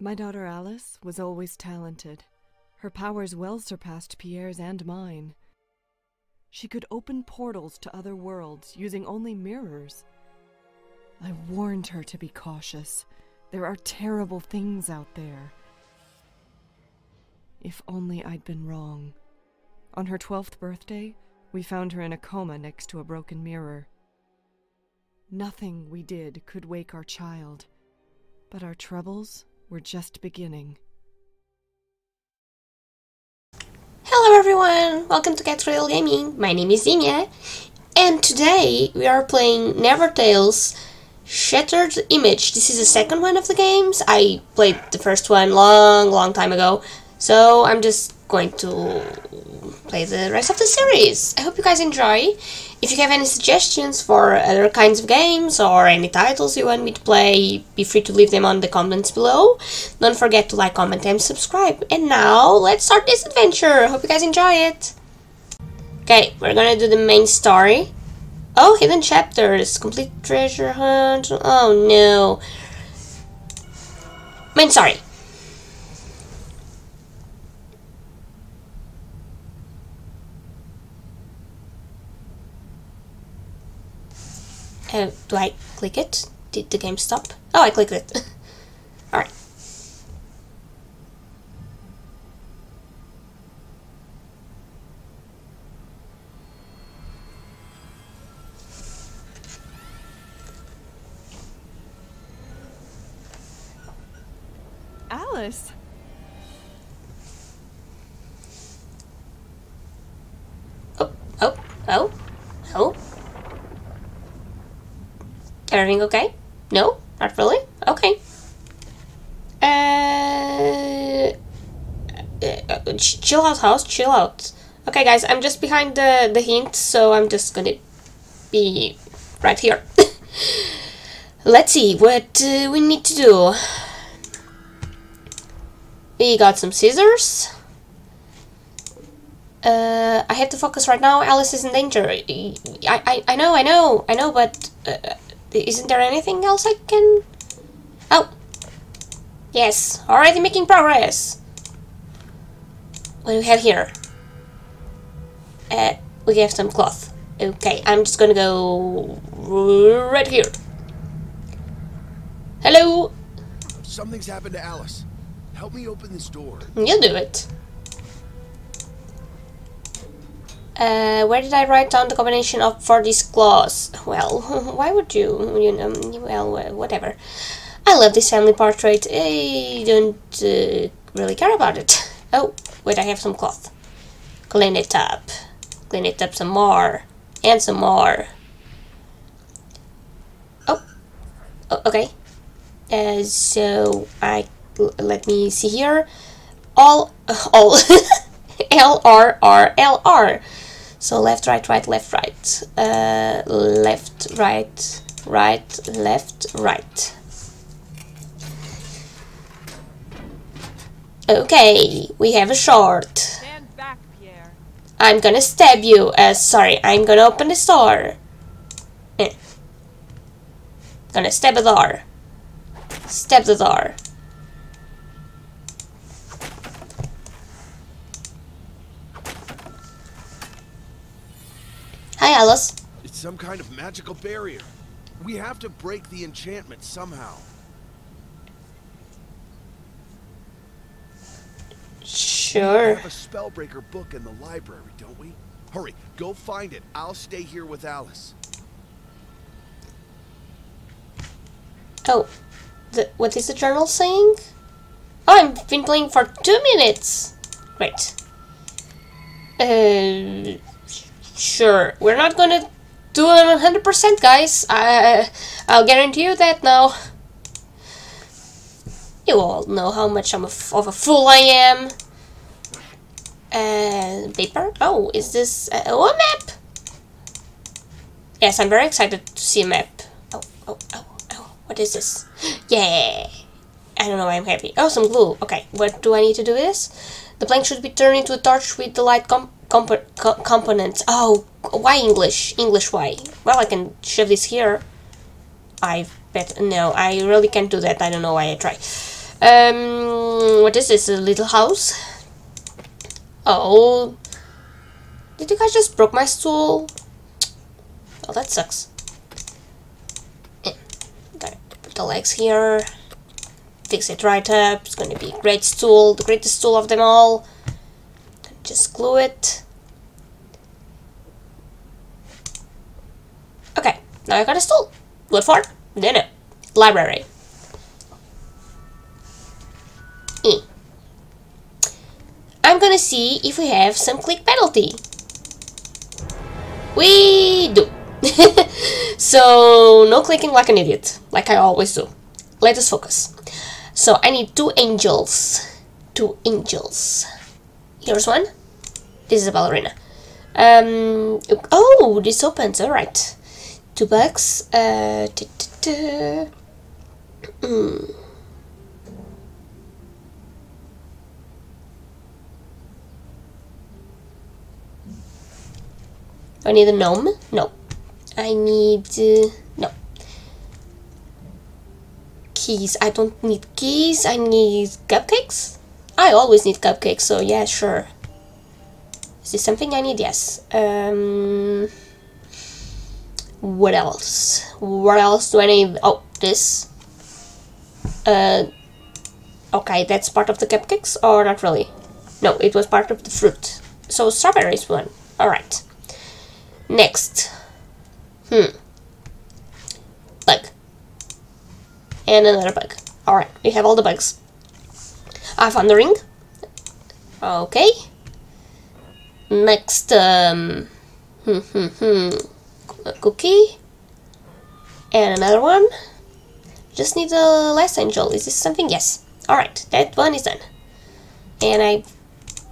My daughter Alice was always talented. Her powers well surpassed Pierre's and mine. She could open portals to other worlds using only mirrors. I warned her to be cautious. There are terrible things out there. If only I'd been wrong. On her 12th birthday, we found her in a coma next to a broken mirror. Nothing we did could wake our child, but our troubles were just beginning. Hello everyone, welcome to Cat Trail Gaming. My name is Dimia, and today we are playing Nevertales Shattered Image. This is the second one of the games. I played the first one long, long time ago, so I'm just going to play the rest of the series. I hope you guys enjoy. If you have any suggestions for other kinds of games or any titles you want me to play, be free to leave them on the comments below. Don't forget to like, comment, and subscribe. And now, let's start this adventure. Hope you guys enjoy it. Okay, we're gonna do the main story. Oh, hidden chapters, complete treasure hunt. Oh no. Main story. Uh, do I click it? Did the game stop? Oh, I clicked it. Alright. Alice! Oh, oh, oh, oh. Everything okay? No? Not really? Okay. Uh, uh, chill out, house. Chill out. Okay, guys, I'm just behind the the hint, so I'm just gonna be right here. Let's see what uh, we need to do. We got some scissors. Uh, I have to focus right now. Alice is in danger. I, I, I know, I know, I know, but uh, isn't there anything else I can... Oh! Yes, already making progress! What do we have here? Uh, we have some cloth. Okay, I'm just gonna go right here. Hello! Something's happened to Alice. Help me open this door. You do it. Uh, where did I write down the combination of for this claws? Well, why would you? You know, well, whatever. I love this family portrait. I don't uh, really care about it. Oh, wait, I have some cloth. Clean it up. Clean it up some more. And some more. Oh. oh okay. Uh, so, I... Let me see here. All... all... L R R L R. So left, right, right, left, right. Uh, left, right, right, left, right. Okay, we have a short. Stand back, Pierre. I'm gonna stab you. Uh, sorry, I'm gonna open the door. Eh. Gonna stab the door. Stab the door. Hi, Alice. It's some kind of magical barrier. We have to break the enchantment somehow. Sure. We have a spellbreaker book in the library, don't we? Hurry, go find it. I'll stay here with Alice. Oh, the, what is the journal saying? Oh, I've been playing for two minutes. Great. Uh, sure. We're not gonna do it 100%, guys. I, I'll guarantee you that now. You all know how much I'm a of a fool I am. Uh, paper? Oh, is this uh, oh, a map? Yes, I'm very excited to see a map. Oh, oh, oh, oh. What is this? Yeah! I don't know why I'm happy. Oh, some glue. Okay, what do I need to do this? The plank should be turned into a torch with the light com comp co components. Oh, why English? English why? Well, I can shove this here. I bet... No, I really can't do that. I don't know why I try. Um, what is this? A little house? Oh, did you guys just broke my stool? Oh, that sucks. Eh, put the legs here. Fix it right up. It's gonna be a great stool, the greatest stool of them all. Just glue it. Okay, now I got a stool. What for? No, no. Library. E. I'm gonna see if we have some click penalty. We do. so, no clicking like an idiot, like I always do. Let us focus. So, I need two angels. Two angels. Here's one. This is a ballerina. Um, oh, this opens, alright. Two bucks. Uh. Mm. I need a gnome? No. I need... Uh, no. Keys. I don't need keys. I need cupcakes? I always need cupcakes, so yeah, sure. Is this something I need? Yes. Um... What else? What else do I need? Oh, this. Uh... Okay, that's part of the cupcakes, or not really? No, it was part of the fruit. So strawberries one. Alright. Next. Hmm. Bug. And another bug. Alright, we have all the bugs. I found the ring. Okay. Next, um... Hmm, hmm, hmm. A cookie. And another one. Just need the last angel. Is this something? Yes. Alright, that one is done. And I'm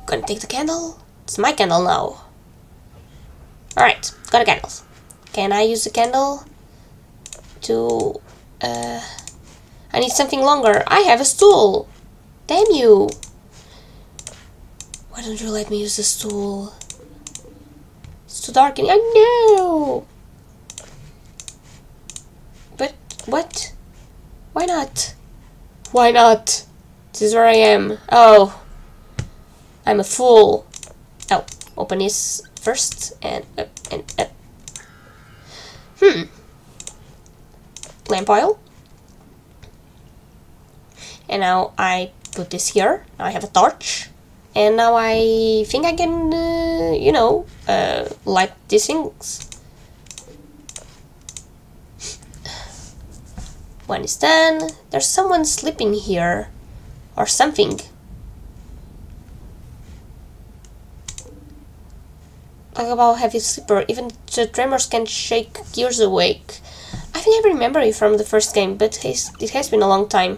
gonna take the candle. It's my candle now. Alright, got a candle. Can I use the candle to... Uh, I need something longer. I have a stool. Damn you. Why don't you let me use the stool? It's too dark in I know. But what? Why not? Why not? This is where I am. Oh. I'm a fool. Oh, open this first and up and up. Hmm. Lamp oil. And now I put this here. Now I have a torch. And now I think I can, uh, you know, uh, light these things. One is done. There's someone sleeping here. Or something. Talk about heavy sleeper. Even the tremors can shake gears awake. I think I remember it from the first game, but it has been a long time.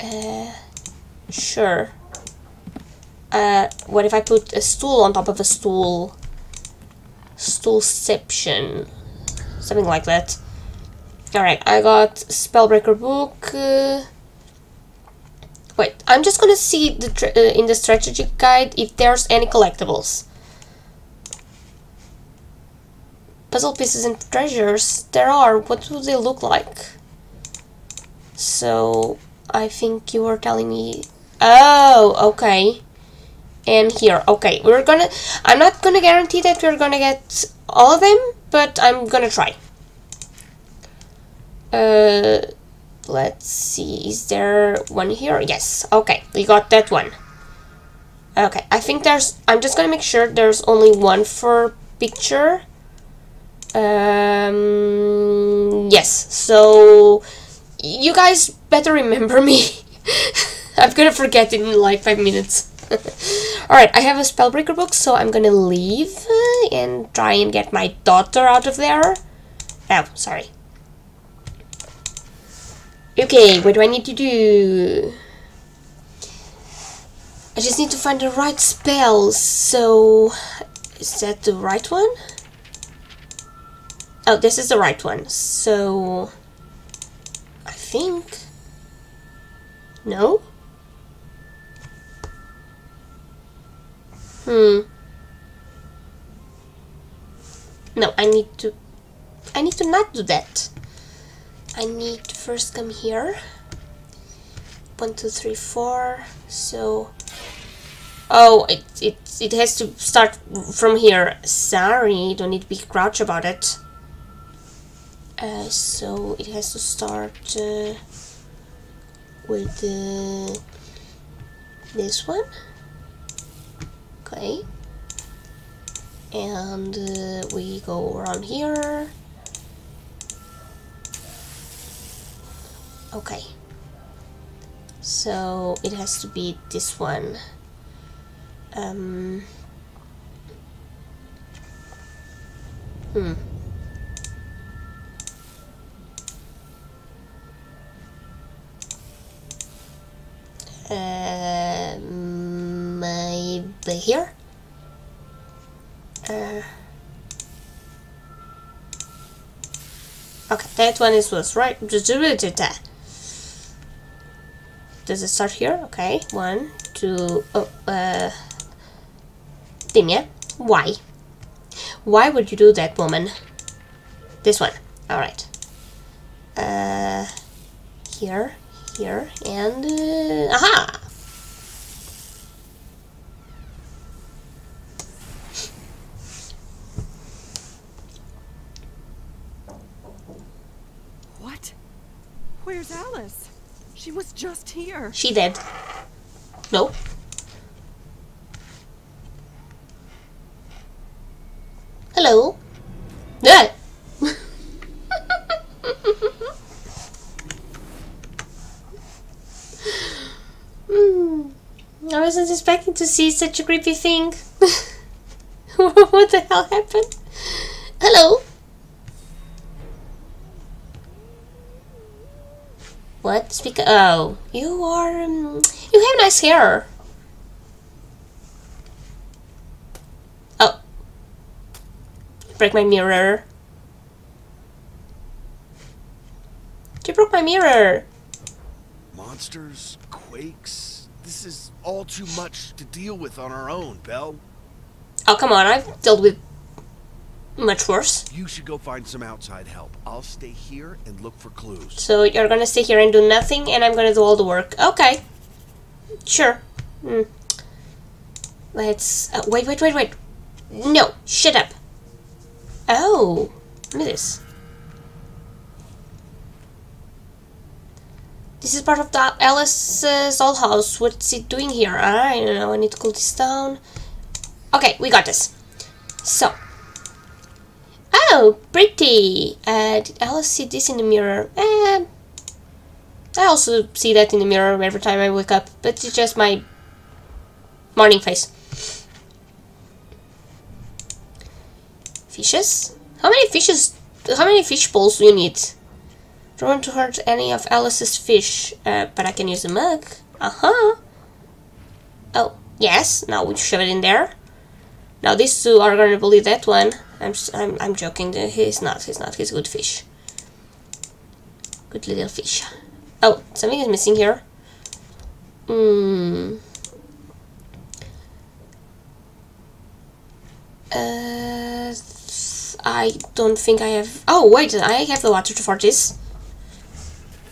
Uh, sure. Uh, what if I put a stool on top of a stool? Stoolception. Something like that. Alright, I got Spellbreaker book. Uh, wait, I'm just gonna see the uh, in the strategy guide if there's any collectibles. Puzzle pieces and treasures. There are. What do they look like? So, I think you were telling me... Oh, okay. And here, okay. We're gonna... I'm not gonna guarantee that we're gonna get all of them, but I'm gonna try. Uh, let's see. Is there one here? Yes. Okay, we got that one. Okay, I think there's... I'm just gonna make sure there's only one for picture. Um, yes, so you guys better remember me. I'm gonna forget in like five minutes. Alright, I have a spellbreaker book, so I'm gonna leave and try and get my daughter out of there. Oh, sorry. Okay, what do I need to do? I just need to find the right spell, so... Is that the right one? Oh, this is the right one. So, I think. No? Hmm. No, I need to... I need to not do that. I need to first come here. One, two, three, four. So, oh, it it it has to start from here. Sorry, don't need to be grouch about it. Uh, so it has to start uh, with uh, this one. Okay. And uh, we go around here. Okay. So it has to be this one. Um. Hmm. Here. Uh, okay, that one is was right. Does it start here? Okay, one, two. Oh, uh, Dimia, why? Why would you do that, woman? This one. All right. Uh, here, here, and uh, aha! What? Where's Alice? She was just here. She dead. No. Hello. Yeah. Hmm. I wasn't expecting to see such a creepy thing. what the hell happened? Hello. What? Speak. Oh, you are. Um, you have nice hair. Oh. Break my mirror. You broke my mirror. Monsters, quakes. This is all too much to deal with on our own, Belle. Oh, come on. I've dealt with much worse. You should go find some outside help. I'll stay here and look for clues. So you're gonna stay here and do nothing, and I'm gonna do all the work. Okay. Sure. Hmm. Let's. Uh, wait, wait, wait, wait. No, shut up. Oh, look at this. This is part of the Alice's old house. What's it doing here? I don't know. I need to cool this down. Okay, we got this. So. Oh, pretty. Uh, did Alice see this in the mirror? Eh, I also see that in the mirror every time I wake up, but it's just my morning face. Fishes? How many fishes? How many fish bowls do you need? Don't want to hurt any of Alice's fish, uh, but I can use a mug. Uh huh. Oh yes. Now we shove it in there. Now these two are gonna believe that one. I'm I'm I'm joking. He's not. He's not. He's a good fish. Good little fish. Oh, something is missing here. Hmm. Uh, I don't think I have. Oh wait, I have the water for this.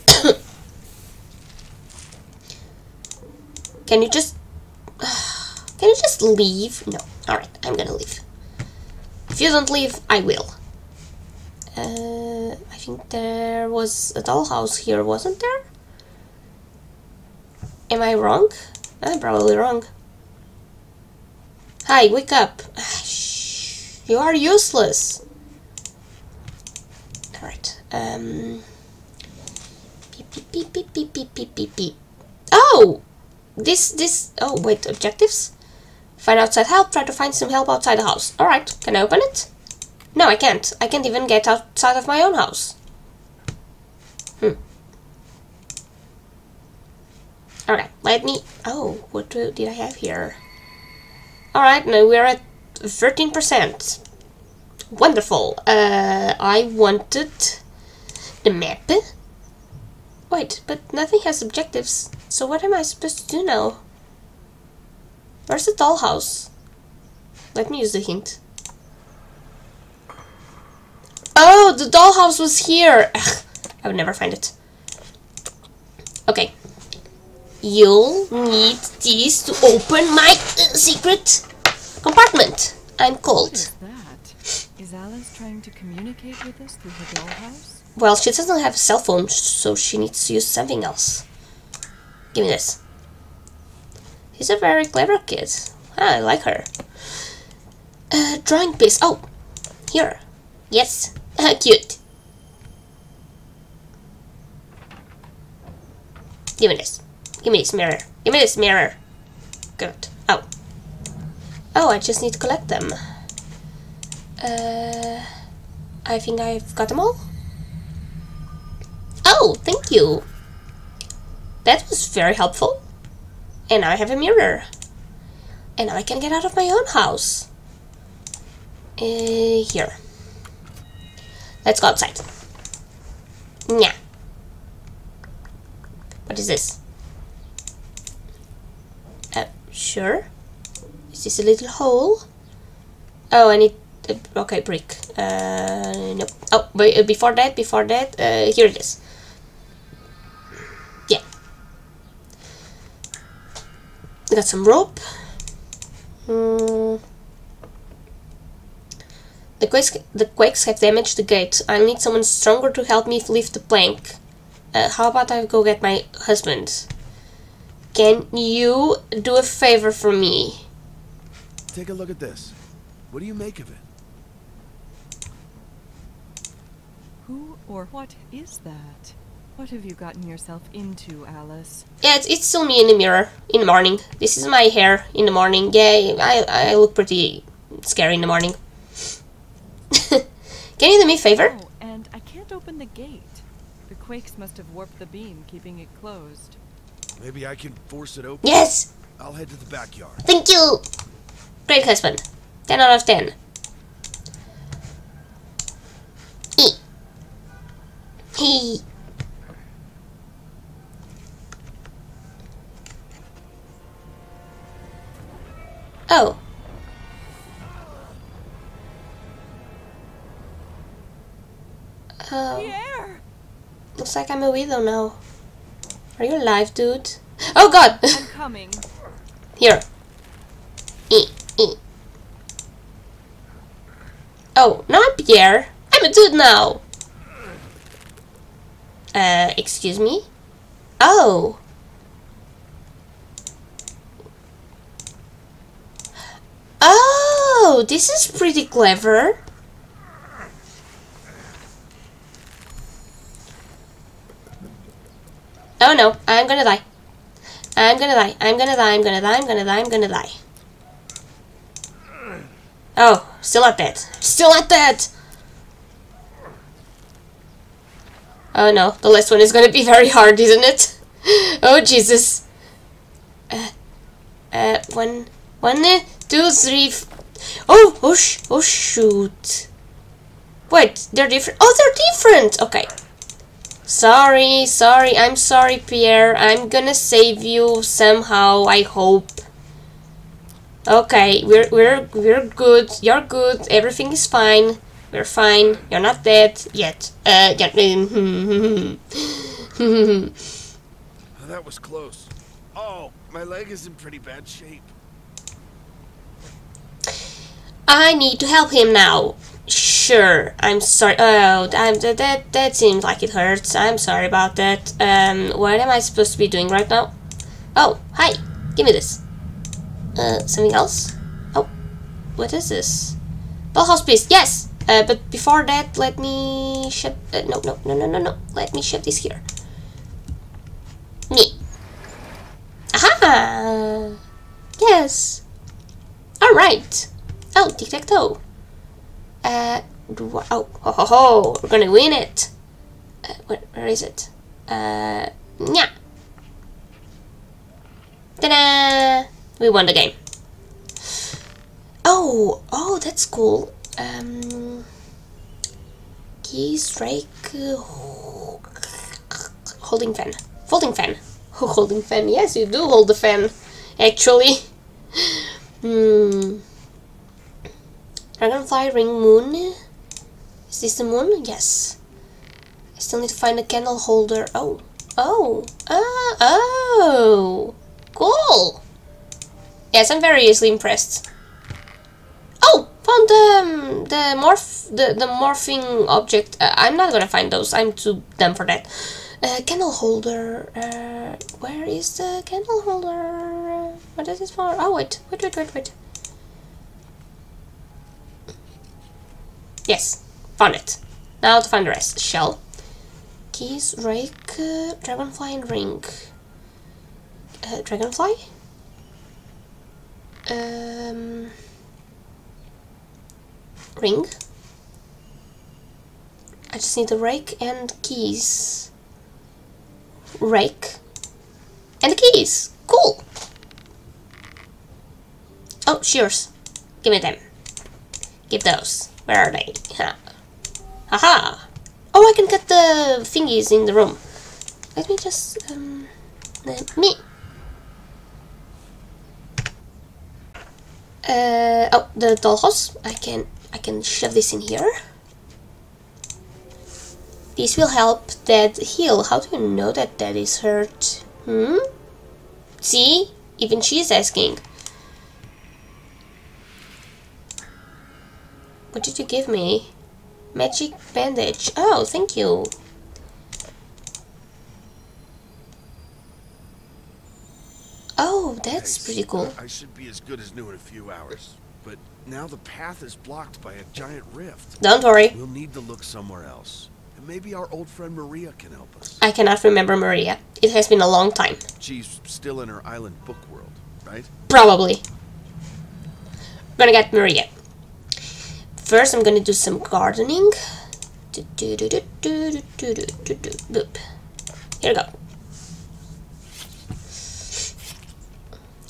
Can you just? Can you just leave? No. All right, I'm gonna leave. If you don't leave, I will. Uh, I think there was a dollhouse here, wasn't there? Am I wrong? I'm probably wrong. Hi, wake up! Ah, you are useless! Alright, um... Beep, beep, beep, beep, beep, beep, beep, beep. Oh! This, this... Oh, wait, objectives? Find outside help, try to find some help outside the house. Alright, can I open it? No, I can't. I can't even get outside of my own house. Hmm. Alright, let me... Oh, what do, did I have here? Alright, now we're at 13%. Wonderful. Uh, I wanted the map. Wait, but nothing has objectives. So what am I supposed to do now? Where's the dollhouse? Let me use the hint. Oh, the dollhouse was here. Ugh, I would never find it. Okay. You'll need these to open my uh, secret compartment. I'm What cold. is that? Is Alice trying to communicate with us through her dollhouse? Well, she doesn't have a cell phone, so she needs to use something else. Give me this. She's a very clever kid. I like her. Uh, drawing piece. Oh, here. Yes, cute. Give me this. Give me this mirror. Give me this mirror. Good. Oh. Oh, I just need to collect them. Uh, I think I've got them all. Oh, thank you. That was very helpful. And I have a mirror. And I can get out of my own house. Uh, here. Let's go outside. Yeah. What is this? Uh, sure. Is this a little hole? Oh, I need. Uh, okay, brick. Uh, nope. Oh, uh, before that, before that, uh, here it is. I got some rope. The quakes, the quakes have damaged the gate. I need someone stronger to help me lift the plank. Uh, how about I go get my husband? Can you do a favor for me? Take a look at this. What do you make of it? Who or what is that? What have you gotten yourself into, Alice? Yeah, it's, it's still me in the mirror in the morning. This is my hair in the morning. Yeah, I, I look pretty scary in the morning. Can you do me a favor? Oh, and I can't open the gate. The quakes must have warped the beam, keeping it closed. Maybe I can force it open. Yes! I'll head to the backyard. Thank you! Great husband. 10 out of 10. E. He. Oh. Um, Pierre! Looks like I'm a widow now. Are you alive, dude? Oh god! I'm coming. Here. E, e. Oh, not Pierre. I'm a dude now. Uh, excuse me? Oh. Oh, this is pretty clever. Oh no, I'm gonna die. I'm gonna die. I'm gonna die. I'm gonna die. I'm gonna die. I'm gonna die. Oh, still at that. Still at that. Oh no, the last one is gonna be very hard, isn't it? Oh Jesus. Uh, uh, one, one, uh, two, three. Oh, oh, sh- oh, shoot. Wait, they're different. Oh, they're different. Okay. Sorry, sorry, I'm sorry, Pierre. I'm gonna save you somehow, I hope. Okay, we're we're we're good. You're good. Everything is fine. We're fine. You're not dead yet. Uh, yeah. That was close. Oh, my leg is in pretty bad shape. I need to help him now. Sure. I'm sorry. Oh, I'm, that that seems like it hurts. I'm sorry about that. Um, what am I supposed to be doing right now? Oh, hi. Give me this. Uh, something else? Oh, what is this? Dollhouse piece. Yes. Uh, but before that, let me ship. Uh, no, no, no, no, no, no. Let me ship this here. Me. Aha. Yes. All right. Oh, tic tac toe. Uh, oh, ho ho ho! We're gonna win it. Uh, where, where is it? Uh, yeah. Ta-da! We won the game. Oh, oh, that's cool. Um, key strike, uh, holding fan, folding fan, holding fan. Yes, you do hold the fan, actually. Hmm. Dragonfly ring moon. Is this the moon? Yes. I still need to find a candle holder. Oh. Oh. Ah. Oh. Cool. Yes, I'm very easily impressed. Oh, found the um, the morph the the morphing object. Uh, I'm not gonna find those. I'm too dumb for that. Uh, candle holder. Uh, where is the candle holder? What is it for? Oh wait, wait, wait, wait, wait. Yes, found it. Now to find the rest. Shell, keys, rake, uh, dragonfly, and ring. Uh, dragonfly. Um, ring. I just need the rake and keys. Rake and the keys. Cool. Oh, shears. Give me them. Give those. Where are they? Ha. Haha. Oh, I can cut the thingies in the room. Let me just um, let me. Uh, oh, the dollhouse. I can I can shove this in here. This will help Dad heal. How do you know that Dad is hurt? Hmm? See? Even she's asking. What did you give me? Magic bandage. Oh, thank you. Oh, that's pretty cool. I should be as good as new in a few hours. But now the path is blocked by a giant rift. Don't worry. We'll need to look somewhere else. And maybe our old friend Maria can help us. I cannot remember Maria. It has been a long time. She's still in her island book world, right? Probably. I'm gonna get Maria. First, I'm gonna do some gardening. Here we go.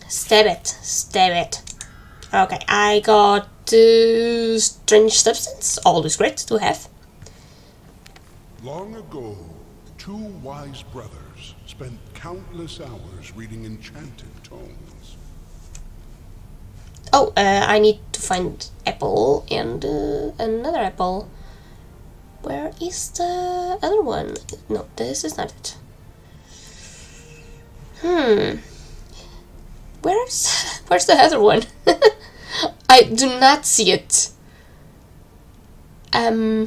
Stab it. Stab it. Okay, I got two strange substance. Always great to have. Long ago, two wise brothers spent countless hours reading enchanted tomes. Oh, uh, I need to find apple and uh, another apple. Where is the other one? No, this is not it. Hmm. Where's where's the other one? I do not see it. Um.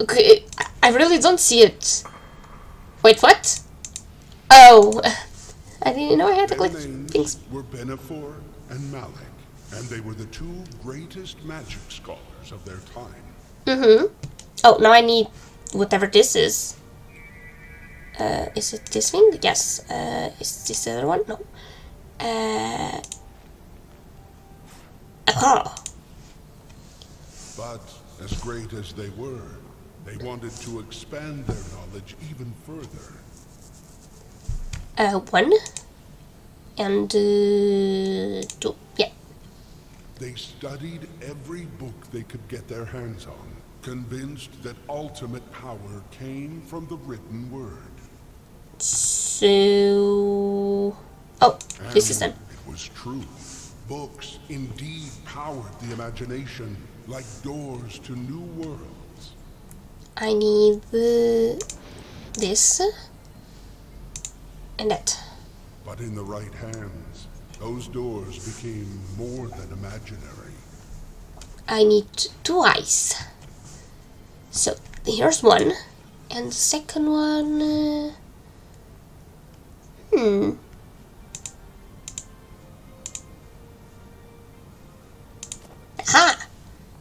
Okay, I really don't see it. Wait, what? Oh, I didn't know I had to click things. were Benefor and Malik, and they were the two greatest magic scholars of their time. Mm-hmm. Oh, now I need whatever this is. Uh, is it this thing? Yes. Uh, is this the other one? No. Uh. Oh. But as great as they were, they wanted to expand their knowledge even further. Uh, one. And, uh, two. Yeah. They studied every book they could get their hands on, convinced that ultimate power came from the written word. So. Oh, this is done. It was true. Books indeed powered the imagination like doors to new worlds. I need. This. And that. But in the right hands, those doors became more than imaginary. I need two eyes. So here's one, and the second one. Uh, hmm. Aha!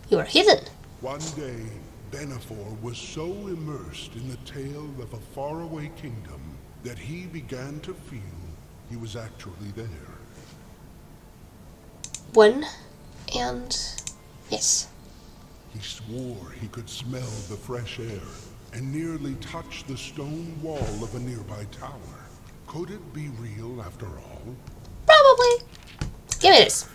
You are hidden. One day, Benefor was so immersed in the tale of a faraway kingdom that he began to feel he was actually there. One, and yes. He swore he could smell the fresh air and nearly touch the stone wall of a nearby tower. Could it be real after all? Probably. Give me this.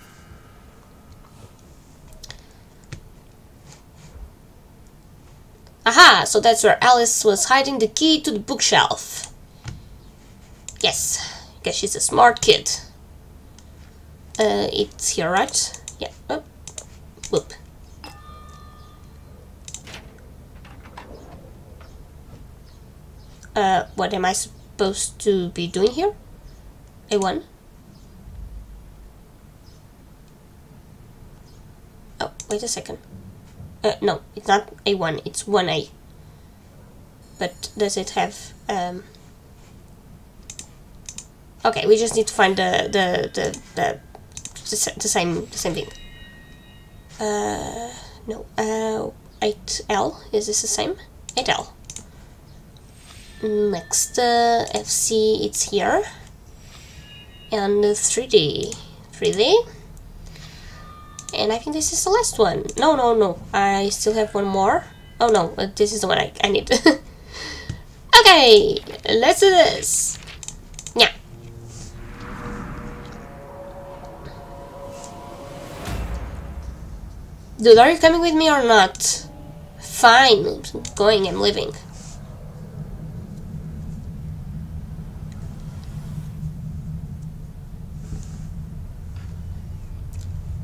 Aha! So that's where Alice was hiding the key to the bookshelf. Yes, guess she's a smart kid. Uh, it's here, right? Yeah. Oh. Whoop. Uh, what am I supposed to be doing here? A1? Oh, wait a second. Uh, no, it's not A1, it's 1A. But does it have, um... Okay, we just need to find the, the, the, the, the, same, the same thing. Uh, no, uh, 8L, is this the same? 8L. Next, uh, FC, it's here. And uh, 3D. 3D. And I think this is the last one. No, no, no. I still have one more. Oh no, uh, this is the one I, I need. okay, let's do this. Yeah. Dude, are you coming with me or not? Fine, I'm going, I'm leaving.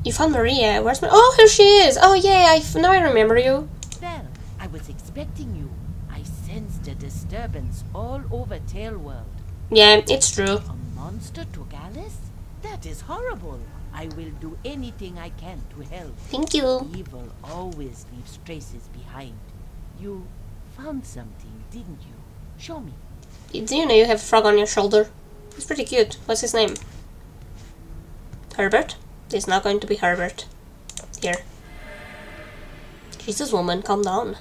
You found Maria. Where's my? Oh, here she is. Oh yeah, I f- now I remember you. Well, I was expecting you. I sensed a disturbance all over Taleworld. Yeah, it's true. A monster took Alice? That is horrible. I will do anything I can to help. Thank you. Evil always leaves traces behind. You found something, didn't you? Show me. Do you know you have a frog on your shoulder? It's pretty cute. What's his name? Herbert? It's not going to be Herbert. Here. Jesus, woman, calm down.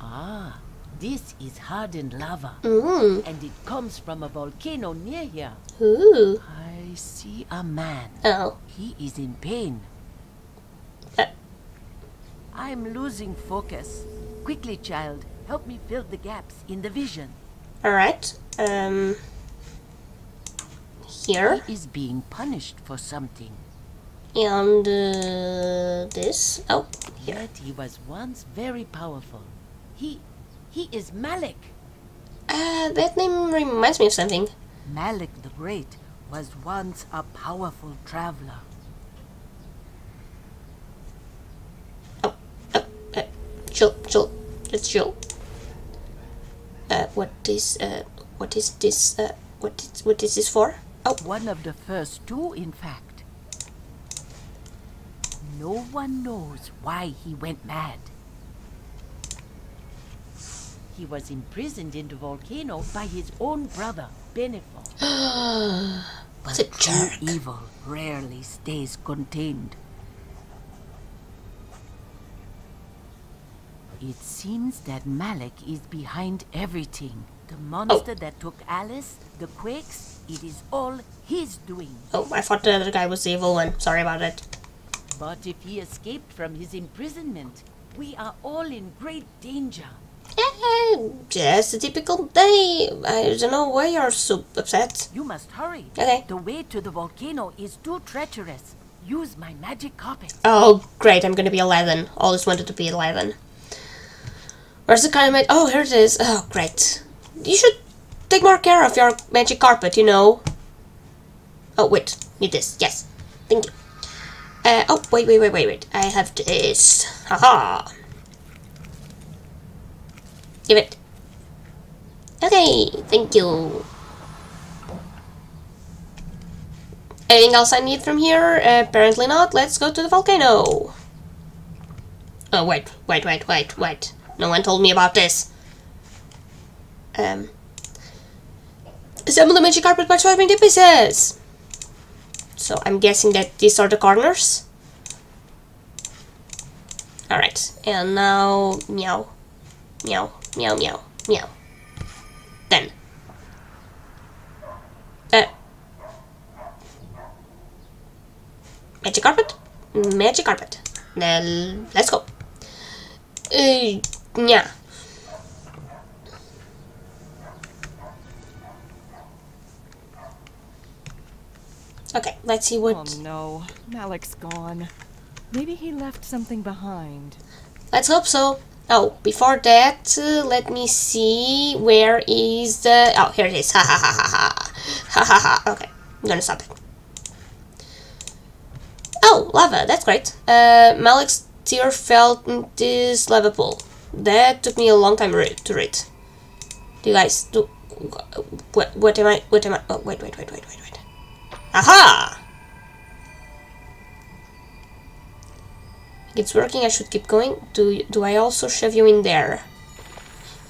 Ah, this is hardened lava. Mmm. And it comes from a volcano near here. Ooh. I see a man. Oh. He is in pain. Uh. I'm losing focus. Quickly, child, help me fill the gaps in the vision. Alright. Um. Here. He is being punished for something. And uh, this. Oh, here. Yet he was once very powerful. He he is Malik. Uh, that name reminds me of something. Malik the Great was once a powerful traveler. Uh, chill, chill. Let's chill. Uh, what is uh, what is this? Uh, what is what is this for? Oh, One of the first two, in fact. No one knows why he went mad. He was imprisoned in the volcano by his own brother, Benefor. what a True jerk! evil rarely stays contained. It seems that Malik is behind everything. The monster oh. that took Alice, the Quakes, it is all his doing. Oh, I thought the other guy was the evil one. Sorry about it. But if he escaped from his imprisonment, we are all in great danger. Eh, just a typical day. I don't know why you're so upset. You must hurry. Okay. The way to the volcano is too treacherous. Use my magic carpet. Oh, great! I'm gonna be Aladdin. Always wanted to be Aladdin. Where's the of Oh, here it is. Oh, great. You should take more care of your magic carpet, you know. Oh, wait. Need this. Yes. Thank you. Uh, oh, wait, wait, wait, wait, wait. I have this. Haha. Give it. Okay, thank you. Anything else I need from here? Uh, apparently not. Let's go to the volcano. Oh, wait, wait, wait, wait, wait. No one told me about this. Um. Assemble the magic carpet by swapping the pieces. So I'm guessing that these are the corners. Alright, and now meow. Meow, meow, meow, meow. Then. Uh. Magic carpet? Magic carpet. Then let's go. Uh, yeah. Okay, let's see what. Oh no, Malik's gone. Maybe he left something behind. Let's hope so. Oh, before that, uh, let me see. Where is the. Oh, here it is. Ha ha ha ha ha. Ha ha ha. Okay, I'm gonna stop it. Oh, lava. That's great. Uh, Malik's tear fell in this lava pool. That took me a long time re- to read. Do you guys do? What? What am I? What am I? Oh, wait, wait, wait, wait, wait. Aha! It's working. I should keep going. Do do I also shove you in there?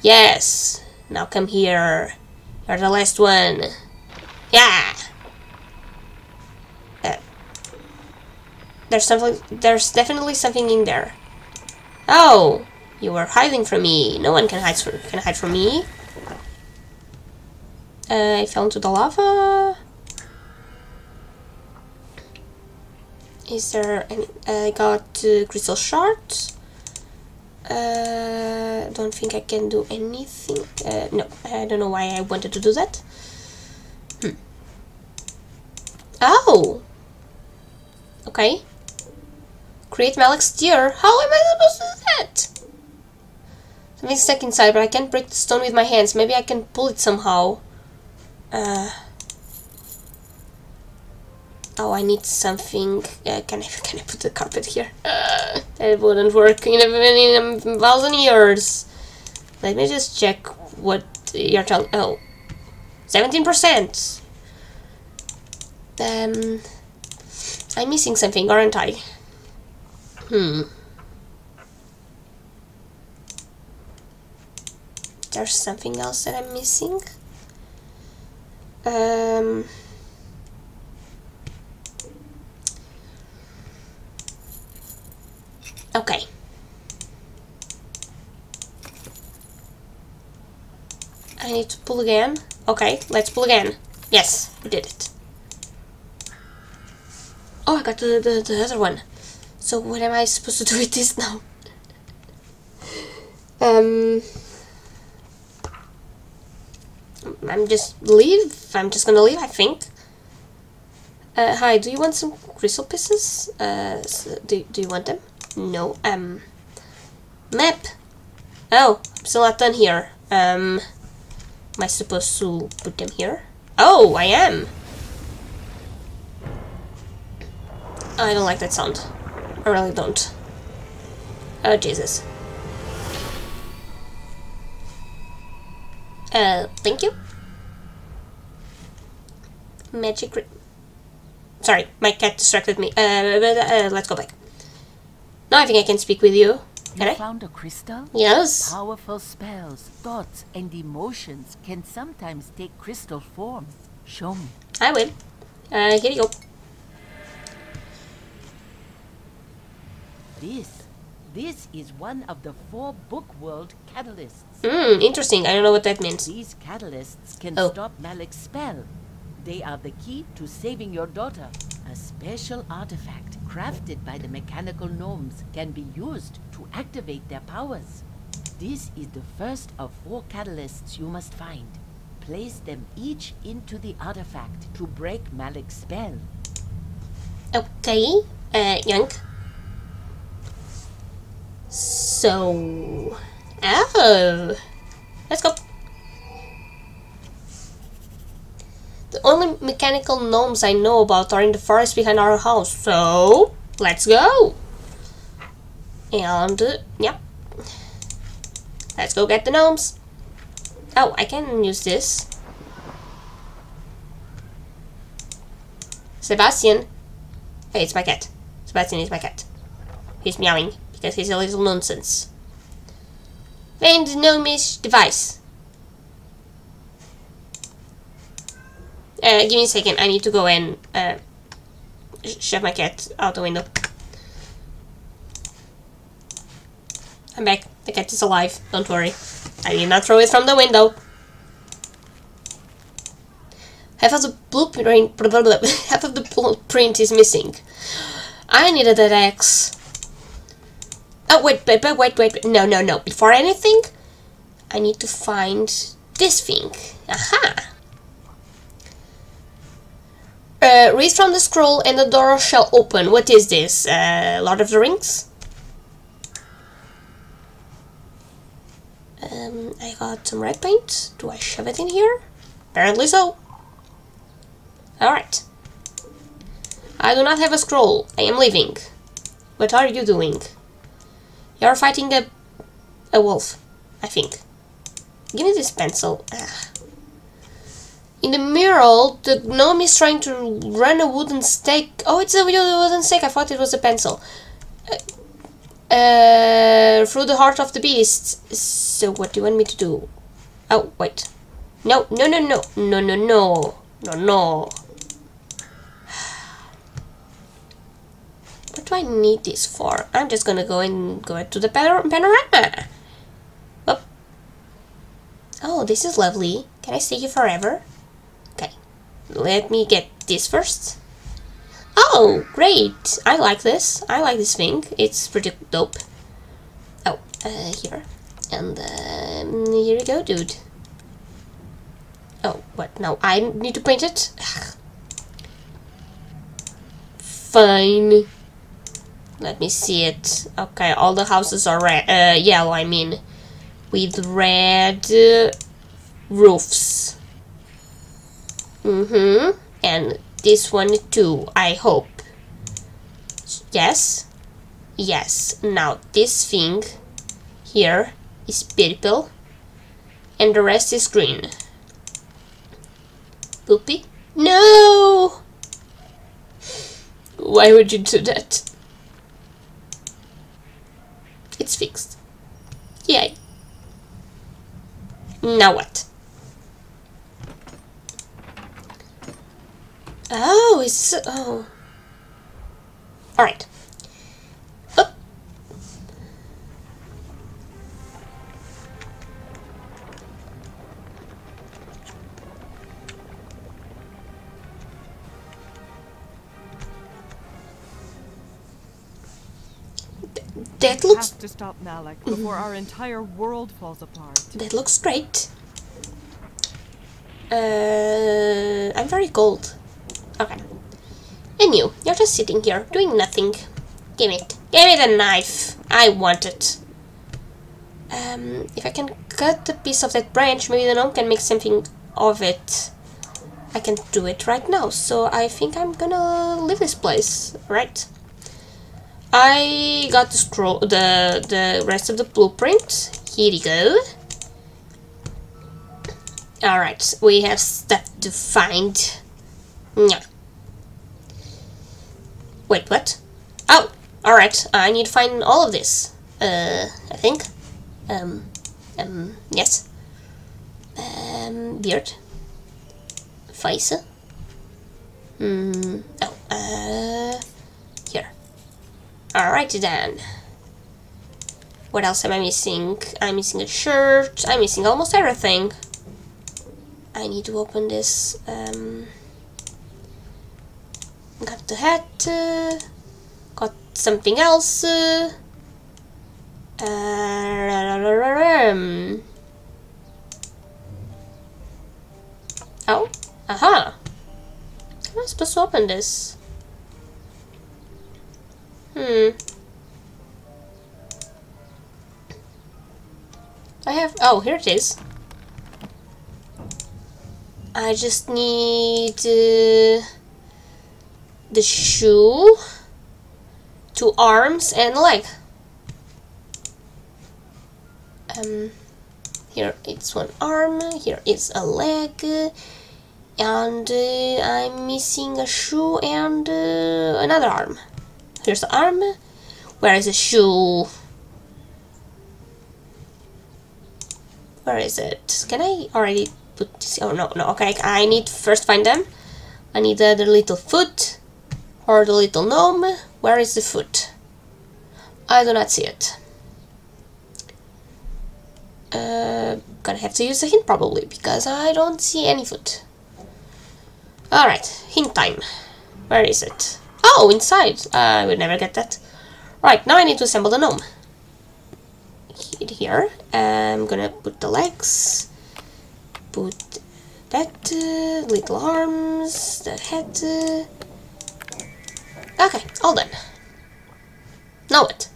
Yes. Now come here. You're the last one. Yeah. Uh, there's something. There's definitely something in there. Oh, you were hiding from me. No one can hide from can hide from me. Uh, I fell into the lava. Is there any? I got uh, crystal shards. Uh, don't think I can do anything. Uh, no, I don't know why I wanted to do that. Hmm. Oh! Okay. Create Malek's tear. How am I supposed to do that? Something's stuck inside, but I can't break the stone with my hands. Maybe I can pull it somehow. Uh... Oh, I need something. Uh, can I can I put the carpet here? Uh, that wouldn't work in a, in a thousand years. Let me just check what you're telling. Oh, 17%. Um, I'm missing something, aren't I? Hmm. There's something else that I'm missing. Um. Okay. I need to pull again. Okay, let's pull again. Yes, we did it. Oh, I got the, the, the other one. So what am I supposed to do with this now? um... I'm just leave. I'm just gonna leave, I think. Uh, hi, do you want some crystal pieces? Uh, so do, do you want them? No. Um. Map. Oh, I'm still not done here. Um. Am I supposed to put them here? Oh, I am. I don't like that sound. I really don't. Oh, Jesus. Uh, thank you. Magic. Sorry, my cat distracted me. Uh, but, uh, let's go back. Now I think I can speak with you. Can You I? found a crystal? Yes. Powerful spells, thoughts, and emotions can sometimes take crystal form. Show me. I will. Uh, here you go. This. This is one of the four book world catalysts. Hmm, interesting. I don't know what that means. These catalysts can Oh. stop Malek's spell. They are the key to saving your daughter. A special artifact crafted by the mechanical gnomes can be used to activate their powers. This is the first of four catalysts you must find. Place them each into the artifact to break Malik's spell. Okay. Uh. So. Oh. Let's go. The only mechanical gnomes I know about are in the forest behind our house, so let's go. And, uh, yeah. Let's go get the gnomes. Oh, I can use this. Sebastian. Hey, it's my cat. Sebastian is my cat. He's meowing because he's a little nonsense. Find the gnomish device. Uh, give me a second. I need to go and uh, shove my cat out the window. I'm back. The cat is alive. Don't worry. I did not throw it from the window. Half of the blueprint, half of the blueprint is missing. I needed that axe. Oh wait, wait, wait, wait, wait. No, no, no. Before anything, I need to find this thing. Aha. Uh, read from the scroll and the door shall open. What is this? Uh, Lord of the Rings? Um, I got some red paint. Do I shove it in here? Apparently so. Alright. I do not have a scroll. I am leaving. What are you doing? You're fighting a... a wolf, I think. Give me this pencil. Ah. In the mural, the gnome is trying to run a wooden stake. Oh, it's a wooden stake. I thought it was a pencil. Uh, uh, through the heart of the beast. So, what do you want me to do? Oh, wait. No, no, no, no. No, no, no. No, no. What do I need this for? I'm just gonna go and go to the panor panorama. Oh, this is lovely. Can I stay here forever? Let me get this first. Oh, great. I like this. I like this thing. It's pretty dope. Oh, uh, here. And um, here you go, dude. Oh, what? No, I need to paint it? Fine. Let me see it. Okay, all the houses are red, uh, yellow, I mean. With red uh, roofs. Mm-hmm. And this one too, I hope. Yes? Yes. Now, this thing here is purple. And the rest is green. Poopy? No! Why would you do that? It's fixed. Yay. Now what? Oh, is oh. All right. Up. That looks have to stop Malik before our entire world falls apart. That looks great. Uh, I'm very cold. Okay. And you, you're just sitting here, doing nothing. Give it. Give me the knife. I want it. Um, if I can cut a piece of that branch, maybe the gnome can make something of it. I can do it right now, so I think I'm gonna leave this place, right? I got the scroll, the the rest of the blueprint. Here you go. All right, we have stuff to find. Yeah. Wait, what? Oh, all right. I need to find all of this. Uh, I think. Um, um, yes. Um, beard. Face. Hmm. Oh, uh, here. Alrighty then. What else am I missing? I'm missing a shirt. I'm missing almost everything. I need to open this. Um, got the hat. Uh, got something else. Uh, um, oh, aha. How am I supposed to open this? Hmm. I have. Oh, here it is. I just need uh, the shoe, two arms, and leg. Um, here it's one arm, here is a leg, and uh, I'm missing a shoe and uh, another arm. Here's the arm. Where is the shoe? Where is it? Can I already put this? Oh no, no. Okay, I need to first find them. I need the, the little foot or the little gnome. Where is the foot? I do not see it. Uh, gonna have to use the hint probably because I don't see any foot. Alright, hint time. Where is it? Oh, inside. Uh, I would never get that. Right, now I need to assemble the gnome. Here, I'm gonna put the legs, put that, uh, little arms, the head. Uh... Okay, all done. Now what?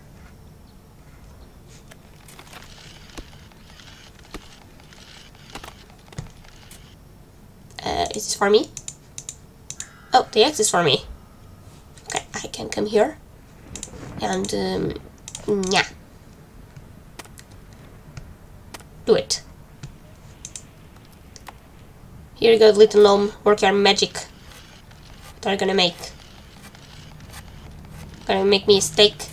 Uh, is this for me? Oh, the X is for me. Okay, I can come here. And, um, yeah. Do it. Here you go, little gnome. Work your magic. What are you gonna make? Gonna make me a steak?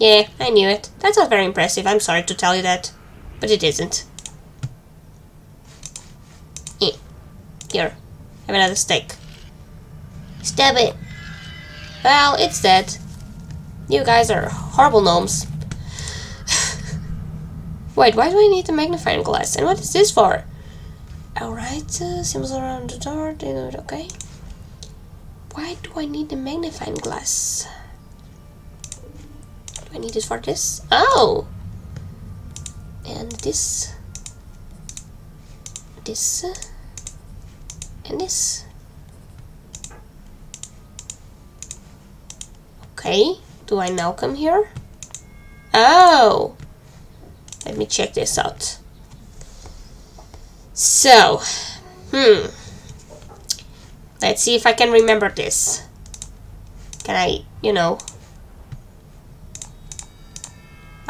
Yeah, I knew it. That's not very impressive. I'm sorry to tell you that. But it isn't. Eh. Here. Have another steak. Stab it. Well, it's dead. You guys are horrible gnomes. Wait, why do I need the magnifying glass? And what is this for? Alright, uh, around the door. Okay. Why do I need the magnifying glass? Do I need it for this? Oh! And this. This. And this. Okay, do I now come here? Oh! Let me check this out. So, hmm. Let's see if I can remember this. Can I, you know...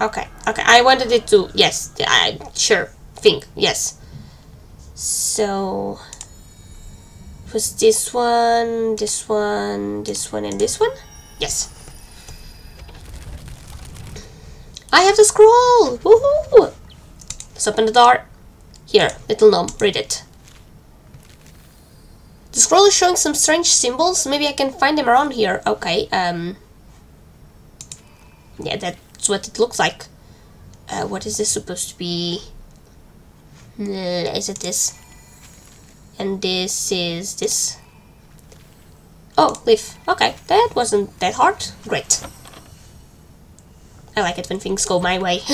Okay, okay, I wanted it to, yes, I, sure, think, yes. So, was this one, this one, this one, and this one? Yes. I have the scroll! Woohoo! Let's open the door. Here, little gnome, read it. The scroll is showing some strange symbols. Maybe I can find them around here. Okay, um... Yeah, what it looks like. Uh, what is this supposed to be? Uh, Is it this? And this is this. Oh, leaf. Okay, that wasn't that hard. Great. I like it when things go my way.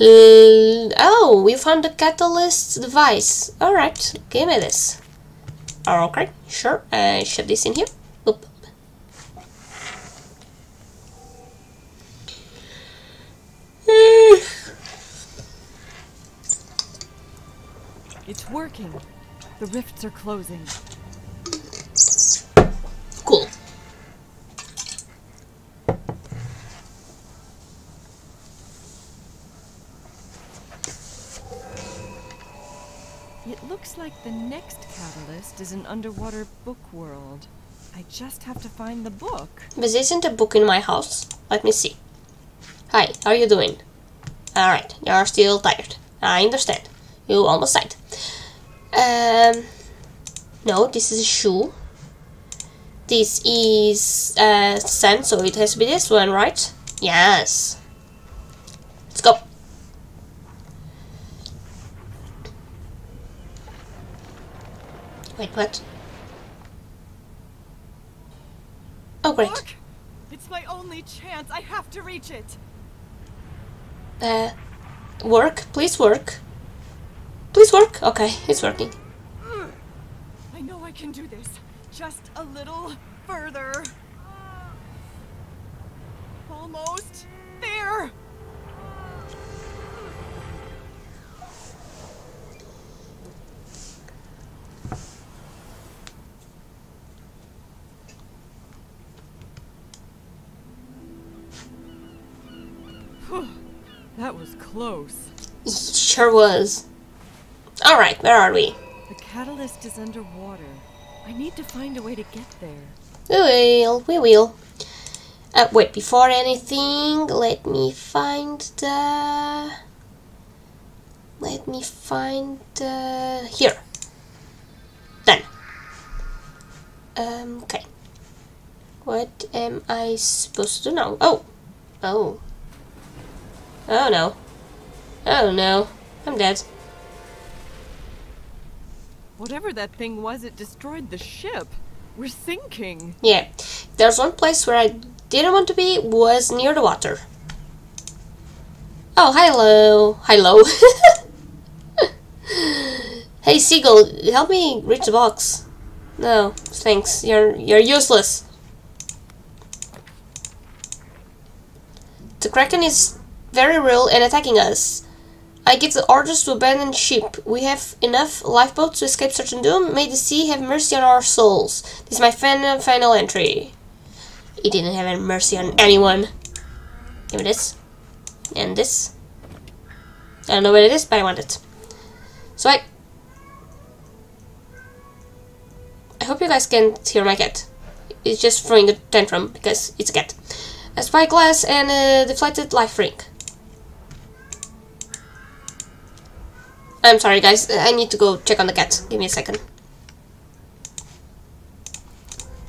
Uh, oh, we found the catalyst device. Alright, give me this. Okay, sure. Uh, shove this in here. Oop. It's working. The rifts are closing. Cool. It looks like the next catalyst is an underwater book world. I just have to find the book. This isn't a book in my house. Let me see. Hi, how are you doing? Alright, you're still tired. I understand. You almost died. Um, no, this is a shoe. This is uh, sand, so it has to be this one, right? Yes. Let's go. Wait, what? Oh, great. Look! It's my only chance. I have to reach it. Uh, work, please work. Please work. Okay, it's working. I know I can do this. Just a little further. Almost there. Whew, that was close. Sure was. Alright, where are we? The catalyst is underwater. I need to find a way to get there. We will, we will. Uh, wait, before anything, let me find the... Let me find the... Here. Done. Um, okay. What am I supposed to do now? Oh! Oh. Oh no. Oh no. I'm dead. Whatever that thing was, it destroyed the ship. We're sinking. Yeah. There's one place where I didn't want to be was near the water. Oh, hello. Hello. hey, Seagull, help me reach the box. No, thanks. You're you're useless. The Kraken is very real and attacking us. I give the orders to abandon ship. We have enough lifeboats to escape certain doom. May the sea have mercy on our souls. This is my final, final entry. He didn't have any mercy on anyone. Give me this. And this. I don't know what it is, but I want it. So I... I hope you guys can't hear my cat. It's just throwing a tantrum because it's a cat. A spyglass and a deflected life ring. I'm sorry guys, I need to go check on the cat. Give me a second.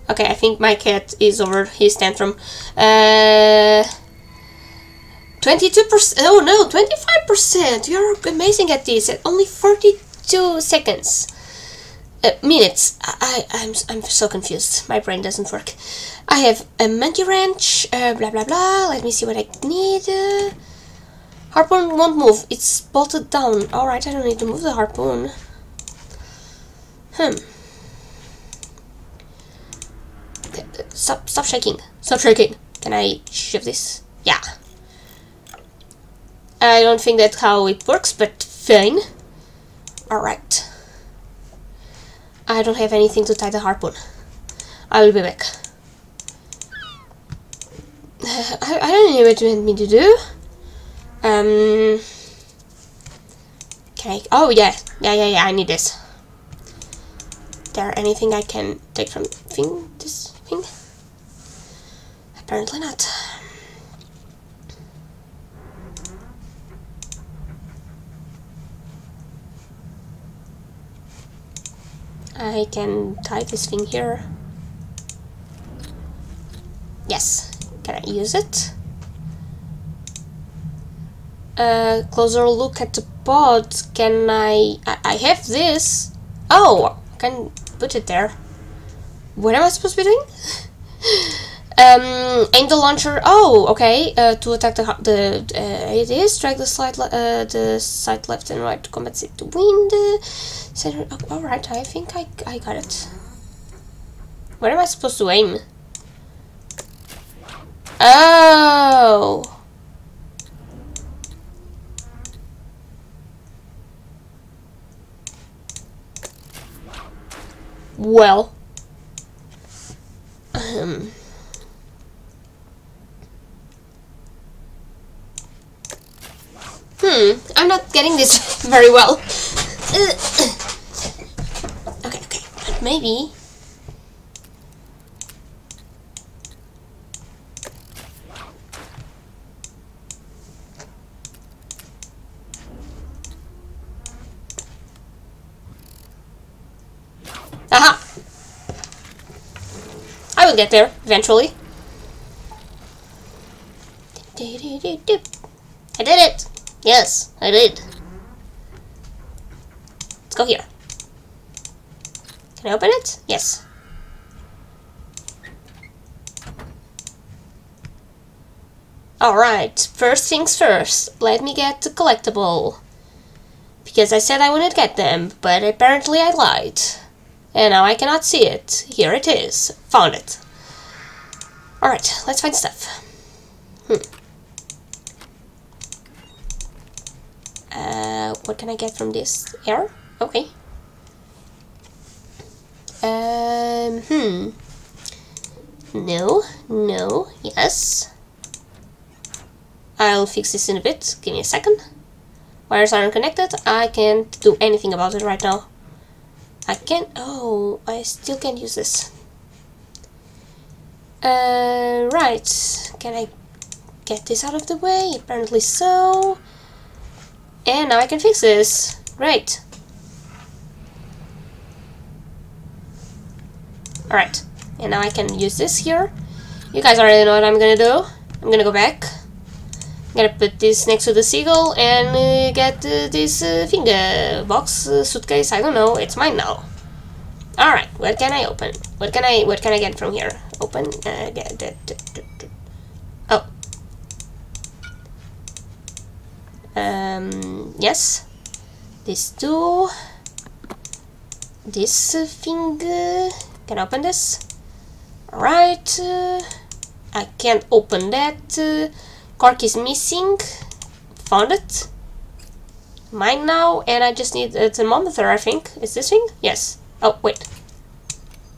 Okay, I think my cat is over his tantrum. Uh, 22%, oh no, 25%! You're amazing at this, at only 42 seconds. Uh, minutes. I, I, I'm, I'm so confused. My brain doesn't work. I have a monkey wrench, uh, blah blah blah. Let me see what I need. Uh, harpoon won't move. It's bolted down. Alright, I don't need to move the harpoon. Hmm. Stop, stop shaking. Stop shaking. Can I shove this? Yeah. I don't think that's how it works, but fine. Alright. I don't have anything to tie the harpoon. I will be back. I, I don't know what you want me to do. Um. I? Oh yeah, yeah, yeah, yeah. I need this. There anything I can take from thing? This thing? Apparently not. I can tie this thing here. Yes. Can I use it? Uh, closer look at the pod. Can I, I... I have this. Oh, I can put it there. What am I supposed to be doing? um, aim the launcher. Oh, okay. Uh, to attack the the uh, it is drag the slide uh, the side left and right to compensate the wind. Center. Oh, all right. I think I I got it. Where am I supposed to aim? Oh. Well. Um. Hmm, I'm not getting this very well. okay, okay, but maybe. Aha! I will get there eventually. I did it! Yes, I did. Let's go here. Can I open it? Yes. Alright, first things first. Let me get the collectible. Because I said I wouldn't get them, but apparently I lied. And now I cannot see it. Here it is. Found it. Alright, let's find stuff. Hmm. Uh, what can I get from this? Air? Okay. Um, hmm. No, no, yes. I'll fix this in a bit. Give me a second. Wires aren't connected. I can't do anything about it right now. I can't... Oh, I still can't use this. Uh, right. Can I get this out of the way? Apparently so. And now I can fix this. Great. Alright. And now I can use this here. You guys already know what I'm gonna do. I'm gonna go back. I'm gonna put this next to the seagull and uh, get uh, this uh, finger box, uh, suitcase, I don't know, it's mine now. Alright, what can I open? What can I what can I get from here? Open, uh, oh. Um, yes. This too. This thing, can open this? Alright, uh, I can't open that. Uh, cork is missing. Found it. Mine now, and I just need It's a thermometer, I think. Is this thing? Yes. Oh, wait.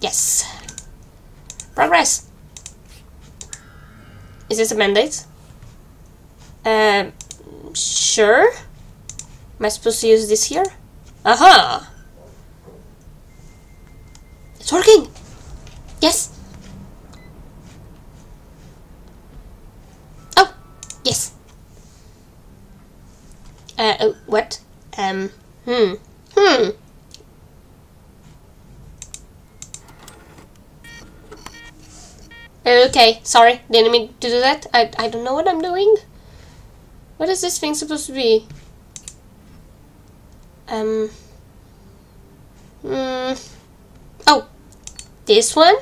Yes. Progress. Is this a mandate? Um, sure. Am I supposed to use this here? Aha! It's working! Yes! Oh! Yes! Uh, oh, what? Um, hmm. Hmm. Okay, sorry, didn't mean to do that. I, I don't know what I'm doing. What is this thing supposed to be? Um. Hmm. Oh, this one,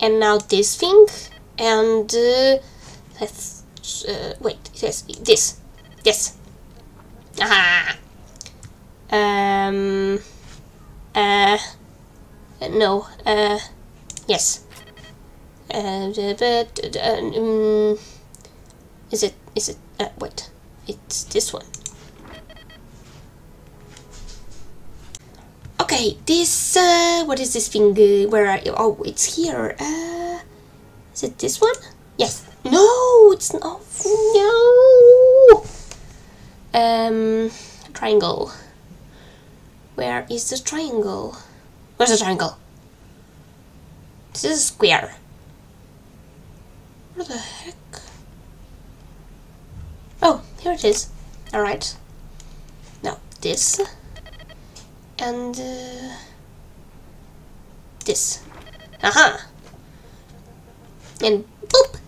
and now this thing, and uh, let's uh, wait. Yes, this, yes. Aha. Um. Uh. No. Uh. Yes. Uh, uh, um, is it? Is it? Uh, wait. It's this one. Okay, this, uh, what is this thing? Where are you? Oh, it's here. Uh, is it this one? Yes. No, it's not. No. Um, triangle. Where is the triangle? Where's the triangle? This is a square. Where the heck? Oh, here it is. Alright. Now, this and uh, this. Aha! And boop!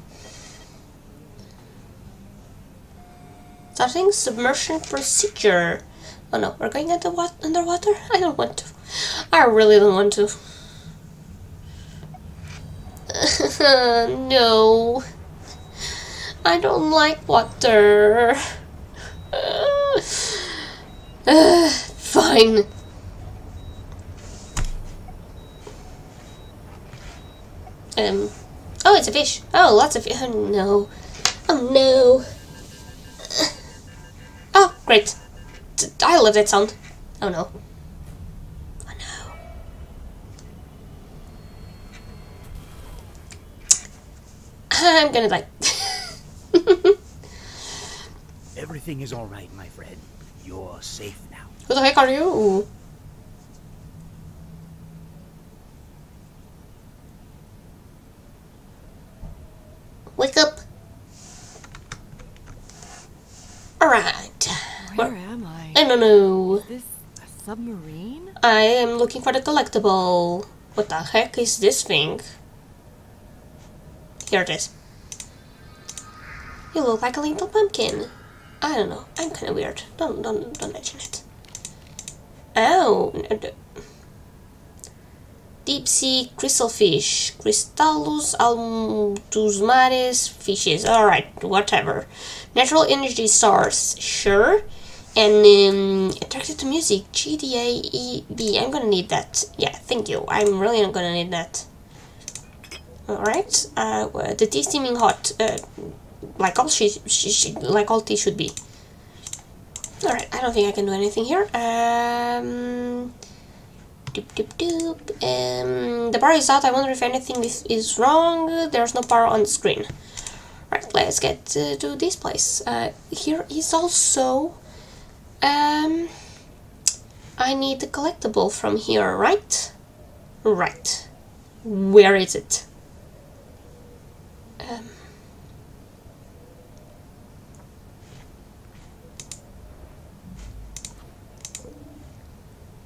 Starting submersion procedure. Oh no, we're going under underwater? I don't want to. I really don't want to. no. I don't like water. Uh, fine. Um. Oh, it's a fish. Oh, lots of fish. Oh no. Oh no. Oh, great. I love that sound. Oh no. I'm gonna die. Everything is all right, my friend. You're safe now. Who the heck are you? Wake up. Alright. Where am I? I don't know. Is this a submarine? I am looking for the collectible. What the heck is this thing? Here it is. You look like a little pumpkin. I don't know. I'm kind of weird. Don't don't don't mention it. Oh, deep sea crystal fish, Crystallus altus mares fishes. All right, whatever. Natural energy source, sure. And um, attracted to music, GDAEB. I'm gonna need that. Yeah, thank you. I'm really not gonna need that. All right. Uh, the tea steaming hot. Uh, like all she, she, she like all tea should be. All right. I don't think I can do anything here. Um. Doop, doop, doop. Um, the bar is out. I wonder if anything is, is wrong. There's no power on the screen. Right, let's get uh, to this place. Uh, here is also. Um, I need the collectible from here, right? Right. Where is it? Um,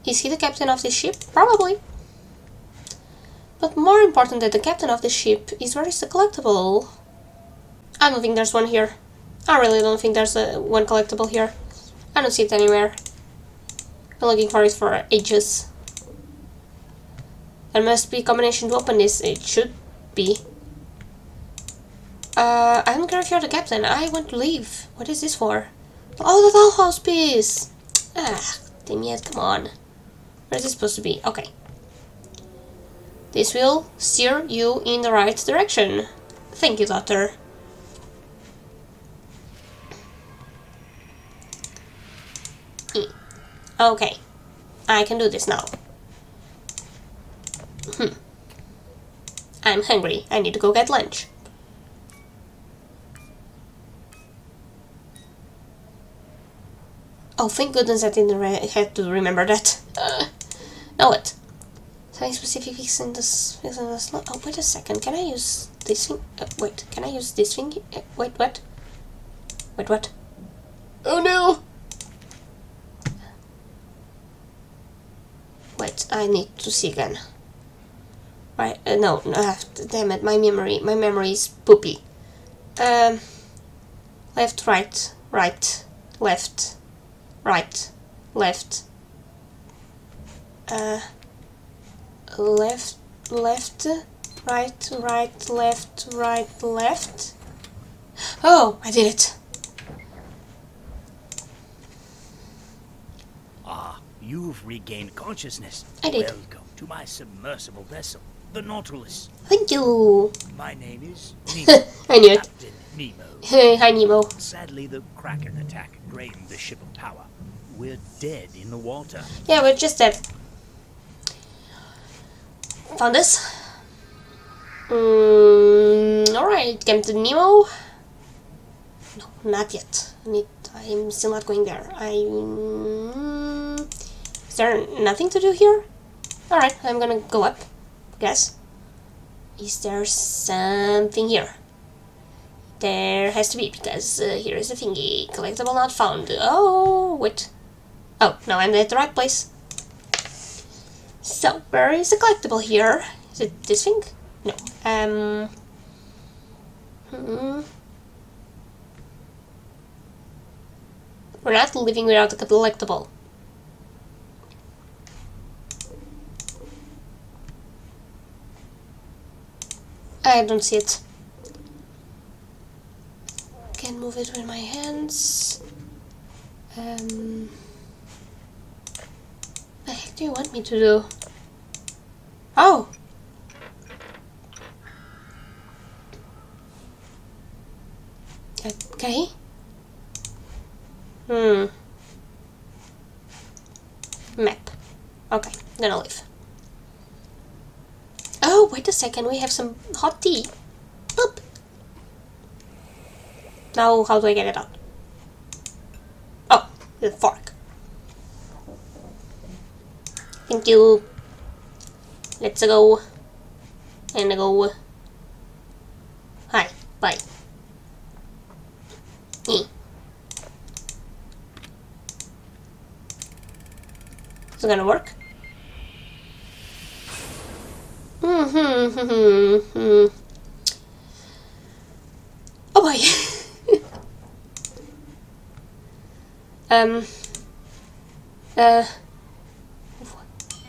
Is he the captain of this ship? Probably. But more important than the captain of the ship is where is the collectible? I don't think there's one here. I really don't think there's a, one collectible here. I don't see it anywhere. Been looking for it for ages. There must be a combination to open this. It should be. Uh, I don't care if you're the captain. I want to leave. What is this for? Oh, the dollhouse piece! Ah, damn it, come on. Where is this supposed to be? Okay. This will steer you in the right direction. Thank you. Mm. Okay. I can do this now. Hmm. I'm hungry. I need to go get lunch. Oh, thank goodness I didn't re- have to remember that. Uh, now what? Time specific fix in this fix in this lo- Oh wait a second, can I use this thing? Uh, wait, can I use this thing? Uh, wait, what? Wait, what? Oh no! Wait, I need to see again. Right, uh, no, no, damn it, my memory, my memory is poopy. Um, left, right, right, left, right, left. Uh, left, left, right, right, left, right, left. Oh, I did it. Ah, you've regained consciousness. I did. Welcome to my submersible vessel, the Nautilus. Thank you. My name is Nemo. I knew it. Captain Nemo. Hey, Hi, Nemo. Sadly, the Kraken attack drained the ship of power. We're dead in the water. Yeah, we're just dead. Found this. Mm, Alright, Captain Nemo. No, not yet. I need, I'm still not going there. I. Mm, is there nothing to do here? Alright, I'm gonna go up. Guess. Is there something here? There has to be, because uh, here is a thingy. Collectible not found. Oh, wait. Oh, no, I'm at the right place. So, where is the collectible here? Is it this thing? No. Um. Hmm. We're not living without a collectible. I don't see it. Can move it with my hands. Um. What the heck do you want me to do? Oh! Okay. Hmm. Map. Okay, gonna leave. Oh, wait a second, we have some hot tea. Boop! Now, how do I get it out? Oh, a fork. Thank you. Let's go. And go. Hi. Bye. Is it gonna work? Mm-hmm. Oh boy. um. Uh.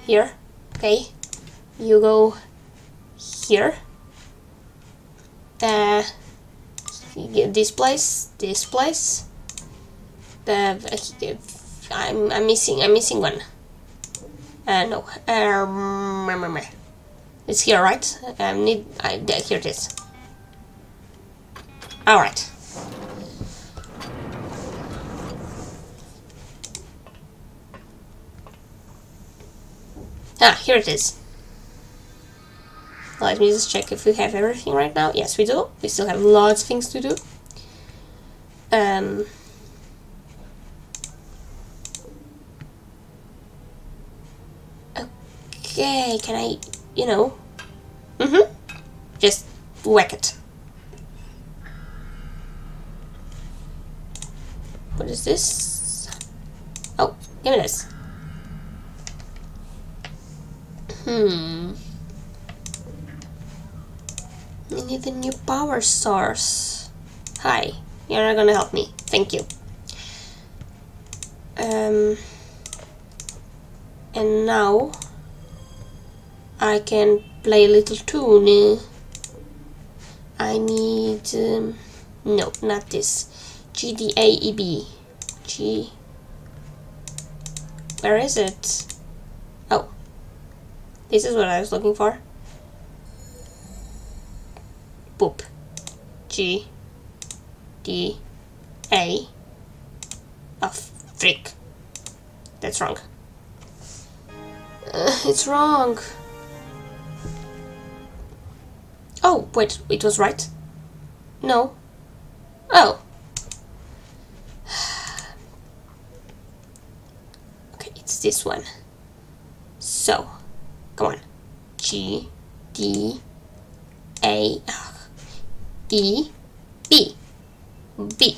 Here. Okay. You go here. Uh. you get This place. This place. The. I'm. I'm missing. I'm missing one. Uh. No. Um. It's here, right? I need. I. Here it is. All Ah, here it is. Let me just check if we have everything right now. Yes, we do. We still have lots of things to do. Um. Okay, can I, you know, mm-hmm, just whack it. What is this? Oh, give me this. Hmm. I need a new power source. Hi, you're not gonna help me. Thank you. Um. And now I can play a little tune. I need. Um, no, not this. G D A E B. G. Where is it? This is what I was looking for. Boop. G. D. A. Oh, freak. That's wrong. Uh, it's wrong. Oh, wait, it was right? No. Oh. Okay, it's this one. So, come on. G D A E B B.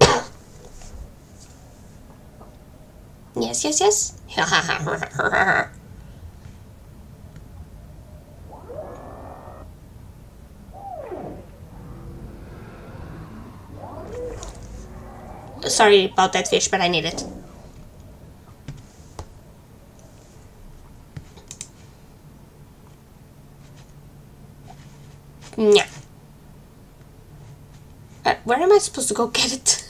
yes, yes, yes. Sorry about that fish, but I need it. Yeah. Uh, where am I supposed to go get it?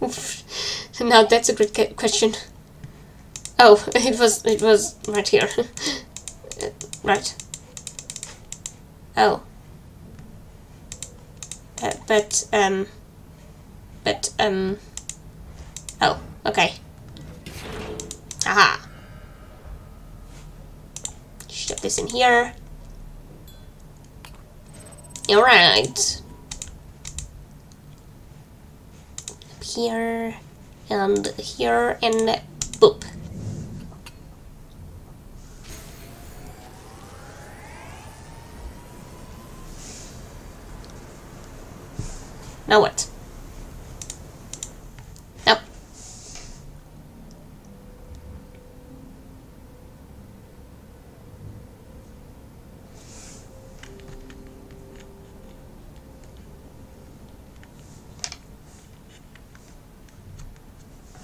now that's a great question. Oh, it was it was right here. Uh, right. Oh. Uh, but um. But um. Oh, okay. Aha. Shove this in here. Alright. Here, and here, and boop. Now what? Nope.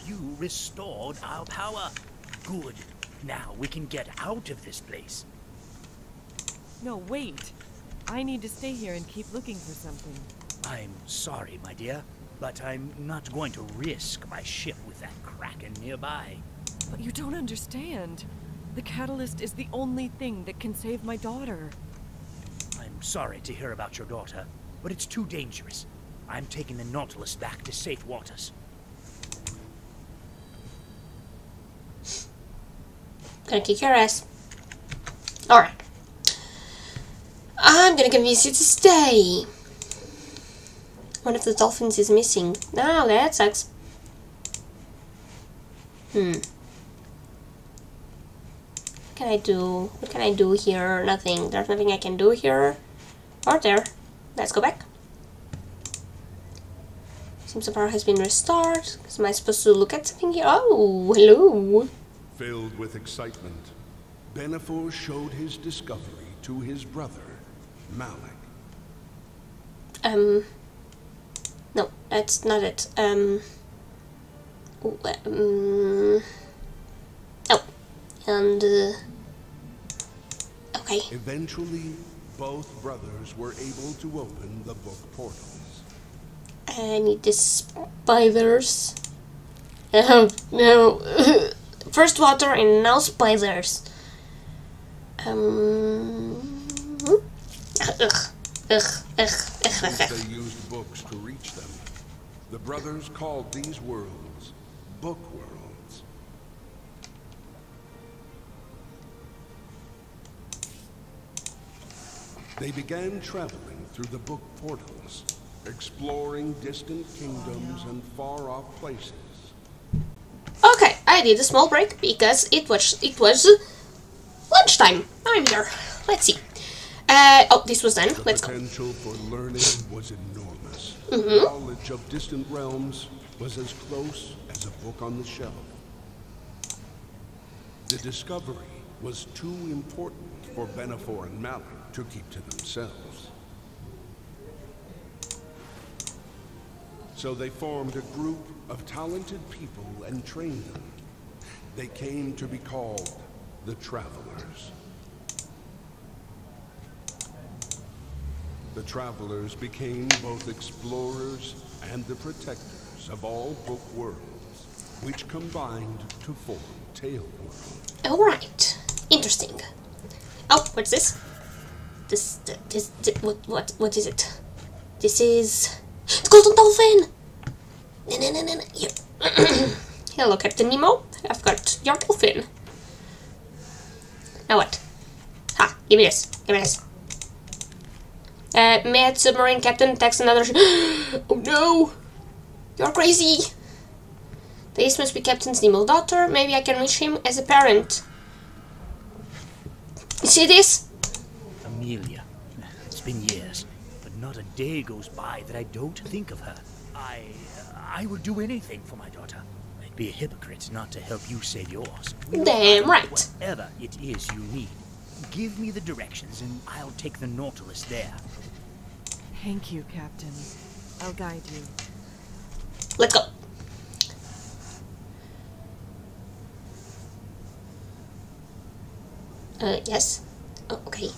You restored our power. Good. Now we can get out of this place. No, wait. I need to stay here and keep looking for something. I'm sorry, my dear, but I'm not going to risk my ship with that kraken nearby. But you don't understand. The catalyst is the only thing that can save my daughter. I'm sorry to hear about your daughter, but it's too dangerous. I'm taking the Nautilus back to safe waters. Gonna kick your ass. Alright. I'm gonna convince you to stay. One of the dolphins is missing. No, that sucks. Hmm. What can I do? What can I do here? Nothing. There's nothing I can do here. Or there. Let's go back. Seems the power has been restored. Am I supposed to look at something here? Oh, hello. Filled with excitement, Benefor showed his discovery to his brother, Malik. Um. No, that's not it. Um. um oh, and uh, okay. Eventually, both brothers were able to open the book portals. I need the spiders. Oh no! First water and now spiders. Um. Ugh. Ugh. Ugh. Ugh. Ugh. they used books to reach them, the brothers called these worlds book worlds. They began traveling through the book portals, exploring distant kingdoms and far-off places. I did a small break because it was it was lunchtime. I'm here. Let's see. Uh, oh, this was done. The Let's go. potential for learning was enormous. Knowledge of distant realms was as close as a book on the shelf. The discovery was too important for Benefor and Malik to keep to themselves. So they formed a group of talented people and trained them. They came to be called the Travelers. The travelers became both explorers and the protectors of all book worlds, which combined to form Tale World. All right. Interesting. Oh, what's this? This, this, this, what, what, what is it? This is the golden dolphin. Hello, Captain Nemo. I've got your dolphin. Now what? Ha! Give me this. Give me this. Uh, mad submarine captain attacks another. oh no! You're crazy. This must be Captain Nemo's daughter. Maybe I can reach him as a parent. You see this? Amelia. It's been years, but not a day goes by that I don't think of her. I. I would do anything for my daughter. I'd be a hypocrite not to help you save yours. Damn right. Whatever it is you need, give me the directions and I'll take the Nautilus there. Thank you, Captain. I'll guide you. Let's go. Uh, yes. Oh, okay.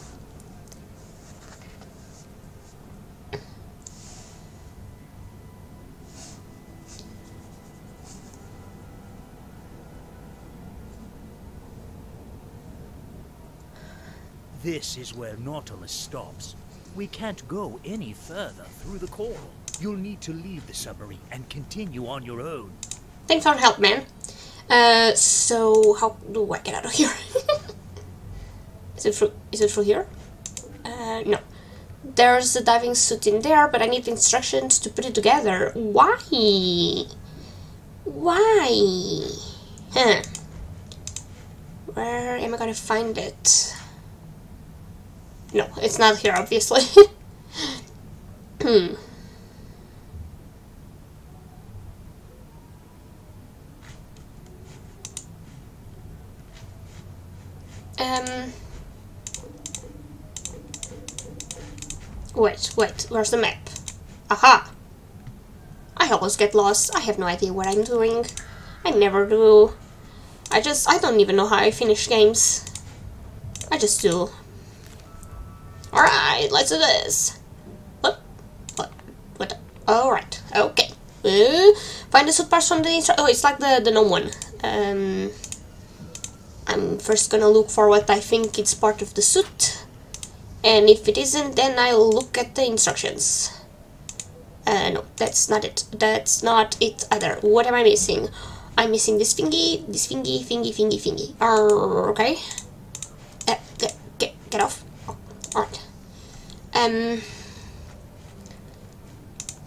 This is where Nautilus stops. We can't go any further through the coral. You'll need to leave the submarine and continue on your own. Thanks for help, man. Uh, so how do I get out of here? is it through? Is it through here? Uh, no. There's a diving suit in there, but I need instructions to put it together. Why? Why? Huh. Where am I gonna find it? No, it's not here, obviously. hmm. Um. Wait, wait, where's the map? Aha! I always get lost. I have no idea what I'm doing. I never do. I just, I don't even know how I finish games. I just do. Alright, let's do this. What? What? What? Alright, okay. Uh, find the suit parts from the instru- Oh, it's like the, the gnome one. Um, I'm first gonna look for what I think it's part of the suit. And if it isn't, then I'll look at the instructions. Uh, no, that's not it. That's not it either. What am I missing? I'm missing this thingy, this thingy, thingy, thingy, thingy. Uh, okay. Uh, get, get, get off. Alright. Um.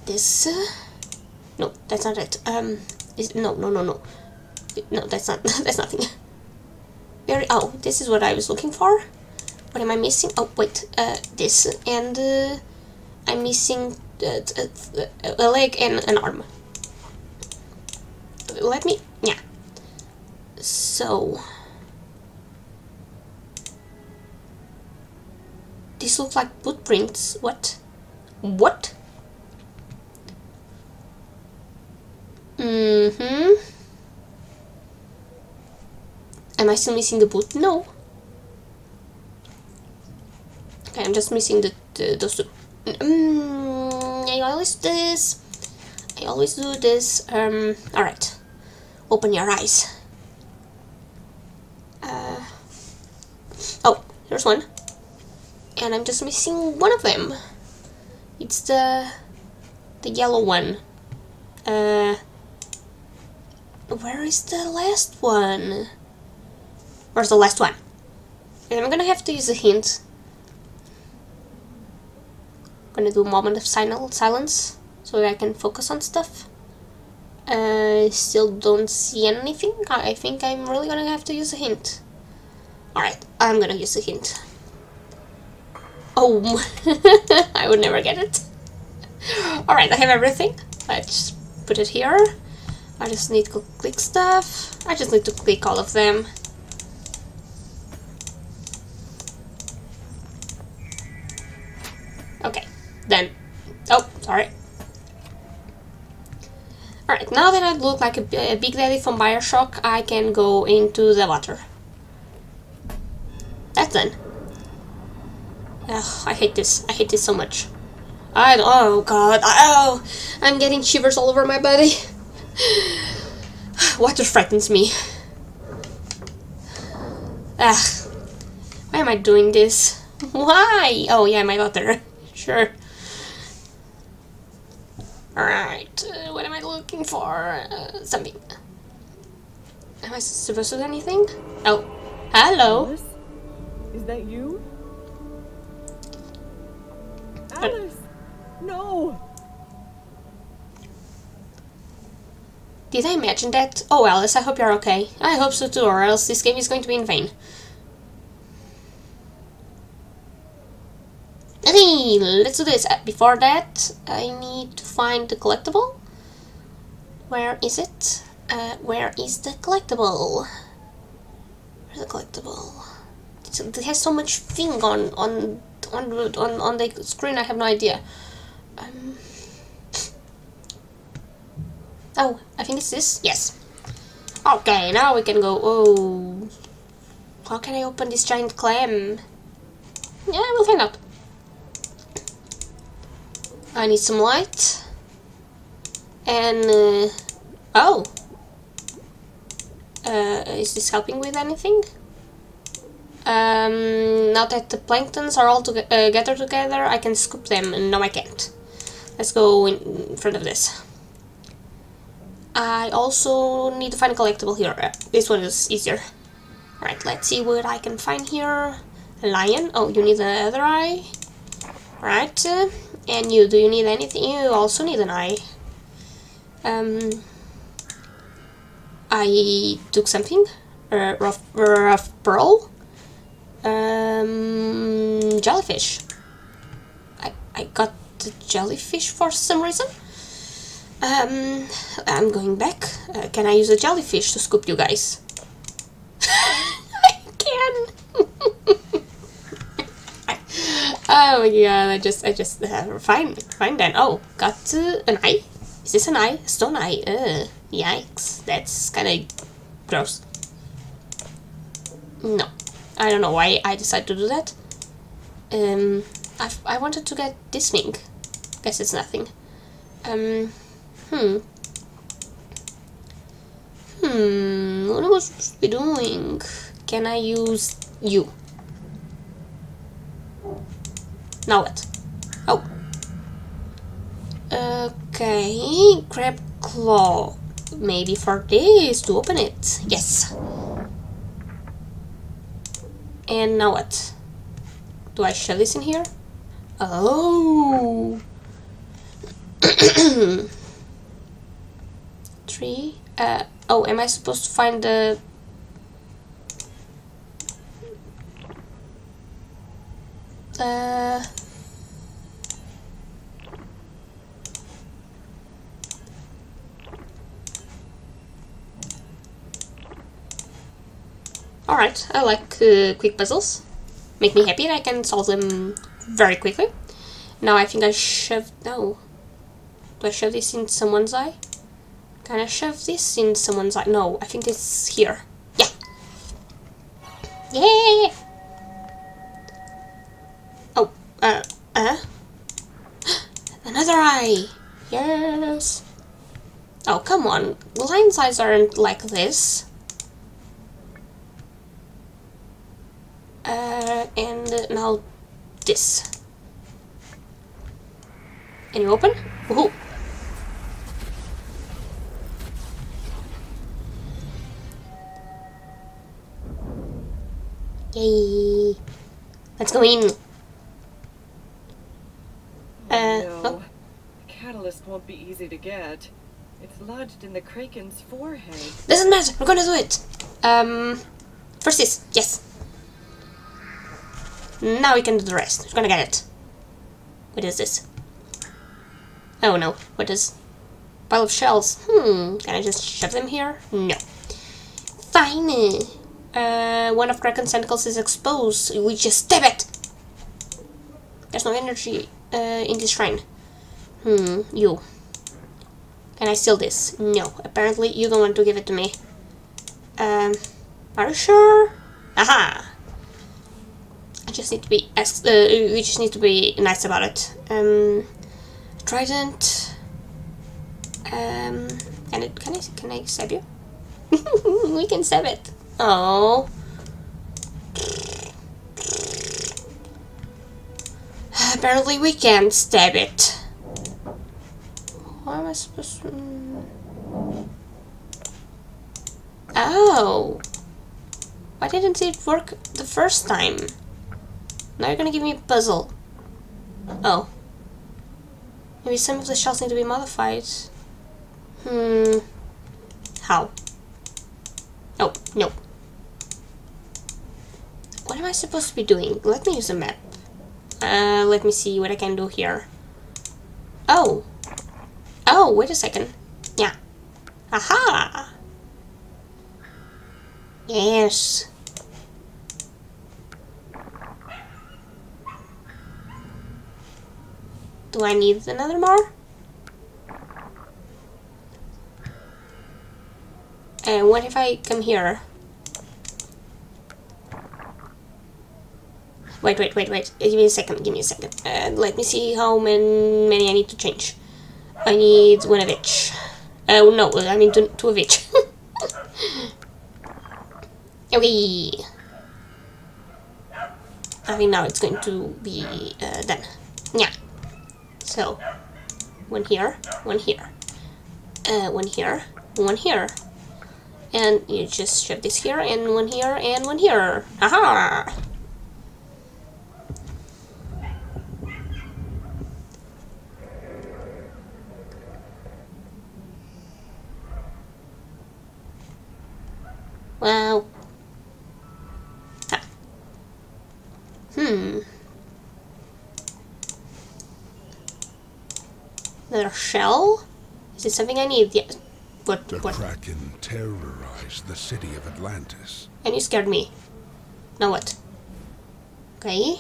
This. Uh, no, that's not it. Um. Is, no, no, no, no. No, that's not. that's nothing. Very. Oh, this is what I was looking for. What am I missing? Oh, wait. Uh, this and uh, I'm missing uh, uh, a leg and an arm. Let me. Yeah. So. These look like footprints. What? What? Mm-hmm. Am I still missing the boot? No. Okay, I'm just missing the, the those two. Mm, I always do this. I always do this. Um. All right. Open your eyes. Uh. Oh, there's one. And I'm just missing one of them. It's the the yellow one. Uh. Where is the last one? Where's the last one? And I'm gonna have to use a hint. I'm gonna do a moment of sil- silence so I can focus on stuff. I still don't see anything. I think I'm really gonna have to use a hint. Alright, I'm gonna use a hint. Oh, I would never get it. Alright, I have everything. Let's put it here. I just need to click stuff. I just need to click all of them. Okay, then. Oh, sorry. Alright, now that I look like a Big Daddy from Bioshock, I can go into the water. That's done. Ugh, I hate this. I hate this so much. I oh god. Oh, I'm getting shivers all over my body. Water frightens me. Ugh. Why am I doing this? Why? Oh yeah, my daughter. Sure. Alright, uh, what am I looking for? Uh, something. Am I supposed to do anything? Oh, hello. Alice? Is that you? Alice! No! Did I imagine that? Oh, Alice, I hope you're okay. I hope so too, or else this game is going to be in vain. Let's do this. Uh, Before that, I need to find the collectible. Where is it? Uh, where is the collectible? Where's the collectible? It has so much thing on on on on on the screen. I have no idea. Um, oh, I think it's this. Yes. Okay, now we can go. Oh, how can I open this giant clam? Yeah, we'll find out. I need some light. And, uh, oh. Uh, is this helping with anything? Um, now that the planktons are all to uh, gathered together, I can scoop them, no I can't. Let's go in front of this. I also need to find a collectible here. Uh, this one is easier. Alright, let's see what I can find here. A lion. Oh, you need the other eye. Right. Uh, and you, do you need anything? You also need an eye. Um, I took something. A rough, rough pearl. Um, jellyfish. I, I got the jellyfish for some reason. Um, I'm going back. Uh, can I use a jellyfish to scoop you guys? I can. oh my god! I just, I just uh, fine, fine then. Oh, got uh, an eye. Is this an eye? Stone eye. Uh, yikes! That's kind of gross. No, I don't know why I decided to do that. Um, I I wanted to get this thing. Guess it's nothing. Um, hmm. Hmm, what am I supposed to be doing? Can I use you? Now what? Oh. Okay, grab claw. Maybe for this to open it. Yes. And now what? Do I shove this in here? Oh. Uh, oh, am I supposed to find the... Uh... Alright, I like uh, quick puzzles. Make me happy I can solve them very quickly. Now I think I shoved... No. Do I shove this in someone's eye? Can I shove this in someone's eye? No, I think it's here. Yeah. Yeah. Oh, uh, uh. Another eye. Yes. Oh, come on. Lion's eyes aren't like this. Uh, and now this. And you open? Woohoo! Yay! Let's go in. Uh, no. oh, The catalyst won't be easy to get. It's lodged in the Kraken's forehead. doesn't matter. We're gonna do it. Um, first this. Yes. Now we can do the rest. We're gonna get it. What is this? Oh no. What is? Pile of shells. Hmm. Can I just shove them here? No. Fine. Uh, one of Kraken's tentacles is exposed. We just stab it. There's no energy uh, in this shrine. Hmm. You. Can I steal this? No. Apparently you don't want to give it to me. Um. Are you sure? Aha. Just need to be uh, we just need to be nice about it. Um, trident. Um, can it? Can I? Can I stab you? we can stab it. Oh. Apparently we can't stab it. How am I supposed to? Oh. Why didn't it work the first time? Now you're gonna give me a puzzle. Oh. Maybe some of the shells need to be modified. Hmm. How? Oh, no. What am I supposed to be doing? Let me use a map. Uh, let me see what I can do here. Oh. Oh, wait a second. Yeah. Aha! Yes. Do I need another more? And what if I come here? Wait, wait, wait, wait. Give me a second, give me a second. And let me see how many, many I need to change. I need one of each. Oh, no, I mean two, two of each. okay. I think now it's going to be uh, done. Yeah. So, one here, one here, uh, one here, one here. And you just shove this here, and one here, and one here. Aha! Wow. Hmm. Another shell? Is it something I need? Yeah. What? The What? Kraken terrorized the city of Atlantis. And you scared me. Now what? Okay.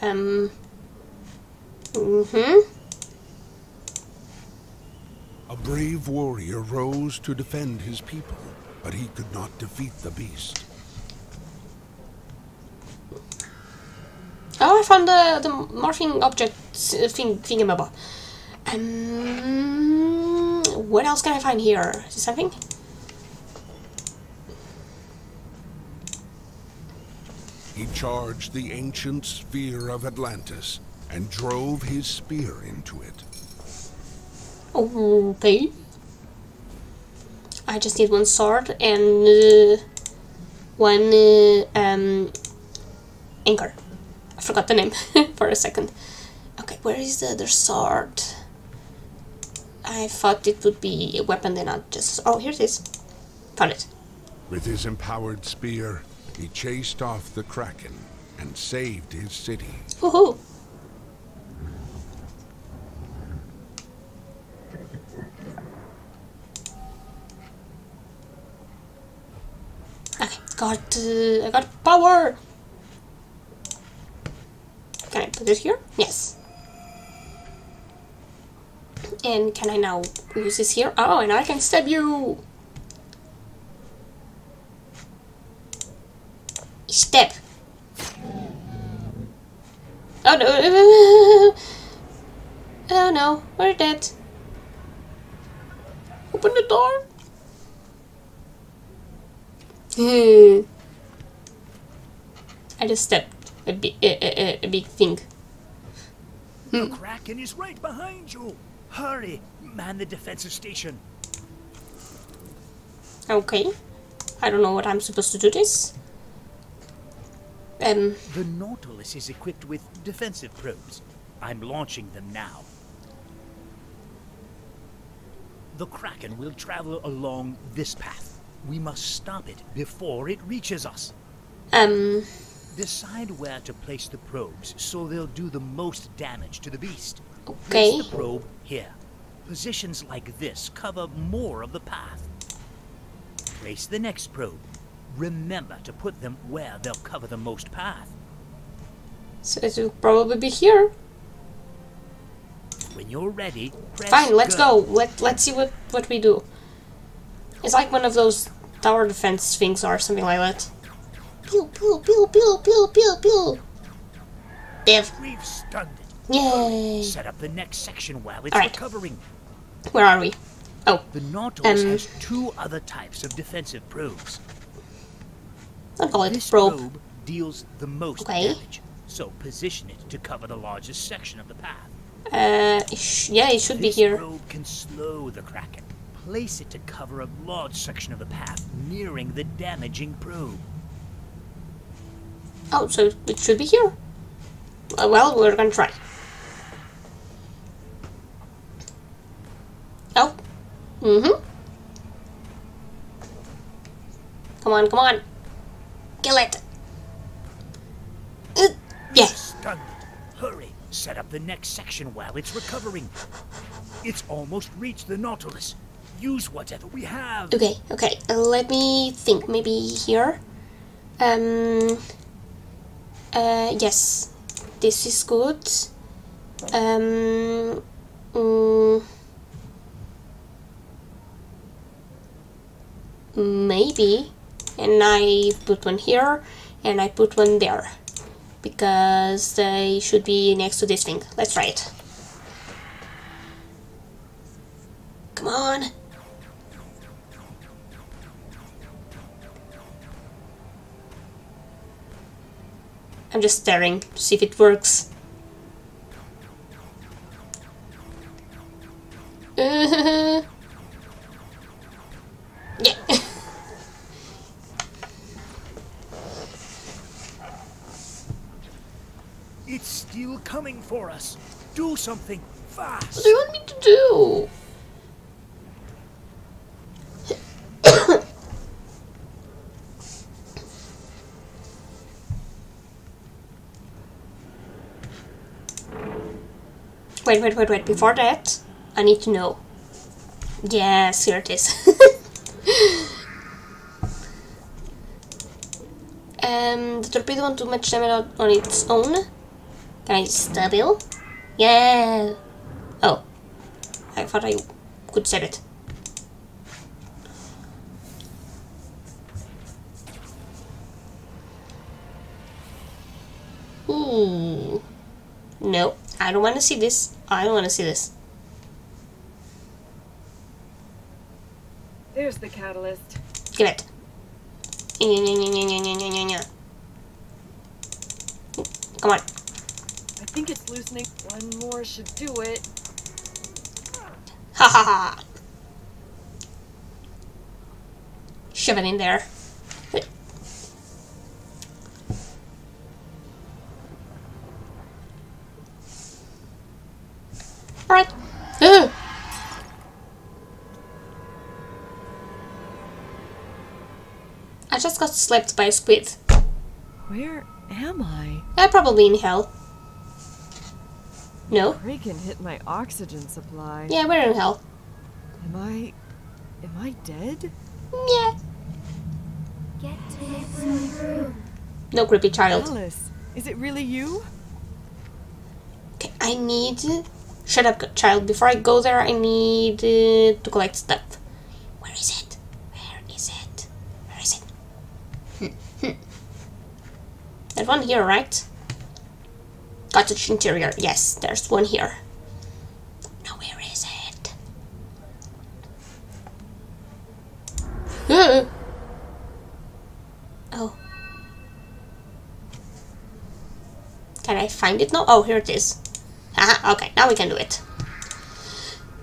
Um. Mm-hmm. A brave warrior rose to defend his people, but he could not defeat the beast. Oh, I found the the morphing object uh, thing thingamabob. Um, what else can I find here? Is there something? He charged the ancient sphere of Atlantis and drove his spear into it. Okay. I just need one sword and uh, one uh, um, anchor. I forgot the name for a second. Okay, where is the other sword? I thought it would be a weapon and not just. Oh, here it is. Found it. With his empowered spear, he chased off the Kraken and saved his city. Woohoo! Okay, got uh, I got power. Can I put it here? Yes. And can I now use this here? Oh, and I can stab you. Step. Oh no! Oh no, we're dead. Open the door. Hmm. I just stepped a big, a, a, a big thing. The Kraken is right behind you. Hurry, man the defensive station. Okay. I don't know what I'm supposed to do this. Um, The Nautilus is equipped with defensive probes. I'm launching them now. The Kraken will travel along this path. We must stop it before it reaches us. um, Decide where to place the probes so they'll do the most damage to the beast. okay. Place the probe here. Positions like this cover more of the path. Place the next probe. Remember to put them where they'll cover the most path. So it will probably be here. When you're ready, press Fine, let's go. Let Let's see what what we do. It's like one of those tower defense things or something like that. Pew pew pew pew pew pew pew. Dev. We've stunned it. Yay! Set up the next section while it's Alright. recovering. Where are we? Oh, The Nautilus Um, has two other types of defensive probes. don't call it This probe. probe deals the most Okay. damage, so position it to cover the largest section of the path. Uh, yeah, it should be here. This probe can slow the Kraken. Place it to cover a large section of the path nearing the damaging probe. Oh, so it should be here. Uh, well, we're gonna try. Oh. Mm-hmm. Come on, come on. Kill it. Uh, yeah. Stunned. Hurry. Set up the next section while it's recovering. It's almost reached the Nautilus. Use whatever we have. Okay, okay. Uh, let me think. Maybe here. Um. Uh, yes. This is good. Um. mm, maybe. And I put one here, and I put one there. Because they should be next to this thing. Let's try it. Come on. I'm just staring to see if it works. It's still coming for us. Do something fast. what do you want me to do? wait, wait, wait, wait. Before that, I need to know. Yes, here it is. um, the torpedo won't do much damage on- its own. Can I stable? Yeah. Oh. I thought I could save it. Ooh. No, I don't want to see this. I don't want to see this. There's the catalyst. Get it. Come on. I think it's loosening. One more should do it. Ha ha ha. Shove it in there. Alright. Ooh. I just got slapped by a squid. Where am I? Uh, probably in hell. No? Kraken hit my oxygen supply. Yeah, we're in hell. Am I. Am I dead? Yeah. No creepy child. Alice, is it really you? Okay, I need. Shut up, child. Before I go there, I need uh, to collect stuff. Where is it? Where is it? Where is it? Hmm, hmm. One here, right? Cottage interior. Yes, there's one here. Now, where is it? Uh. Oh. Can I find it now? Oh, here it is. Haha, okay, now we can do it.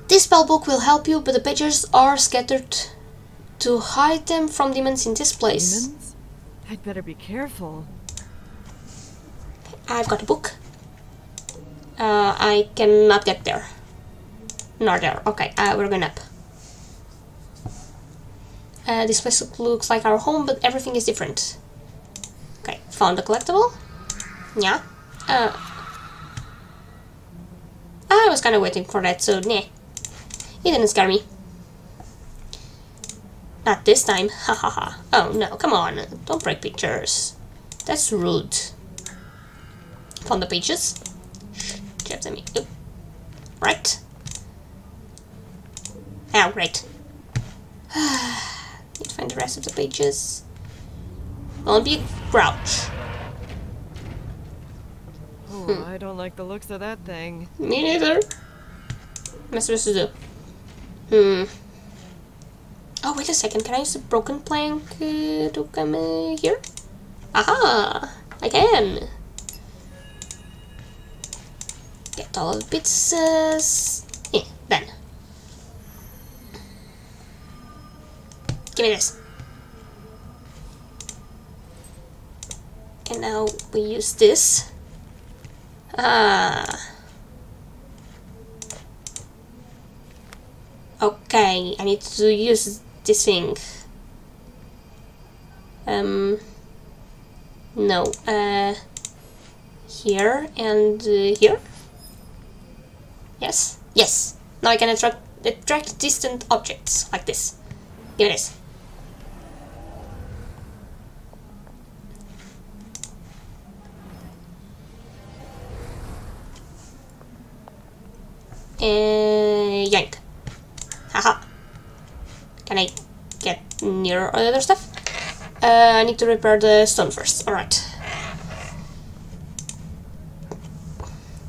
This spellbook will help you, but the pages are scattered to hide them from demons in this place. Demons? I'd better be careful. I've got a book. Uh, I cannot get there. Nor there. Okay, uh, we're going up. Uh, this place looks like our home, but everything is different. Okay, found a collectible. Yeah. Uh, I was kind of waiting for that, so nah. It didn't scare me. Not this time. Ha ha ha. Oh no, come on. Don't break pictures. That's rude. Found the pages. Give them me. Oop. Right. Oh, great. Need to find the rest of the pages. Don't be a grouch. Oh, I don't like the looks of that thing. Me neither. What am I supposed to do? Hmm. Oh, wait a second. Can I use a broken plank uh, to come uh, here? Aha! I can! Get all the pizzas. Yeah, done. Give me this. And now we use this. Ah. Okay, I need to use this thing. Um, no, uh, here and uh, here. Yes, yes. Now I can attract attract distant objects like this. Here it is. And yank. Haha. Can I get near other stuff? Uh, I need to repair the stone first. Alright.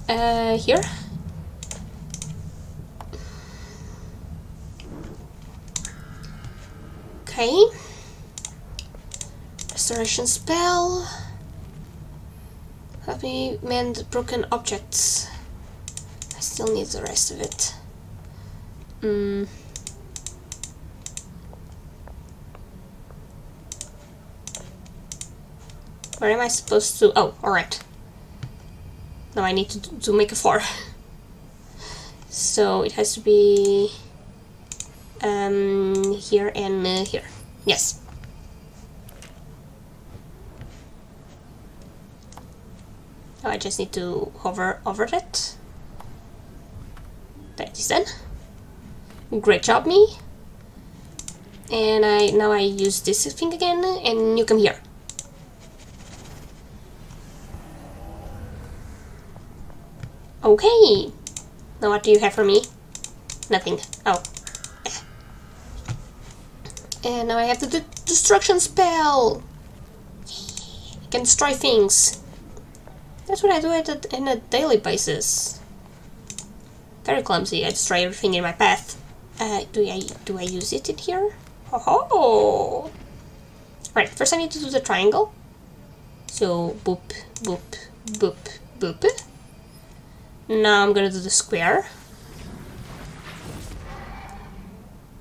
Uh, here? Okay. Restoration spell. Help me mend broken objects. I still need the rest of it. Hmm. Where am I supposed to? Oh, alright. Now I need to, to make a four. so it has to be um, here and uh, here. Yes. I just need to hover over it. That is done. Great job, me. And I now I use this thing again, and you come here. Okay. Now what do you have for me? Nothing. Oh. And now I have the d destruction spell. I can destroy things. That's what I do at a, a daily basis. Very clumsy. I destroy everything in my path. Uh, do I do I use it in here? Oh ho! Right. First, I need to do the triangle. So boop, boop, boop, boop. Now I'm gonna do the square.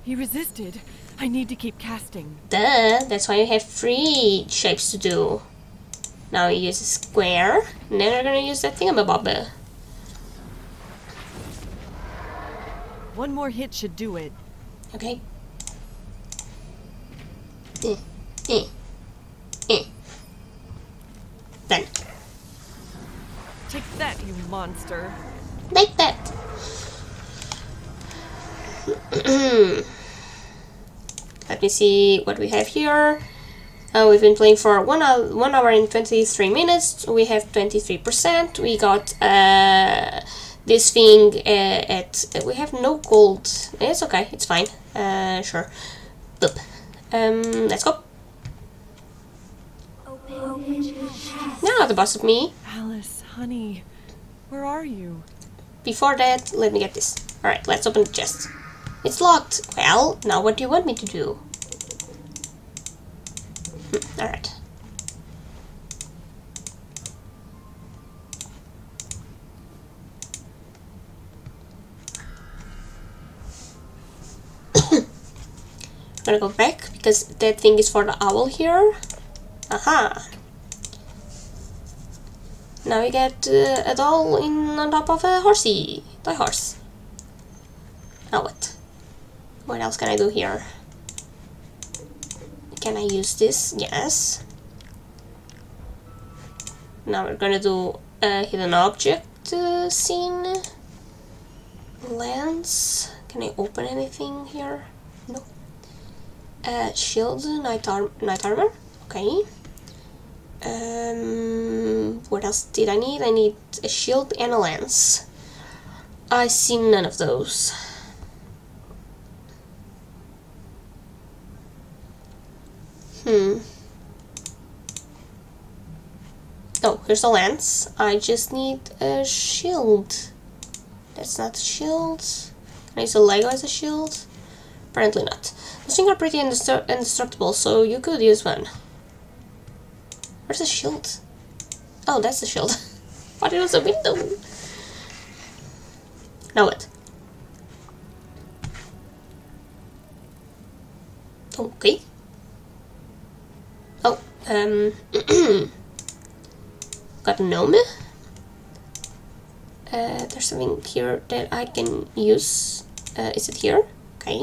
He resisted. I need to keep casting. Duh, that's why you have three shapes to do. Now you use a square, and then we're gonna use that thingamabob. One more hit should do it. Okay. Eh, eh, eh. Done. Take that, you monster. Like that. Let me see what we have here. Uh, we've been playing for one hour, one hour and 23 minutes. We have 23%. We got uh, this thing uh, at... we have no gold. It's okay, it's fine. Uh, sure. Boop. Um, let's go. Now the boss of me. Alice, honey, where are you? Before that, let me get this. Alright, let's open the chest. It's locked. Well, now what do you want me to do? Hmm, Alright. I'm gonna go back because that thing is for the owl here. Aha! Now we get uh, a doll in on top of a horsey. Toy horse. Now what? What else can I do here? Can I use this? Yes. Now we're gonna do a hidden object uh, scene. Lens. Can I open anything here? No. Uh, shield, knight, ar knight armor. Okay. Um, what else did I need? I need a shield and a lance. I see none of those. Hmm. Oh, here's a lance. I just need a shield. That's not a shield. Can I use a Lego as a shield? Apparently not. Those things are pretty indestru indestructible, so you could use one. Where's the shield? Oh, that's the shield. Thought it was a window. Now what? Okay. Um... got gnome. Uh, there's something here that I can use. Uh, is it here? Okay.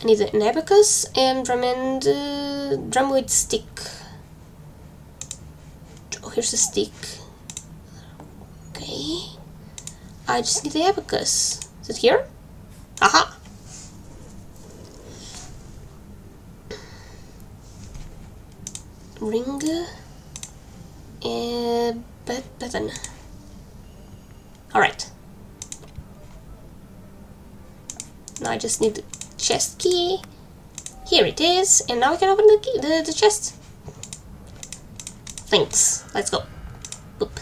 I need an abacus and drum and uh, drumwood stick. Oh, here's a stick. Okay. I just need the abacus. Is it here? Aha! Ring uh, button. Alright. Now I just need the chest key. Here it is, and now we can open the key, the, the chest. Thanks. Let's go. Oop.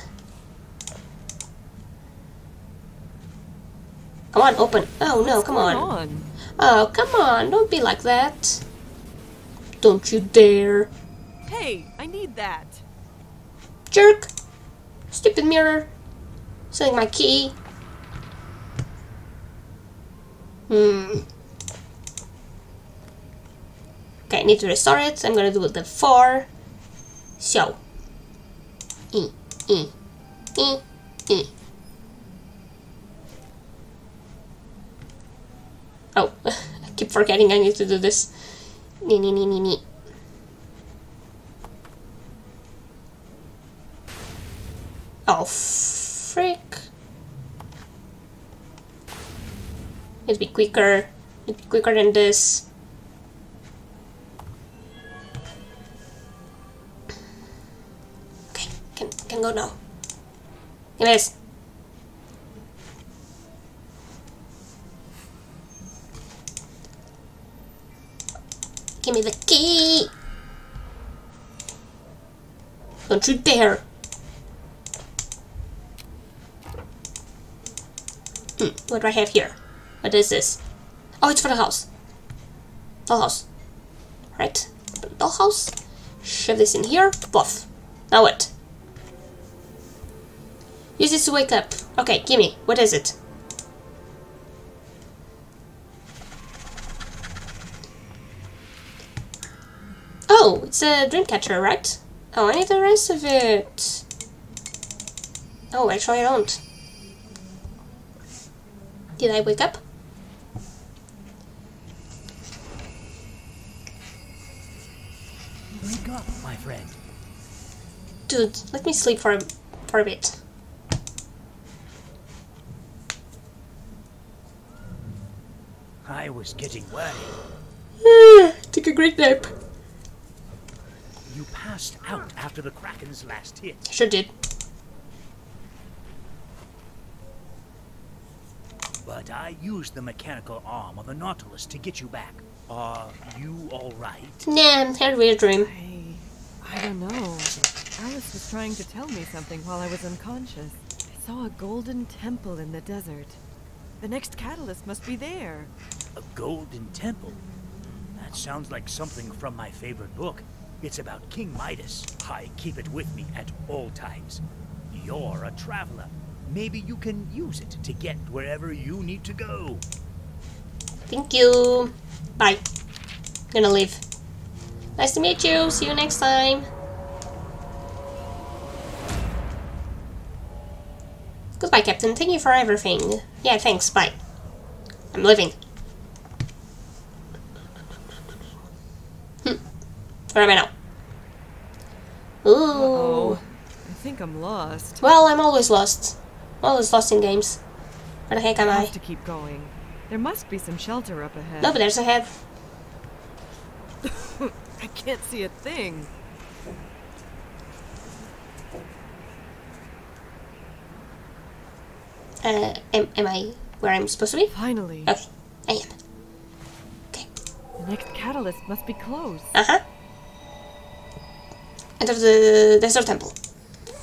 Come on, open. Oh no, What's come on. on? Oh, come on, don't be like that. Don't you dare. Hey, I need that. Jerk! Stupid mirror. Selling my key. Hmm. Okay, I need to restore it. I'm gonna do the 4. So. E, E, E, E. Oh, I keep forgetting I need to do this. Nee, nee, nee, nee, nee. Oh, frick. To be quicker. To be quicker than this. Okay, can can go now. This. Give me the key. Don't you dare. Hmm, what do I have here? What is this? Oh, it's for the house. Dollhouse. Right. Dollhouse. Shove this in here. Buff. Now what? Use this to wake up. Okay, gimme. What is it? Oh, it's a dream catcher, right? Oh, I need the rest of it. Oh, actually I don't. Did I wake up? Wake up, my friend. Dude, let me sleep for a, for a bit. I was getting worried. Ah, Take a great nap. You passed out after the Kraken's last hit. Sure did. But I used the mechanical arm of the Nautilus to get you back. Are you alright? Nah, had a weird dream. I. I don't know. Alice was trying to tell me something while I was unconscious. I saw a golden temple in the desert. The next catalyst must be there. A golden temple? That sounds like something from my favorite book. It's about King Midas. I keep it with me at all times. You're a traveler. Maybe you can use it to get wherever you need to go. Thank you. Bye. Gonna leave. Nice to meet you. See you next time. Goodbye, Captain. Thank you for everything. Yeah, thanks. Bye. I'm leaving. Hmm. Where am I now? Ooh. Oh, I think I'm lost. Well, I'm always lost. Always lost in games. Where the heck am I I? have to keep going. There must be some shelter up ahead. No, but there's a head. I can't see a thing. Uh, am, am I where I'm supposed to be? Finally. Okay, I am. Okay. The next catalyst must be close. Uh huh. Enter the desert temple.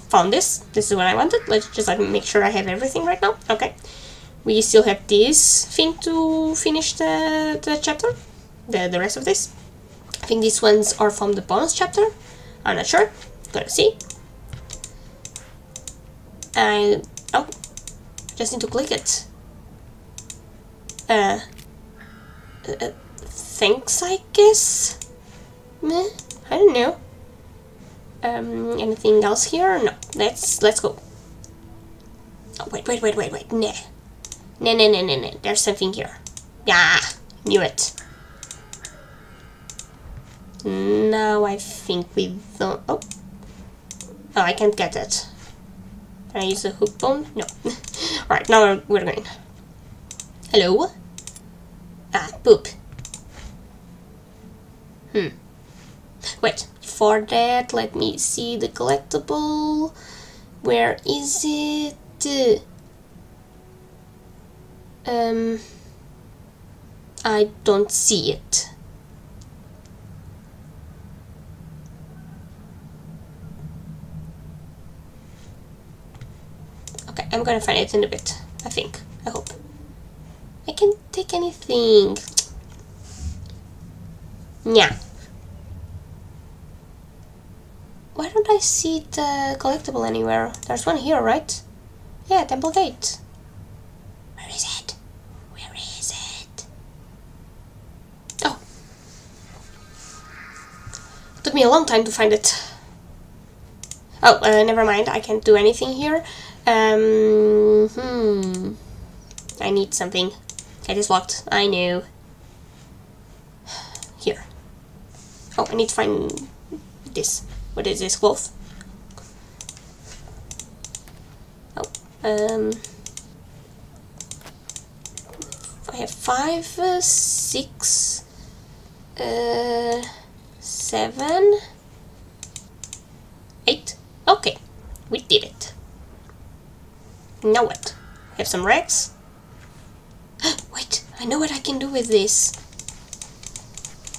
Found this. This is what I wanted. Let's just like make sure I have everything right now. Okay. We still have this thing to finish the, the chapter. The, the rest of this. I think these ones are from the bonus chapter. I'm not sure. Gotta see. I oh, just need to click it. Uh, uh thanks, I guess. Meh, I don't know. Um, anything else here? No. Let's let's go. Oh wait, wait, wait, wait, wait. Nah, nah, nah, nah, nah, nah. There's something here. Yeah, knew it. now I think we don't. Oh, oh, I can't get it. Can I use the hook bone? No. Alright, now we're, we're going. Hello? Ah, poop. Hmm. Wait, for that, let me see the collectible. Where is it? Um, I don't see it. Okay, I'm gonna find it in a bit. I think. I hope. I can take anything. Yeah. Why don't I see the collectible anywhere? There's one here, right? Yeah, Temple Gate. Where is it? Where is it? Oh. Took me a long time to find it. Oh, uh, never mind. I can't do anything here. Um, hmm. I need something. It is locked. I knew. Here. Oh, I need to find this. What is this cloth? Oh, um. I have five, uh, six, uh, seven, eight. Okay, we did it. Now what? Have some rags? Wait, I know what I can do with this.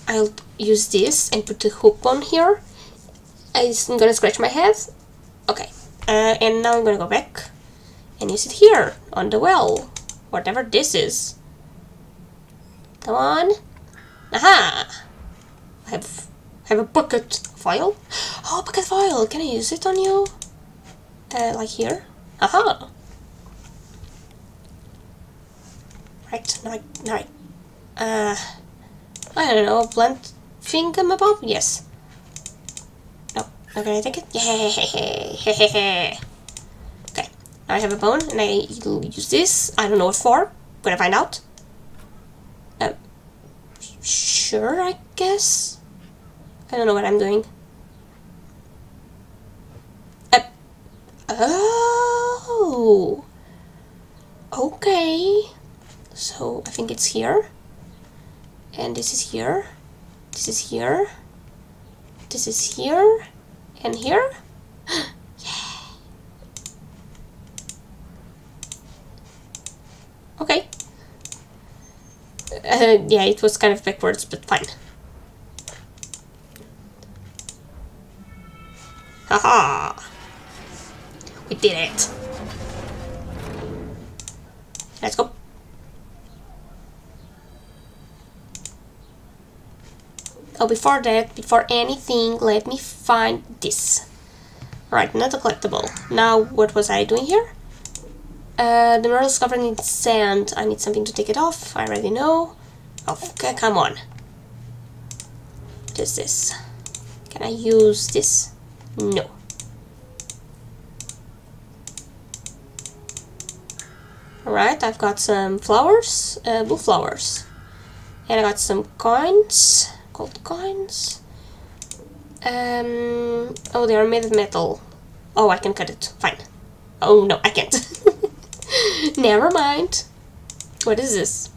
I'll use this and put the hook on here. I'm gonna scratch my head. Okay, uh, and now I'm gonna go back and use it here on the well. Whatever this is. Come on. Aha! I have I have a bucket foil. Oh, bucket foil. Can I use it on you? Uh, like here. Aha! Right, right, right. Uh, I don't know, blunt thingamabob? Yes. Not gonna take it? Okay, now I have a bone, and I use this. I don't know what for. Gonna find out. Um, sure, I guess? I don't know what I'm doing. Uh, oh! Okay. So I think it's here. And this is here. This is here. This is here. And here. Okay. Uh, yeah, it was kind of backwards, but fine. Haha! We did it! Let's go. Oh, before that, before anything, let me find this. Right, not a collectible. Now, what was I doing here? Uh, the is covered in sand. I need something to take it off. I already know. Oh, okay, come on. Is this? Can I use this? No. Alright, I've got some flowers, uh, blue flowers. And I got some coins gold coins. Um, oh, they are made of metal. Oh, I can cut it. Fine. Oh, no, I can't. Never mind. What is this?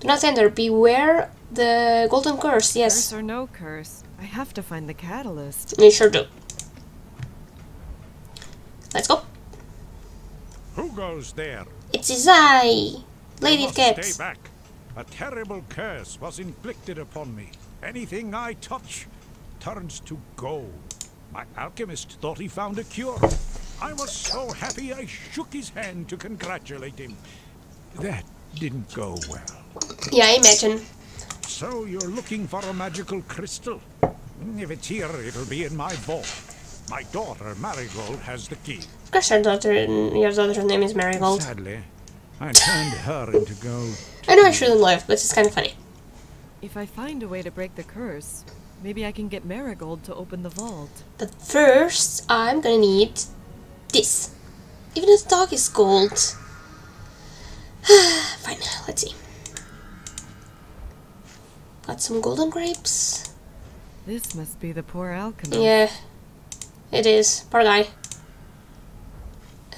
Do not enter. Beware the golden curse. Yes. Curse or no curse, I have to find the catalyst. We sure do. Let's go. Who goes there? It is I, Lady You of must Cats. Stay back. A terrible curse was inflicted upon me. Anything I touch turns to gold. My alchemist thought he found a cure. I was so happy I shook his hand to congratulate him. That didn't go well. Yeah, I imagine. So you're looking for a magical crystal? If it's here, it'll be in my vault. My daughter, Marigold, has the key. Of course, your daughter, your daughter's name is Marigold. Sadly, I turned her into gold. I know I shouldn't laugh, but it's kind of funny. If I find a way to break the curse, maybe I can get Marigold to open the vault. But first, I'm gonna need this. Even the dog is gold. Fine, let's see. Got some golden grapes. This must be the poor alchemist. Yeah, it is. Poor guy.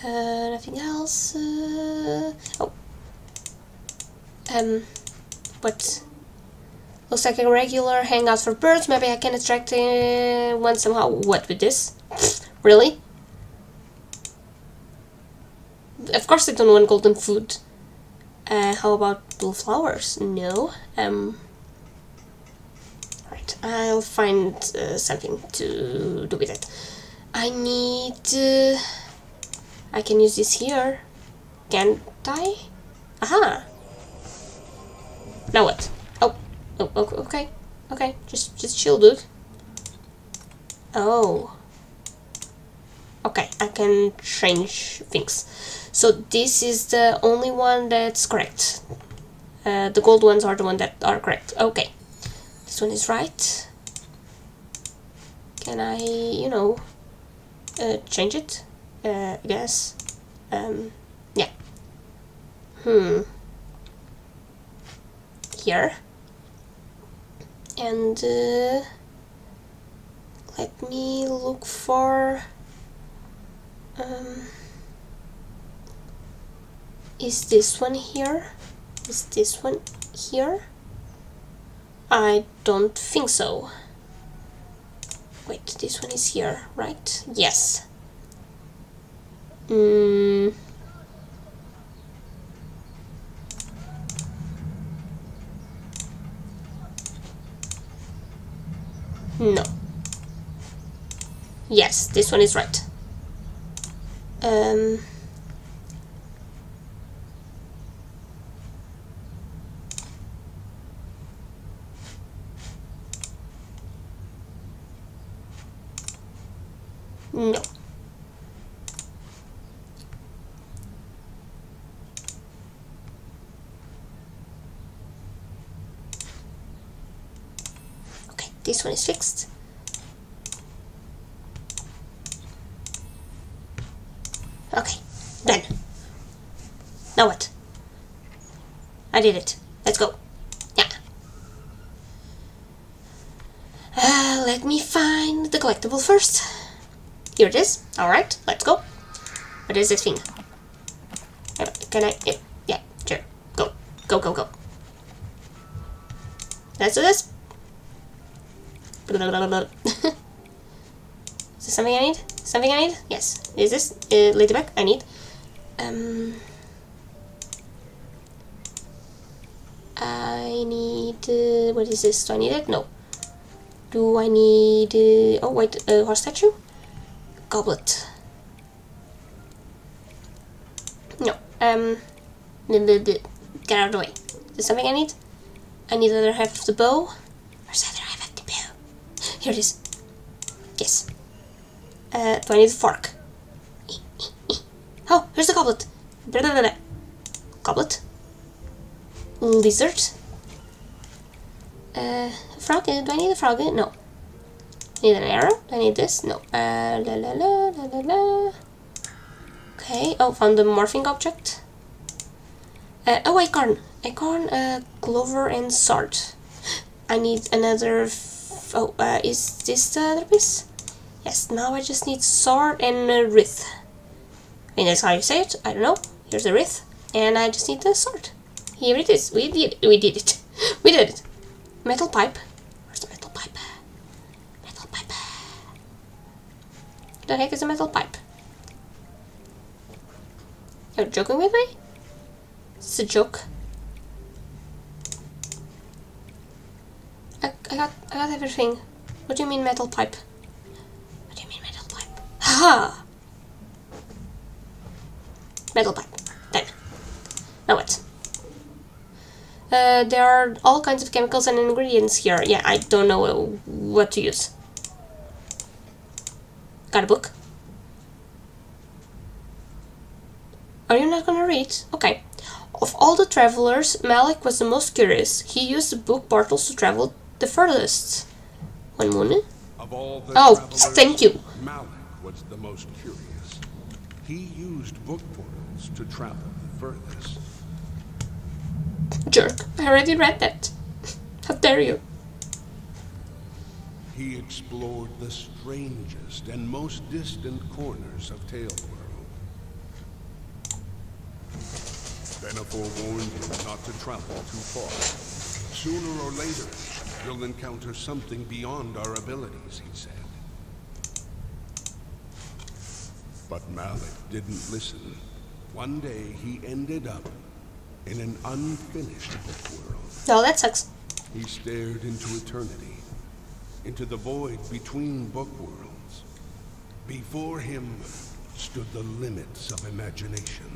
Uh, nothing else. Uh, oh. Um, what? Looks like a regular hangout for birds. Maybe I can attract uh, one somehow. What with this? really? Of course I don't want golden food. Uh, how about blue flowers? No. Um. Right, I'll find uh, something to do with it. I need. Uh, I can use this here. Can't I? Aha! Now what? Oh, oh, okay, okay. Just, just chill, dude. Oh. Okay, I can change things. So this is the only one that's correct. Uh, the gold ones are the one that are correct. Okay. This one is right. Can I, you know, uh, change it? Uh, I guess. Um, yeah. Hmm. Here. And, uh, let me look for, um, is this one here? Is this one here? I don't think so. Wait, this one is here, right? Yes. Mm. No. Yes, this one is right. Um. No. Okay, this one is fixed. Okay, done. Now what? I did it. Let's go. Yeah. Uh, let me find the collectible first. Here it is. Alright, let's go. What is this thing? Uh, Can I? Yeah, yeah, sure. Go. Go, go, go. Let's do this. is this something I need? Something I need? Yes. Is this uh, ladybug? I need. Um. I need. Uh, what is this? Do I need it? No. Do I need? Uh, oh wait, uh, horse statue. Goblet. No. Um. Get out of the way. Is there something I need? I need the other half of the bow. Where's the other half of the bow? Here it is. Yes. Uh, do I need a fork? Oh, here's the goblet. Goblet. Lizard. Uh, frog. uh, Do I need a frog? No. Need an arrow? Do I need this? No. Uh, la la la la la la. Okay. Oh, found the morphing object. Uh, oh, acorn. Acorn, uh, clover, and sword. I need another. Oh, uh, is this the other piece? Yes. Now I just need sword and uh, wreath. I mean, that's how you say it. I don't know. Here's the wreath, and I just need the sword. Here it is. We did. It. We did it. We did it. Metal pipe. Where's the metal pipe? Metal pipe. The heck is a metal pipe? You're joking with me? It's a joke. I, I got I got everything. What do you mean metal pipe? What do you mean metal pipe? Ha! Metal pipe. Done. Now what? Uh, there are all kinds of chemicals and ingredients here. Yeah, I don't know what to use. Got a book? Are you not gonna read? Okay. Of all the travelers, Malik was the most curious. He used the book portals to travel the furthest. One moment. Of all the Oh, thank you. Malik was the most curious. He used book portals to travel the furthest. Jerk. I already read that. How dare you? he explored the strangest and most distant corners of Taleworld. World. Benefor warned him not to travel too far. Sooner or later, you'll encounter something beyond our abilities, he said. But Malik didn't listen. One day, he ended up in an unfinished book world. No, that sucks. He stared into eternity, into the void between book worlds. Before him stood the limits of imagination.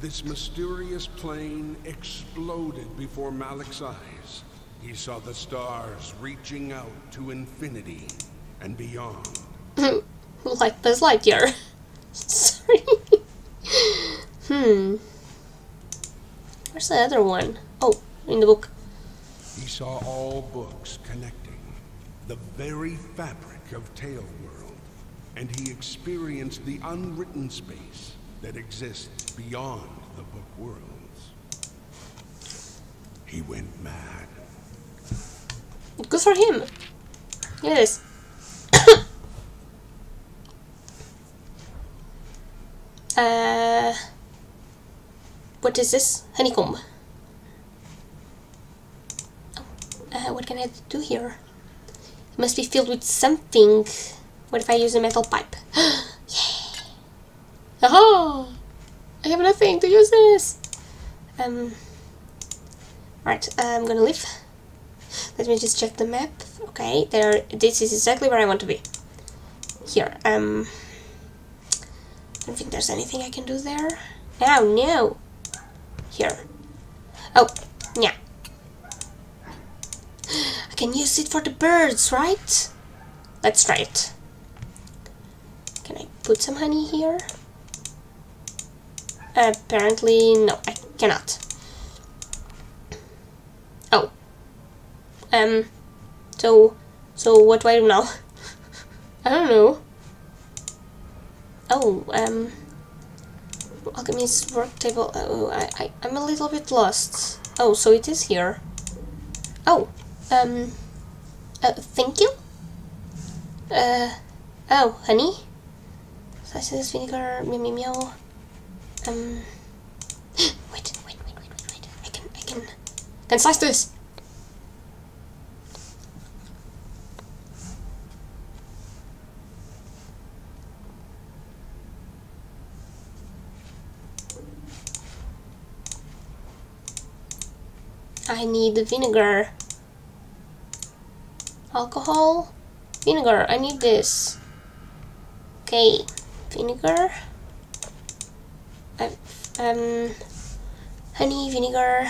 This mysterious plane exploded before Malik's eyes. He saw the stars reaching out to infinity and beyond. like Buzz Lightyear. Sorry. hmm. Where's the other one? Oh, in the book. He saw all books connecting, the very fabric of Tale World, and he experienced the unwritten space that exists beyond the book worlds. He went mad. Good for him. Yes. uh, what is this? Honeycomb. Oh, uh, what can I do here? It must be filled with something. What if I use a metal pipe? Aha! I have nothing to use this! Um, right, I'm gonna leave. Let me just check the map. Okay, there. This is exactly where I want to be. Here. Um. Don't think there's anything I can do there. Oh no. Here. Oh, yeah. I can use it for the birds, right? Let's try it. Can I put some honey here? Apparently, no, I cannot. Oh. Um, so, so what do I do now? I don't know. Oh, um, alchemist work table. Oh, I, I, I'm a little bit lost. Oh, so it is here. Oh, um, uh, thank you. Uh, oh, honey. Slices, vinegar, meow meow meow. Um, wait, wait, wait, wait, wait, wait. I can, I can, can slice this. I need vinegar. Alcohol? Vinegar, I need this. Okay, vinegar. Uh, um, honey, vinegar.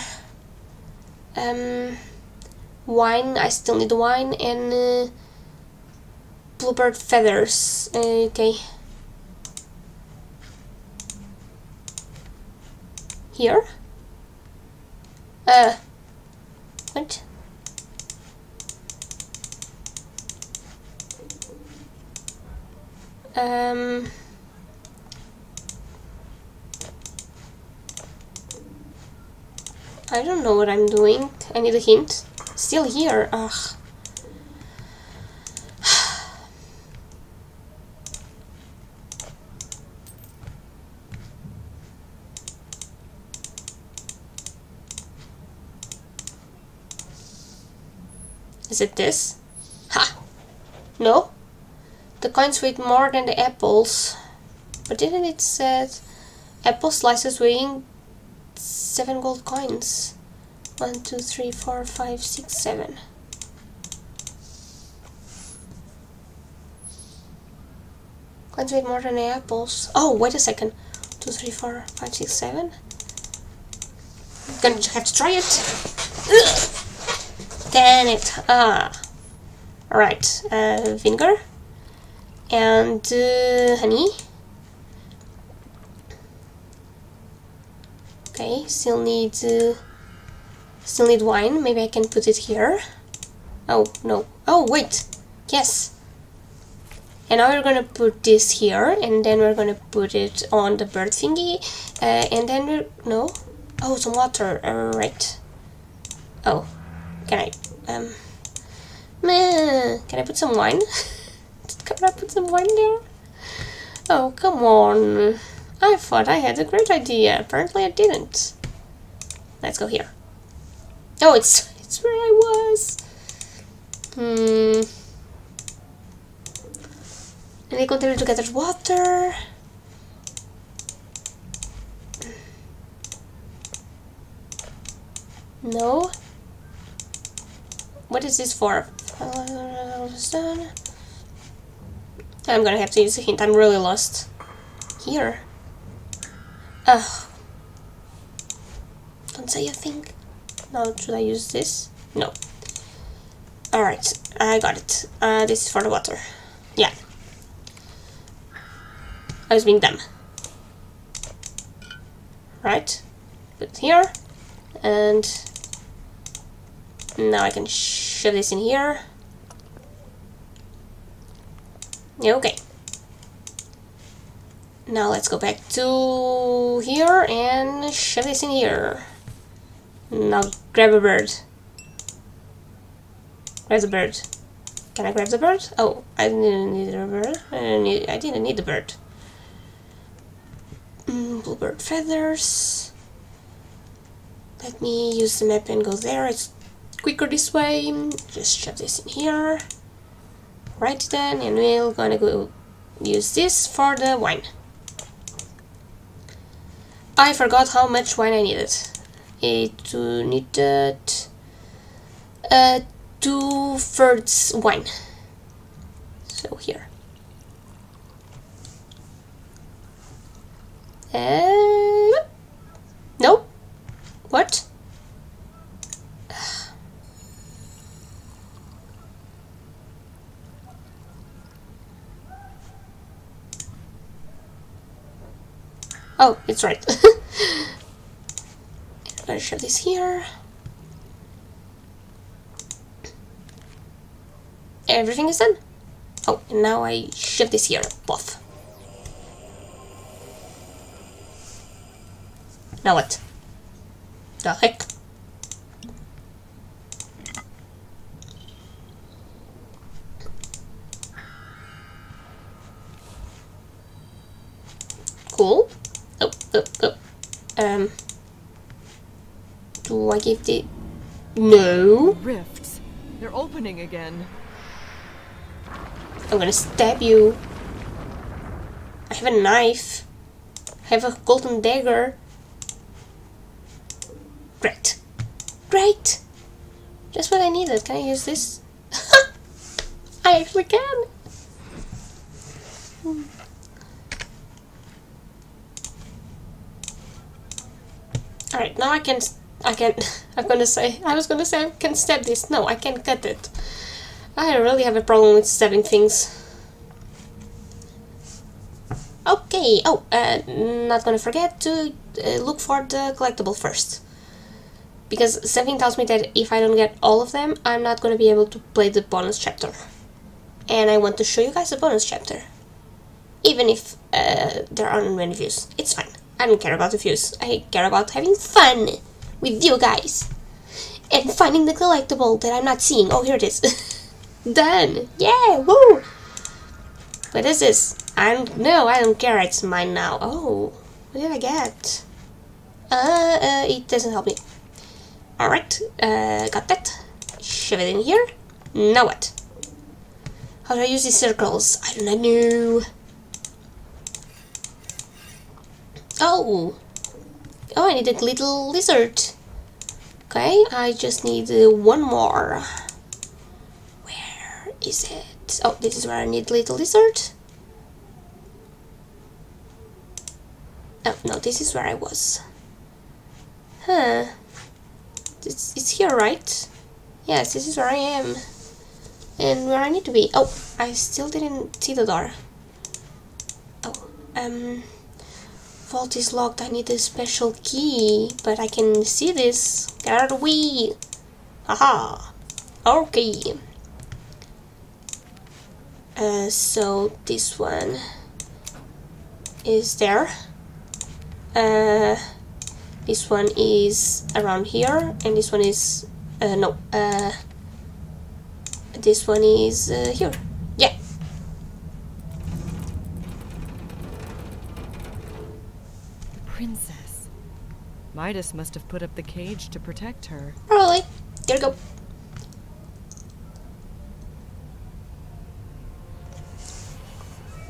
Um, wine, I still need wine, and uh, bluebird feathers. Okay. Here? Uh, what? Um. I don't know what I'm doing. I need a hint. Still here. Ugh. Is it this? Ha! No? The coins weigh more than the apples. But didn't it said apple slices weighing seven gold coins? One, two, three, four, five, six, seven. Coins weigh more than apples. Oh, wait a second. Two, three, four, five, six, seven. Gonna have to try it. Damn it. Ah. Alright. Uh, vinegar. And uh, honey. Okay, still need uh, still need wine. Maybe I can put it here. Oh no! Oh wait, yes. And now we're gonna put this here, and then we're gonna put it on the bird thingy, uh, and then we're no. Oh, some water. All right. Oh, can I? Um, Huh, can I put some wine? can I put some wine there? Oh, come on. I thought I had a great idea. Apparently I didn't. Let's go here. Oh, it's it's where I was. Hmm. And they continue to gather water. No. What is this for? I'm gonna have to use a hint. I'm really lost. Here. Ugh. Don't say a thing. Now, should I use this? No. Alright, I got it. Uh, this is for the water. Yeah. I was being dumb. Right. Put it here. And now I can shove this in here. Okay. Now let's go back to here and shove this in here. Now grab a bird. Grab the bird. Can I grab the bird? Oh, I didn't need a bird. I didn't need, I didn't need the bird. Mm, bluebird feathers. Let me use the map and go there. It's quicker this way. Just shove this in here. Right then, and we're gonna go use this for the wine. I forgot how much wine I needed. It needed uh, two thirds wine. So here. Uh, no. What? Oh, it's right. I'm gonna shove this here. Everything is done. Oh, and now I shove this here. Both. Now what? The heck? Cool. Oh, oh, oh. Um. Do I give it? No. Rifts. They're opening again. I'm gonna stab you. I have a knife. I have a golden dagger. Great. Great! Just what I needed. Can I use this? I actually can. Hmm. Alright, now I can... I can... I'm gonna say... I was gonna say I can stab this. No, I can't cut it. I really have a problem with stabbing things. Okay, oh, uh, not gonna forget to uh, look for the collectible first. Because something tells me that if I don't get all of them, I'm not gonna be able to play the bonus chapter. And I want to show you guys the bonus chapter. Even if uh, there aren't many views, it's fine. I don't care about the views. I care about having fun with you guys. And finding the collectible that I'm not seeing. Oh, here it is. Done! Yeah! Woo! What is this? I don't know, I don't care, it's mine now. Oh, what did I get? Uh, uh it doesn't help me. Alright, uh, got that. Shove it in here. Now what? How do I use these circles? I do not know. Oh! Oh, I need a little lizard. Okay, I just need uh, one more. Where is it? Oh, this is where I need little lizard. Oh, no, this is where I was. Huh. It's, it's here, right? Yes, this is where I am. And where I need to be. Oh, I still didn't see the door. Oh, um... Vault is locked. I need a special key. But I can see this. The way. Haha. Okay. Uh, so this one is there. Uh, this one is around here, and this one is uh, no. Uh, this one is uh, here. Midas must have put up the cage to protect her. Probably. There you go.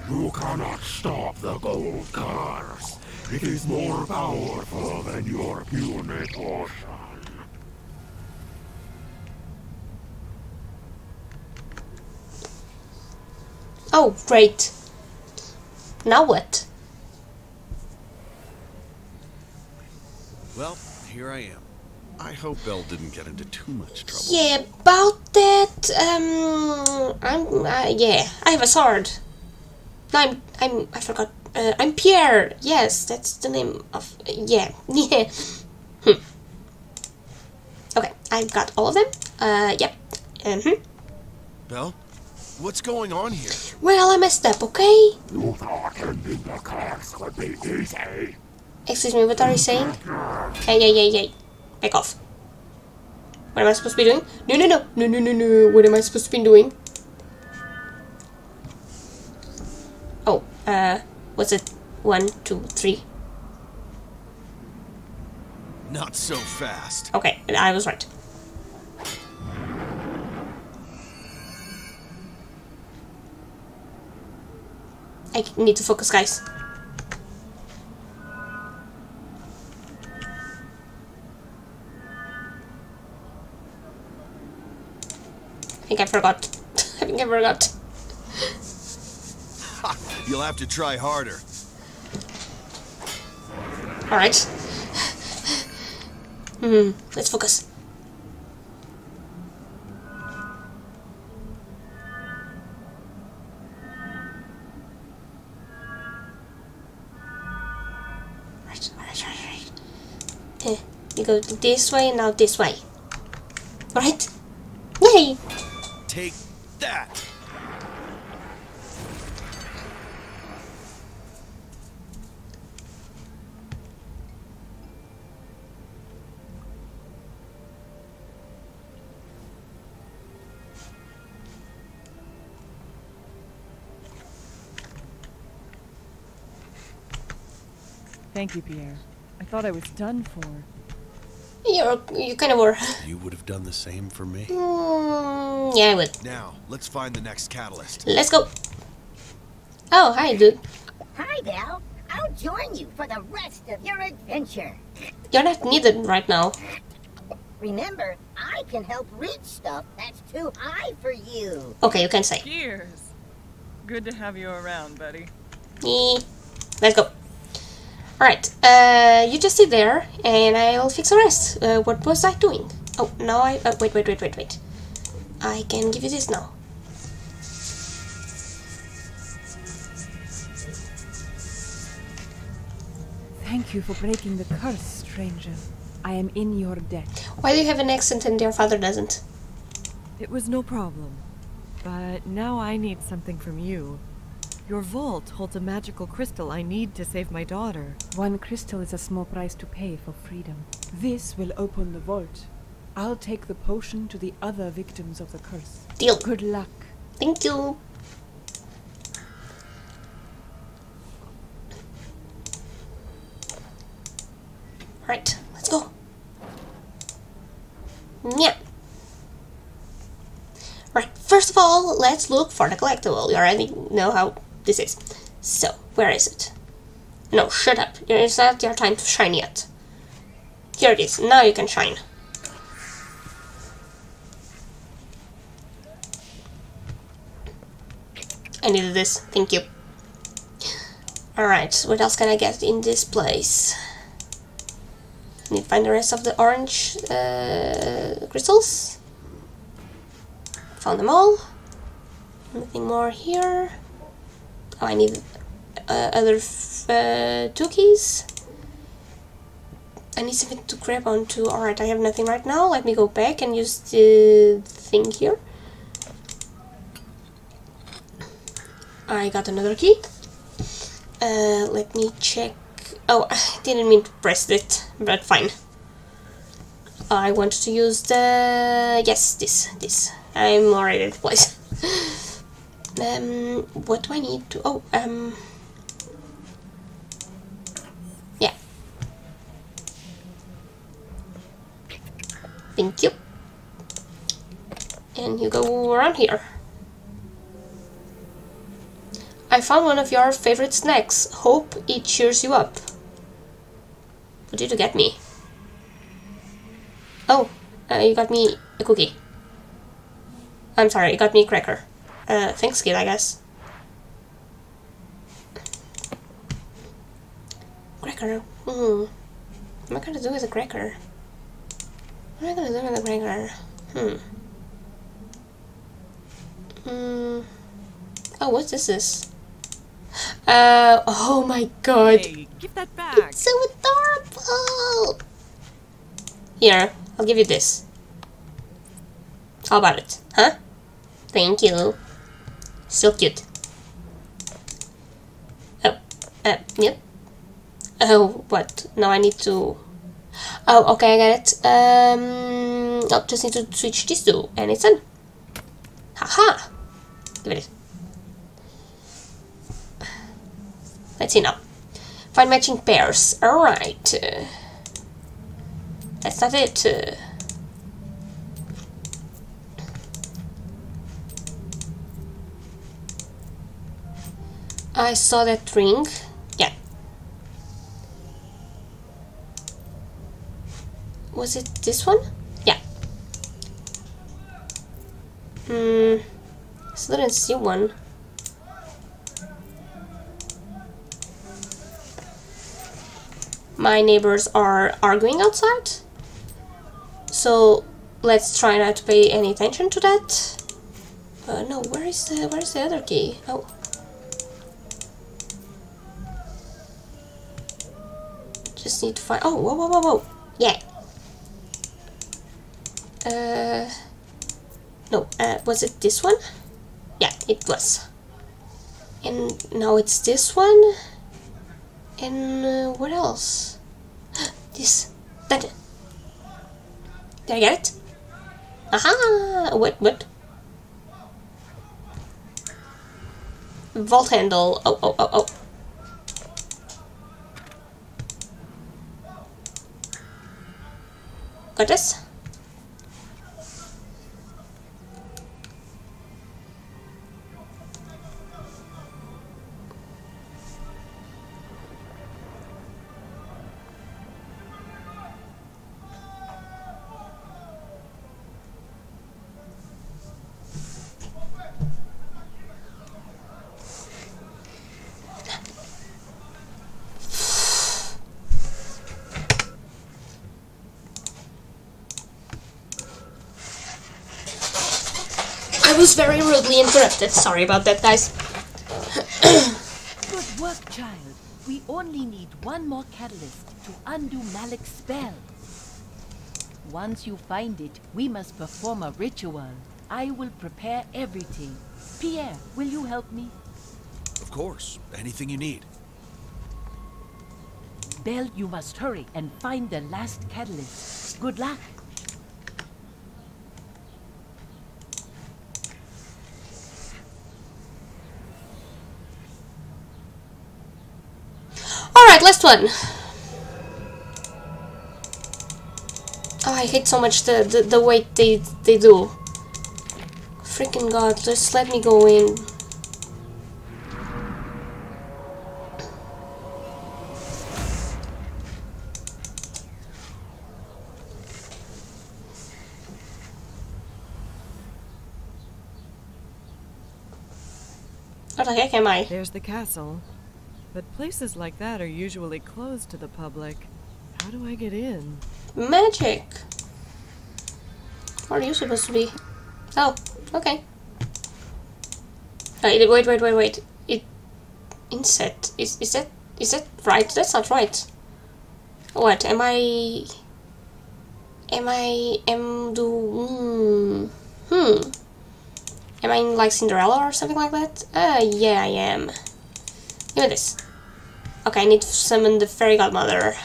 You cannot stop the gold curse. It is more powerful than your puny portion. Oh, great. Now what? Well, here I am. I hope Belle didn't get into too much trouble. Yeah, about that, um, I'm, uh, yeah, I have a sword. No, I'm, I'm, I forgot, uh, I'm Pierre, yes, that's the name of, uh, yeah, yeah. Hmm. Okay, I've got all of them, uh, yep, mm-hmm. Belle, what's going on here? Well, I messed up, okay? You thought ending the curse would be easy. Excuse me, what are you saying? Hey, hey, hey, hey, back off. What am I supposed to be doing? No, no, no, no, no, no, no, what am I supposed to be doing? Oh, uh, what's it? One, two, three. Not so fast. Okay, I was right. I need to focus, guys. I forgot. I think I forgot. Ha! You'll have to try harder. Alright. Hmm, let's focus. Right, alright. Eh, you go this way, now this way. Right? Yay! Take that. Thank you, Pierre. I thought I was done for. You're, you kind of were. You would have done the same for me. Mm, yeah, I would. Now, let's find the next catalyst. Let's go. Oh, hi, dude. Hi, Belle. I'll join you for the rest of your adventure. You're not needed right now. Remember, I can help reach stuff that's too high for you. Okay, you can say. Cheers! Good to have you around, buddy. Eh, Let's go. Alright, uh, you just sit there and I'll fix the rest. Uh, what was I doing? Oh, no, I. Uh, wait, wait, wait, wait, wait. I can give you this now. Thank you for breaking the curse, stranger. I am in your debt. Why do you have an accent and your father doesn't? It was no problem. But now I need something from you. Your vault holds a magical crystal I need to save my daughter. One crystal is a small price to pay for freedom. This will open the vault. I'll take the potion to the other victims of the curse. Deal. Good luck. Thank you. Right, let's go. Yeah. Right, first of all, let's look for the collectible. You already know how this is. So, where is it? No, shut up. It's not your time to shine yet. Here it is. Now you can shine. I needed this. Thank you. Alright, what else can I get in this place? Need to find the rest of the orange uh, crystals. Found them all. Nothing more here. Oh, I need uh, other uh, two keys. I need something to grab onto. Alright, I have nothing right now. Let me go back and use the thing here. I got another key. Uh, let me check. Oh, I didn't mean to press it, but fine. I want to use the yes, this, this. I'm already at place. um, what do I need to? Oh, um, yeah. Thank you. And you go around here. I found one of your favorite snacks. Hope it cheers you up. What did you get me? Oh, uh, you got me a cookie. I'm sorry, you got me a cracker. Uh, thanks, kid, I guess. Cracker. Hmm. What am I gonna do with a cracker? What am I gonna do with a cracker? Hmm. Hmm. Oh, what's this? Uh, oh my god. Hey, give that back. It's so adorable. Here, I'll give you this. How about it? Huh? Thank you. So cute. Oh, uh, yep. Oh, what? Now I need to... Oh, okay, I got it. Um, oh, just need to switch these two, and it's done. Haha! Give it. Let's see now. Find matching pairs. Alright. That's not it. I saw that ring. Yeah. Was it this one? Yeah. Hmm. Still didn't see one. My neighbors are arguing outside. So let's try not to pay any attention to that. Uh, no, where is the where is the other key? Oh. Just need to find. Oh, whoa, whoa, whoa, whoa! Yeah. Uh. No. Uh, was it this one? Yeah, it was. And now it's this one. And uh, what else? this. That. Did I get it? Aha! What? What? Vault handle. Oh, oh, oh, oh. Got this? Was very rudely interrupted. Sorry about that, guys. Good work, child. We only need one more catalyst to undo Malik's spell. Once you find it, we must perform a ritual. I will prepare everything. Pierre, will you help me? Of course. Anything you need. Belle, you must hurry and find the last catalyst. Good luck. Alright, last one. Oh, I hate so much the, the, the way they, they do. Freaking god, just let me go in. What the heck am I? There's the castle. But places like that are usually closed to the public. How do I get in? Magic! Where are you supposed to be? Oh, okay. Uh, wait, wait, wait, wait. It... Inset. Is, is that... Is that right? That's not right. What? Am I... Am I... Am do... Hmm. Hmm. Am I in, like, Cinderella or something like that? Uh, yeah, I am. Give me this. Okay, I need to summon the fairy godmother.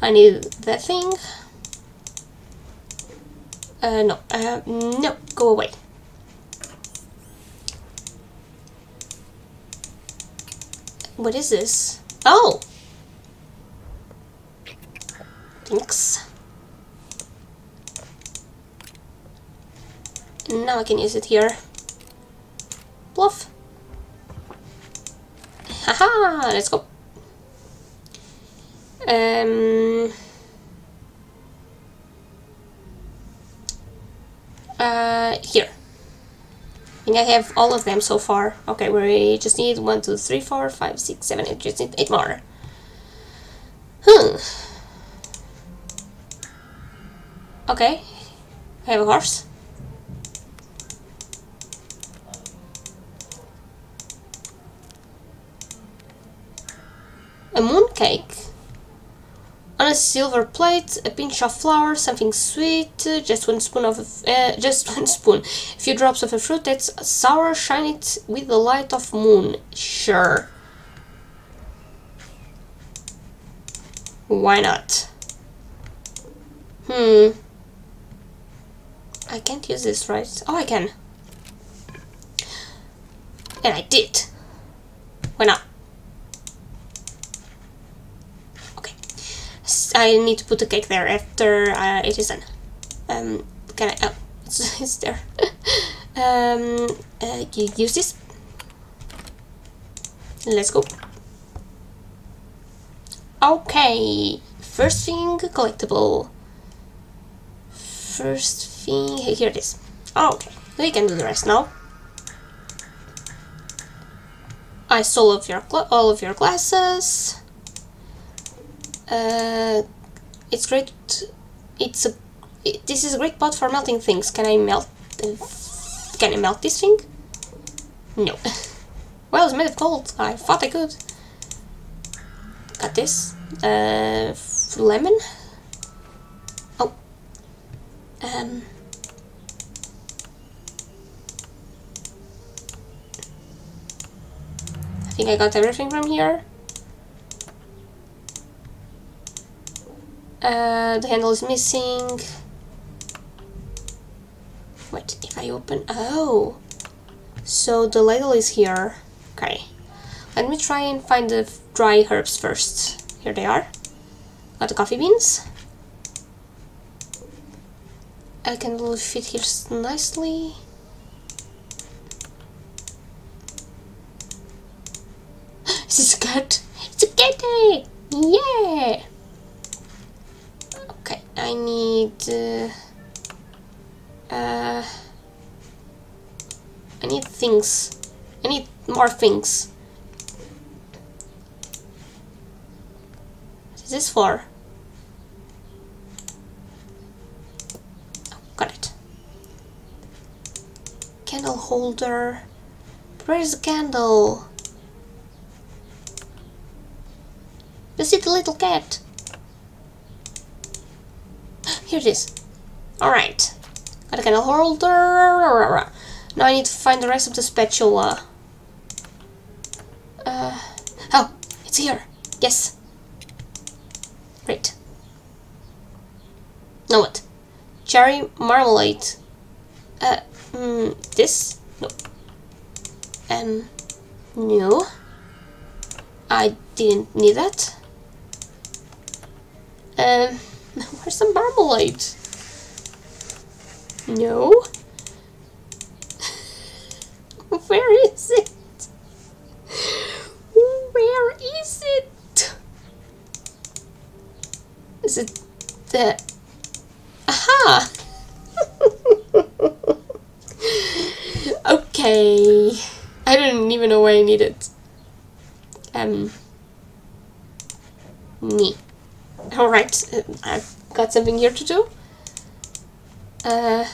I need that thing. Uh, no. Uh, no. Go away. What is this? Oh! Thanks. Now I can use it here. Bluff. Haha! Let's go. Um... Uh, here. I think I have all of them so far. Okay, we just need one, two, three, four, five, six, seven, eight. Just need eight more. Hmm. Okay. I have a horse. A mooncake. On a silver plate, a pinch of flour, something sweet, uh, just one spoon of uh, just one spoon, a few drops of a fruit that's sour. Shine it with the light of moon. Sure. Why not? Hmm. I can't use this, right? Oh, I can. And I did. Why not? I need to put the cake there after uh, it is done. Um, can I? Oh, it's, it's there. um, uh, use this. Let's go. Okay, first thing collectible. First thing, here it is. Okay, we can do the rest now. I stole all of your all of your glasses. Uh, it's great. It's a. It, this is a great pot for melting things. Can I melt? Uh, can I melt this thing? No. well, it's made of gold. I thought I could. Got this. Uh, lemon. Oh. Um. I think I got everything from here. Uh, the handle is missing. Wait, if I open... Oh! So the ladle is here. Okay. Let me try and find the dry herbs first. Here they are. Got the coffee beans. I can fit here nicely. this is a cat! It's a kitty! Yeah! I need uh, I need things. I need more things. What is this for? Oh, got it. Candle holder. Where's the candle? You see the little cat? Here it is. Alright. Got a candle holder. Now I need to find the rest of the spatula. Uh, oh, it's here. Yes. Great. Now what? Cherry marmalade. Uh, mm, this? No. Um, no. I didn't need that. Um, Where's some marmalade? No? Where is it? Where is it? Is it the... Aha! okay. I didn't even know why I needed. Um... Neat. Alright, uh, I've got something here to do. Uh,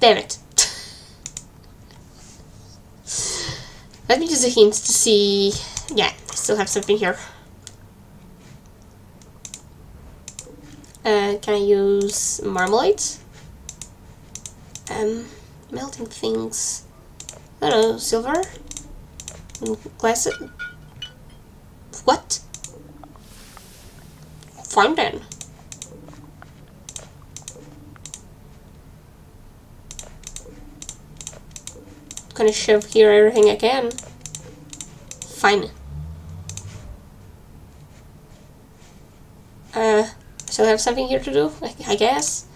damn it. Let me use a hint to see... Yeah, I still have something here. Uh, can I use marmalade? Um, melting things. I don't know, silver? Glass? What? Flandin. Gonna shove here everything I can. Fine. Uh, so I have something here to do, I guess.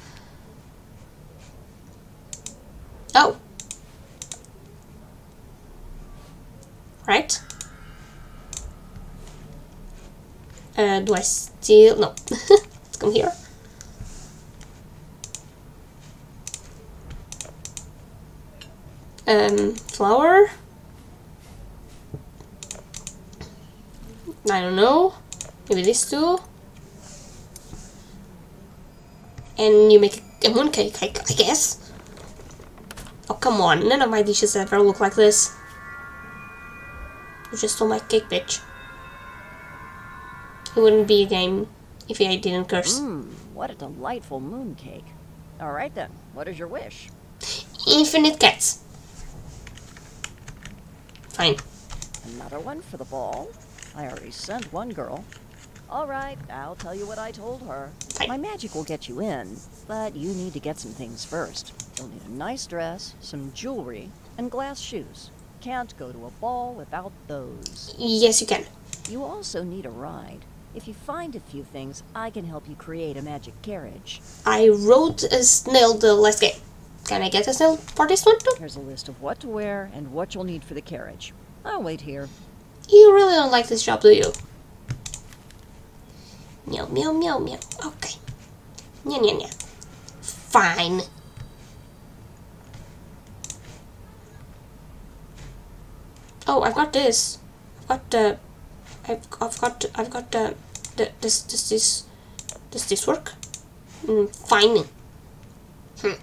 Oh. Right? Uh, do I still... No. Let's come here. Um, flower? I don't know. Maybe these two? And you make a mooncake, I, I guess. Oh, come on. None of my dishes ever look like this. You just stole my cake, bitch. It wouldn't be a game if I didn't curse. Mmm, what a delightful mooncake. All right then, what is your wish? Infinite cats. Fine. Another one for the ball? I already sent one girl. All right, I'll tell you what I told her. Fine. My magic will get you in, but you need to get some things first. You'll need a nice dress, some jewelry, and glass shoes. Can't go to a ball without those. Yes, you can. You also need a ride. If you find a few things, I can help you create a magic carriage. I wrote a snail the last game. Can I get a snail for this one too? Here's a list of what to wear and what you'll need for the carriage. I'll wait here. You really don't like this job, do you? Meow, meow, meow, meow. Okay. Nya, nya, nya. Fine. Oh, I've got this. I've got the... I've I've got I've got the this this this does this work? Mm, fine. Hmm.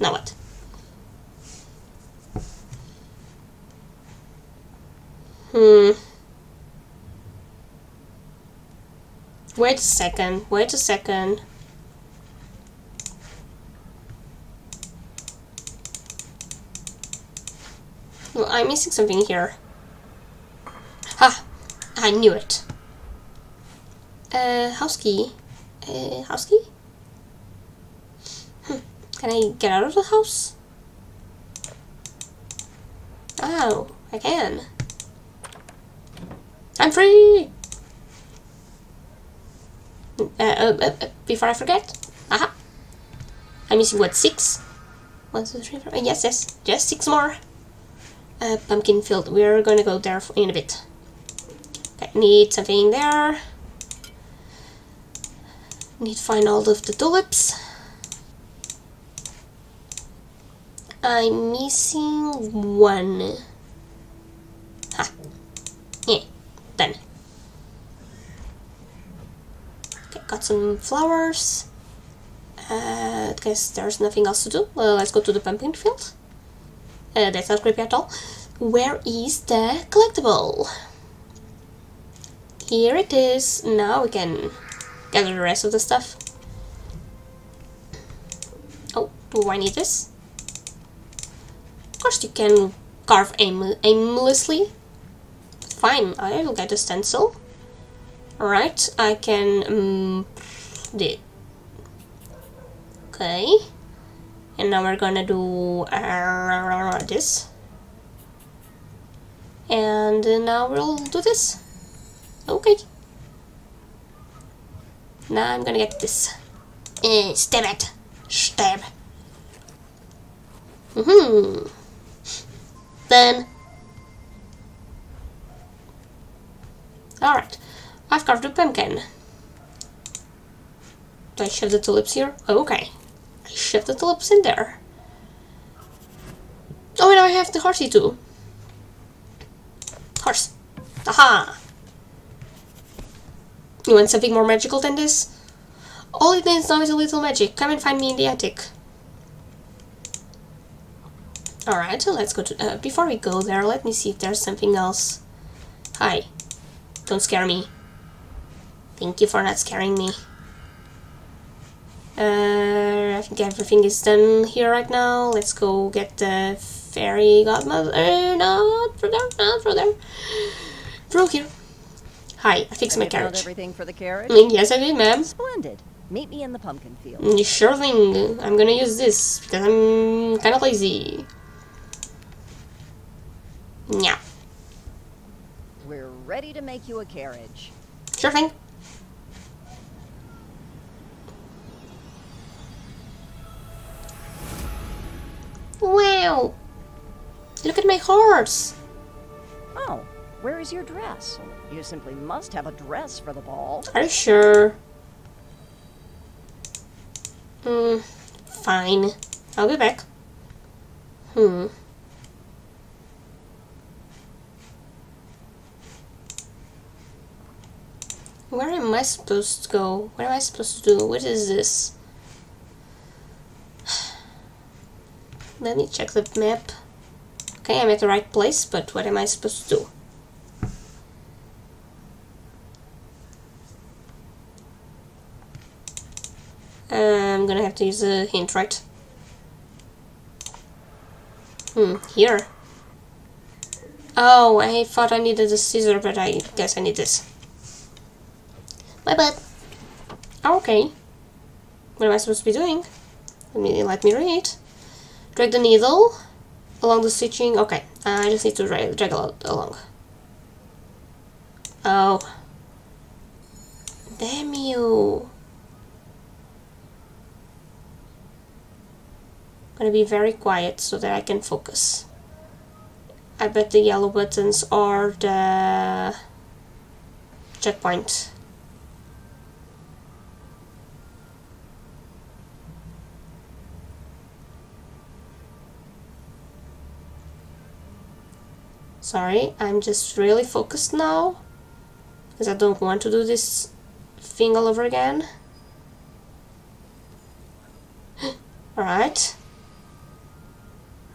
Now what? Hmm. Wait a second. Wait a second. Well, I'm missing something here. Ha! I knew it. Uh, house key. Uh, house key? Hmm. Can I get out of the house? Oh, I can. I'm free! Uh, uh, uh, uh, before I forget. Aha! I'm missing what, six? One, two, three, four. Yes, yes, just six more. Uh, pumpkin field. We're gonna go there in a bit. Okay, need something there. Need to find all of the tulips. I'm missing one. Ha. Yeah, done. Okay, got some flowers. Uh, I guess there's nothing else to do. Well, let's go to the pumpkin field. Uh, that's not creepy at all. Where is the collectible? Here it is. Now we can gather the rest of the stuff. Oh, do I need this? Of course you can carve aim aimlessly. Fine, I will get a stencil. Alright, I can... Um, the Okay. And now we're gonna do uh, this. And now we'll do this. Okay. Now I'm gonna get this. Uh, stab it. Stab. Mm-hmm. Then. Alright. I've carved a pumpkin. Do I shove the tulips here? Oh, okay. I shove the tulips in there. Oh, and I have the horsey too. Horse. Aha! You want something more magical than this? All it needs now is a little magic. Come and find me in the attic. Alright, so let's go to... Uh, before we go there, let me see if there's something else. Hi. Don't scare me. Thank you for not scaring me. Uh, I think everything is done here right now. Let's go get the fairy godmother. Uh, not through there, not through there. Through here. Hi, I fixed my Have you found carriage. everything for the carriage? Mm, Yes, I did, ma'am. Splendid. Meet me in the pumpkin field. Mm, Sure thing. I'm gonna use this because I'm kind of lazy. Yeah, We're ready to make you a carriage. sure thing. Wow! Look at my horse! Oh, where is your dress? You simply must have a dress for the ball. Are you sure? Hmm, fine. I'll be back. Hmm. Where am I supposed to go? What am I supposed to do? What is this? Let me check the map. Okay, I'm at the right place, but what am I supposed to do? I'm gonna have to use a hint, right? Hmm, here. Oh, I thought I needed a scissor, but I guess I need this. My. Oh, okay. What am I supposed to be doing? Let me let me read. Drag the needle along the stitching. Okay, I just need to drag, drag along. Oh. Damn you. Gonna be very quiet so that I can focus. I bet the yellow buttons are the checkpoint. Sorry, I'm just really focused now because I don't want to do this thing all over again. Alright.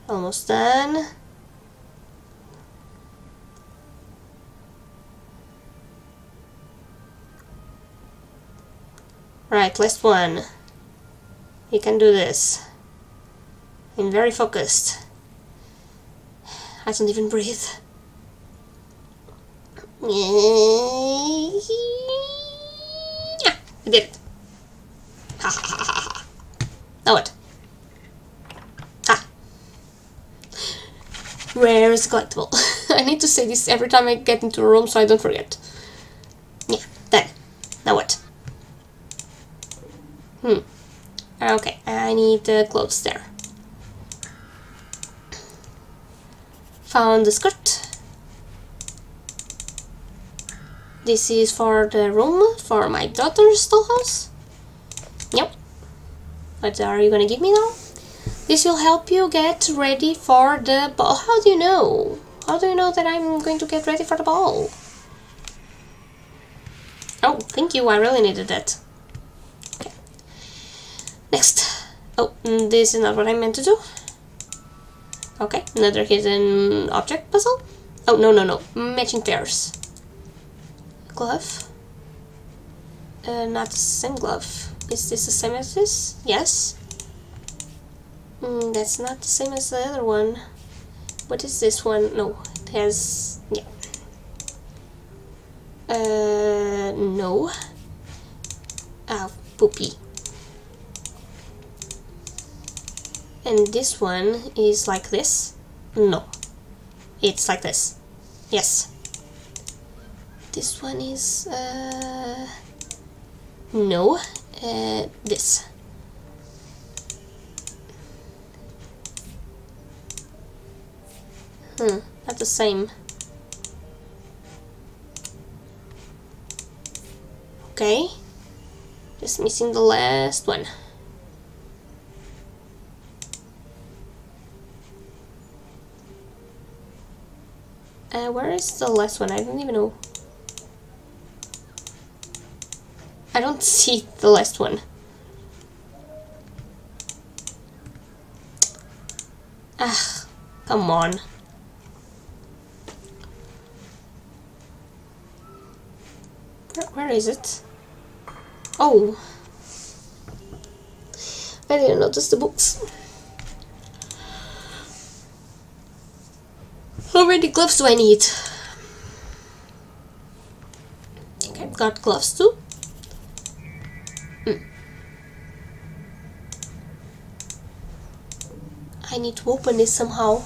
Almost done. Right, last one. You can do this. I'm very focused. I don't even breathe. Yeah, I did it. Now what? Is collectible? I need to say this every time I get into a room so I don't forget. Yeah, then. Now what? Hmm. Okay, I need the clothes there. Found the skirt. This is for the room for my daughter's dollhouse. Yep. What are you gonna give me now? This will help you get ready for the ball. How do you know? How do you know that I'm going to get ready for the ball? Oh, thank you. I really needed that. Okay. Next. Oh, mm, this is not what I meant to do. Okay, another hidden object puzzle. Oh, no, no, no. Matching pairs. Glove. Uh, not the same glove. Is this the same as this? Yes. Mm, that's not the same as the other one. What is this one? No, it has... yeah. Uh, no. Ah, poopy. And this one is like this? No. It's like this. Yes. This one is, uh... No. Uh, this. Hmm, not the same. Okay. Just missing the last one. Uh, where is the last one? I don't even know. I don't see the last one. Ah, come on. Where, is it? Oh. I didn't notice the books. How many gloves do I need? Okay, got gloves too. Hmm. I need to open this somehow.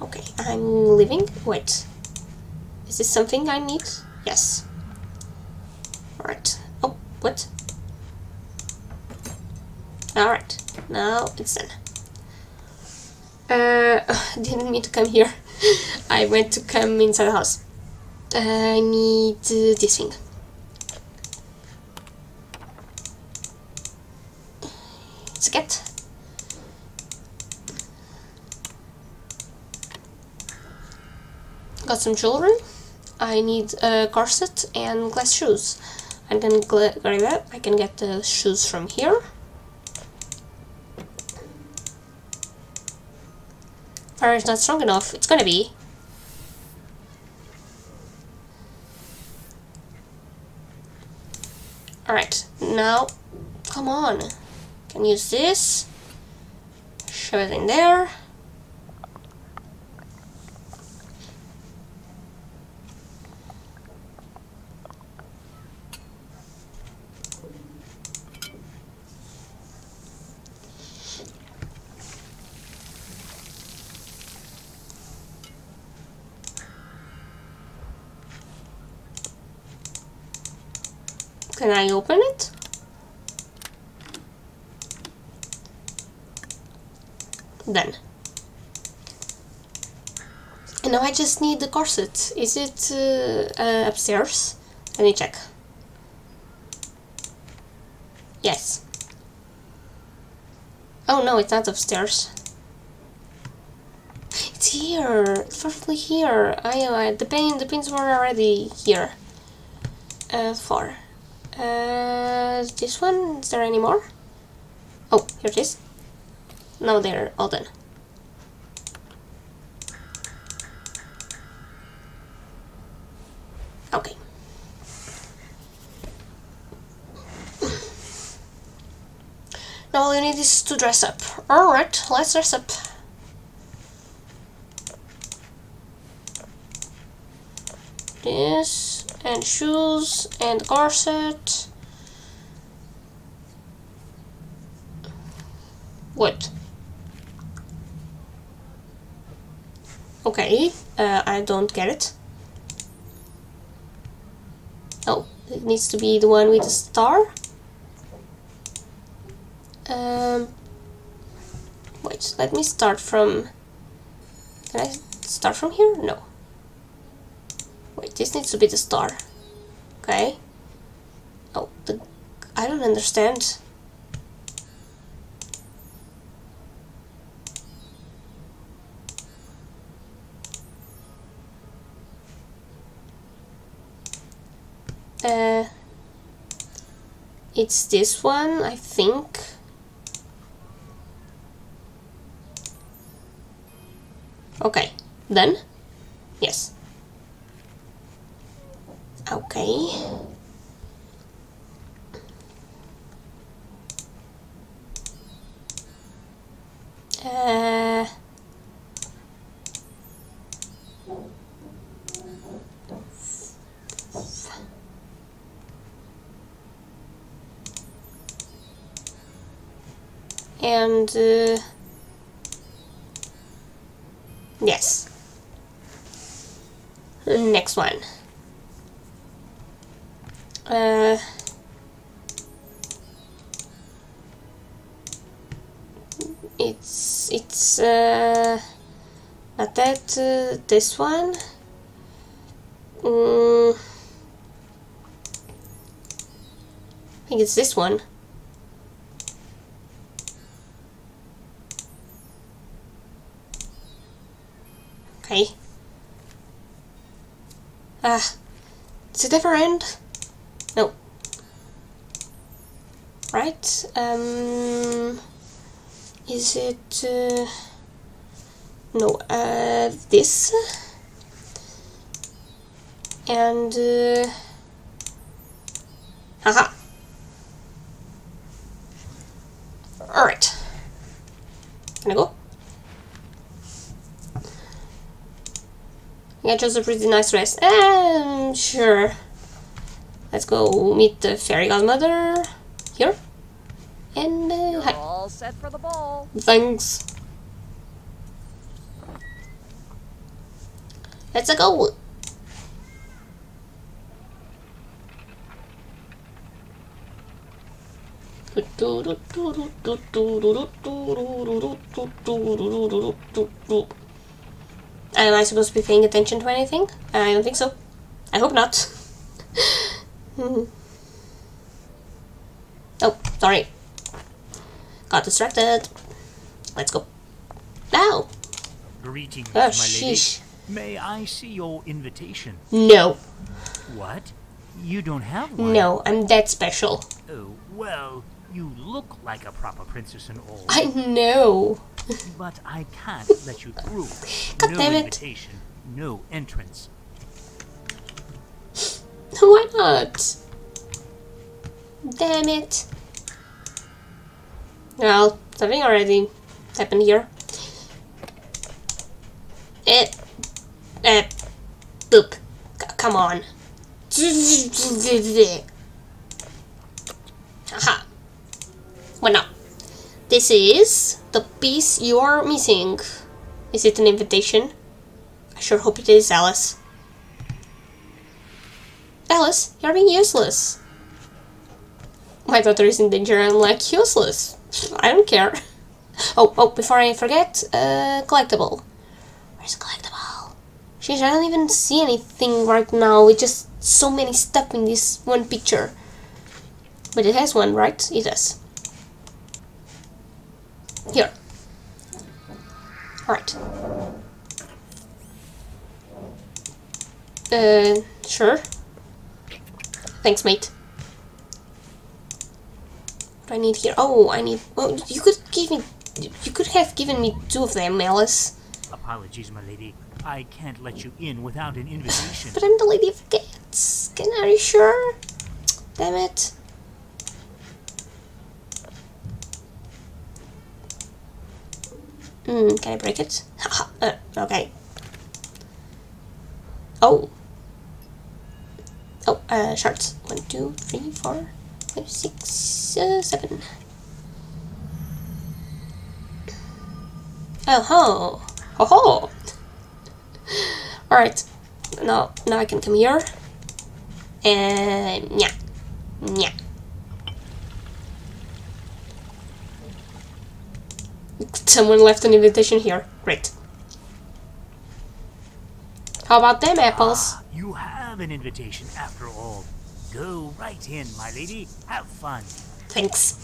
Okay, I'm leaving. Wait. Is this something I need? Yes. Alright. Oh, what? Alright. Now it's done. Uh, didn't mean to come here. I went to come inside the house. I need uh, this thing. It's a cat. Got some jewelry. I need a corset and glass shoes. Grab that. I can get the shoes from here. Fire is not strong enough. It's gonna be. Alright, now, come on. Can use this. Shove it in there. Can I open it? Then. And now I just need the corset. Is it uh, uh, upstairs? Let me check. Yes. Oh no, it's not upstairs. It's here. It's perfectly here. I uh, the pin the pins were already here. Uh, four. Uh, this one, is there any more? Oh, here it is. Now they're all done. Okay. Now all you need is to dress up. Alright, let's dress up. This and shoes and corset. What? Okay, uh, I don't get it. Oh, it needs to be the one with the star. Um, wait, let me start from... Can I start from here? No. Wait, this needs to be the star. Okay. Oh, the... I don't understand. Uh, it's this one, I think. Okay, then, Yes. Okay. Uh... And... Uh, yes. Next one. Uh, it's it's uh, not that uh, this one. Mm, I think it's this one. Okay. Ah, does it ever end? No. Right. Um. Is it? Uh, no. Uh, this. And. Uh, haha. All right. Can I go? I chose a pretty nice dress. Um, sure. Let's go meet the fairy godmother here. And uh, all set for the ball. Thanks. Let's go. Am I supposed to be paying attention to anything? I don't think so. I hope not. Hmm. oh, sorry. Got distracted. Let's go. Now. Greetings, Oh, my lady. May I see your invitation? No. What? You don't have one? No, I'm that special. Oh, well, you look like a proper princess and all. I know. But I can't let you through. God no damn it. invitation, no entrance. Why not? Damn it. Well, something already happened here. Eh. Eh. Look. C- come on. Haha. Well, now. This is the piece you are missing. Is it an invitation? I sure hope it is, Alice. Alice, you're being useless. My daughter is in danger and like useless. I don't care. Oh, oh, before I forget, uh, collectible. Where's collectible? Sheesh, I don't even see anything right now. It's just so many stuff in this one picture. But it has one, right? It does. Here. Alright. Uh, sure. Thanks, mate. What do I need here? Oh, I need. Oh, you could give me. You could have given me two of them, Alice. Apologies, my lady. I can't let you in without an invitation. But I'm the lady of gates. Can are you sure? Damn it. Hmm, can I break it? Uh, okay. Oh. Oh, uh, shards. One, two, three, four, five, six, uh, seven. Oh ho! Ho ho! Alright. Now, now I can come here. And yeah. Yeah. Someone left an invitation here. Great. How about them apples? Ah, you have an invitation after all. Go right in, my lady. Have fun. Thanks.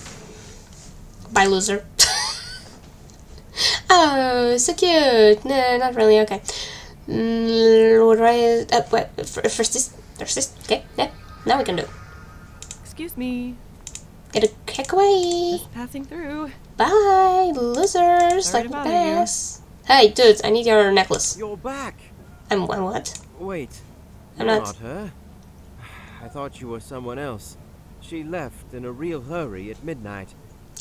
Bye, loser. oh, so cute. No, not really. Okay. Mm, what do I? Uh, wait, first this. There's this. Okay. Yeah. Now we can do. Excuse me. Get a heck away. Just passing through. Bye, losers. Sorry like to bother this. Hey, dude, I need your necklace. You're back. I'm, I'm what? Wait. I'm not- not her. I thought you were someone else. She left in a real hurry at midnight.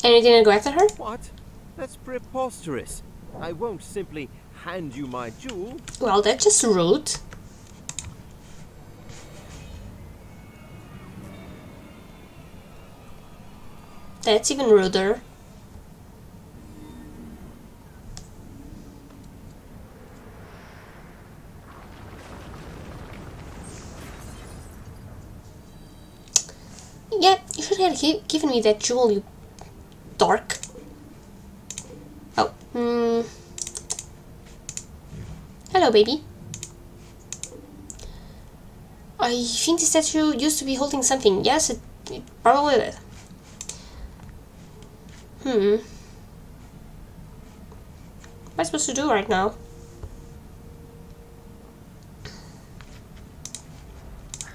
And you didn't go after her? What? That's preposterous. I won't simply hand you my jewel. Well, that's just rude. That's even ruder. Should have given me that jewel, you dork. Oh, hmm. Hello, baby. I think the statue used to be holding something. Yes, it, it probably did. Hmm. What am I supposed to do right now?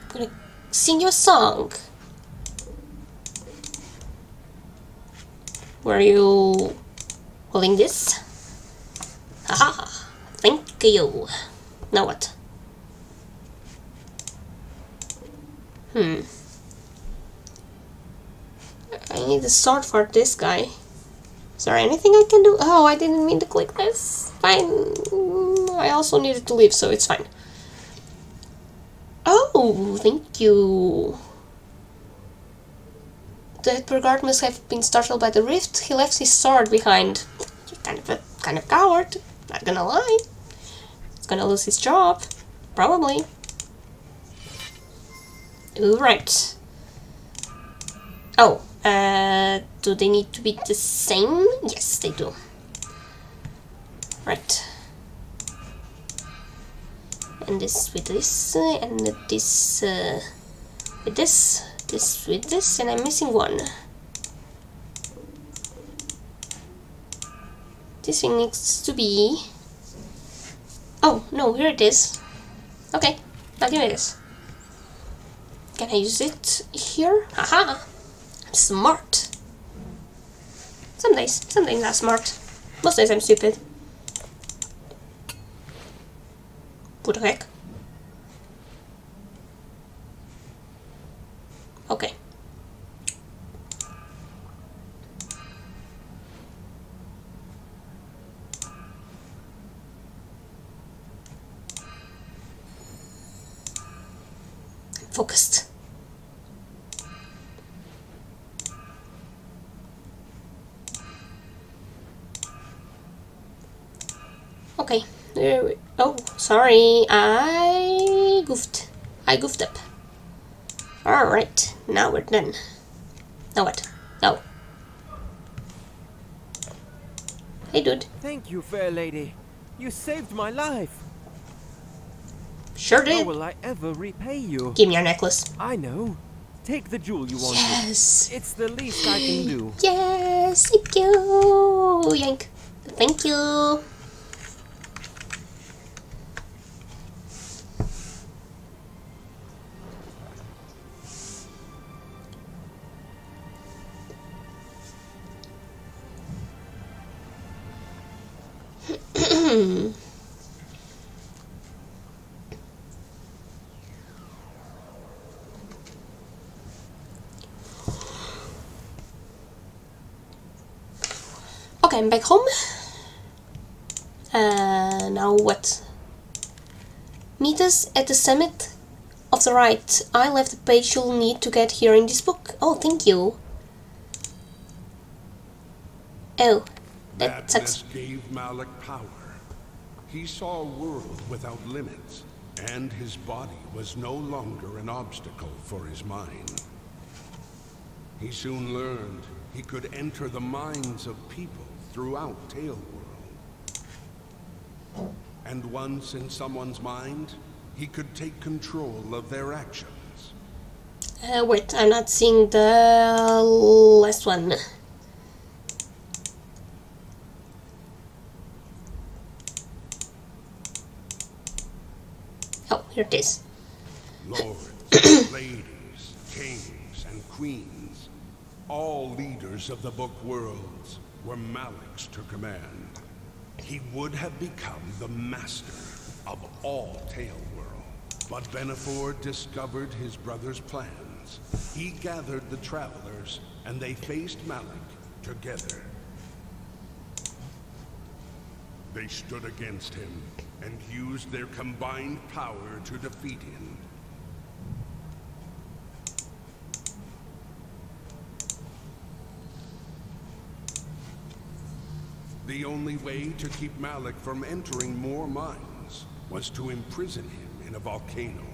I'm gonna sing you a song. Were you holding this? Haha. Thank you. Now what? Hmm. I need a sword for this guy. Is there anything I can do? Oh, I didn't mean to click this. Fine. I also needed to leave, so it's fine. Oh, thank you. The poor guard must have been startled by the rift. He left his sword behind. Kind of a kind of coward. Not gonna lie. He's gonna lose his job. Probably. Alright. Oh, uh, do they need to be the same? Yes, they do. Right. And this with this, and this uh, with this, this with this, and I'm missing one. This thing needs to be... Oh, no, here it is. Okay, now give me this. Can I use it here? Haha! I'm smart. Some days, some days I'm smart. Most days I'm stupid. What the heck? Okay. Focused. Okay. There we Oh, sorry. I goofed. I goofed up. Alright. Now we're done. Now what? No. Hey, dude. Thank you, fair lady. You saved my life. Sure did. How will I ever repay you? Give me your necklace. I know. Take the jewel you wanted. Yes. It's the least I can do. Yes. Thank you. Yank. Thank you. Okay, I'm back home. Uh, now what? Meet us at the summit of the right. I left the page you'll need to get here in this book. Oh, thank you. Oh, that sucks. Gave Malik power. He saw a world without limits, and his body was no longer an obstacle for his mind. He soon learned he could enter the minds of people throughout Tale World. And once in someone's mind, he could take control of their actions. Uh, wait, I'm not seeing the last one. Oh, here it is. Lords, ladies, kings, and queens, all leaders of the Book Worlds, were Malik's to command. He would have become the master of all Tale World. But Benefor discovered his brother's plans. He gathered the travelers, and they faced Malik together. They stood against him and used their combined power to defeat him. The only way to keep Malik from entering more mines was to imprison him in a volcano.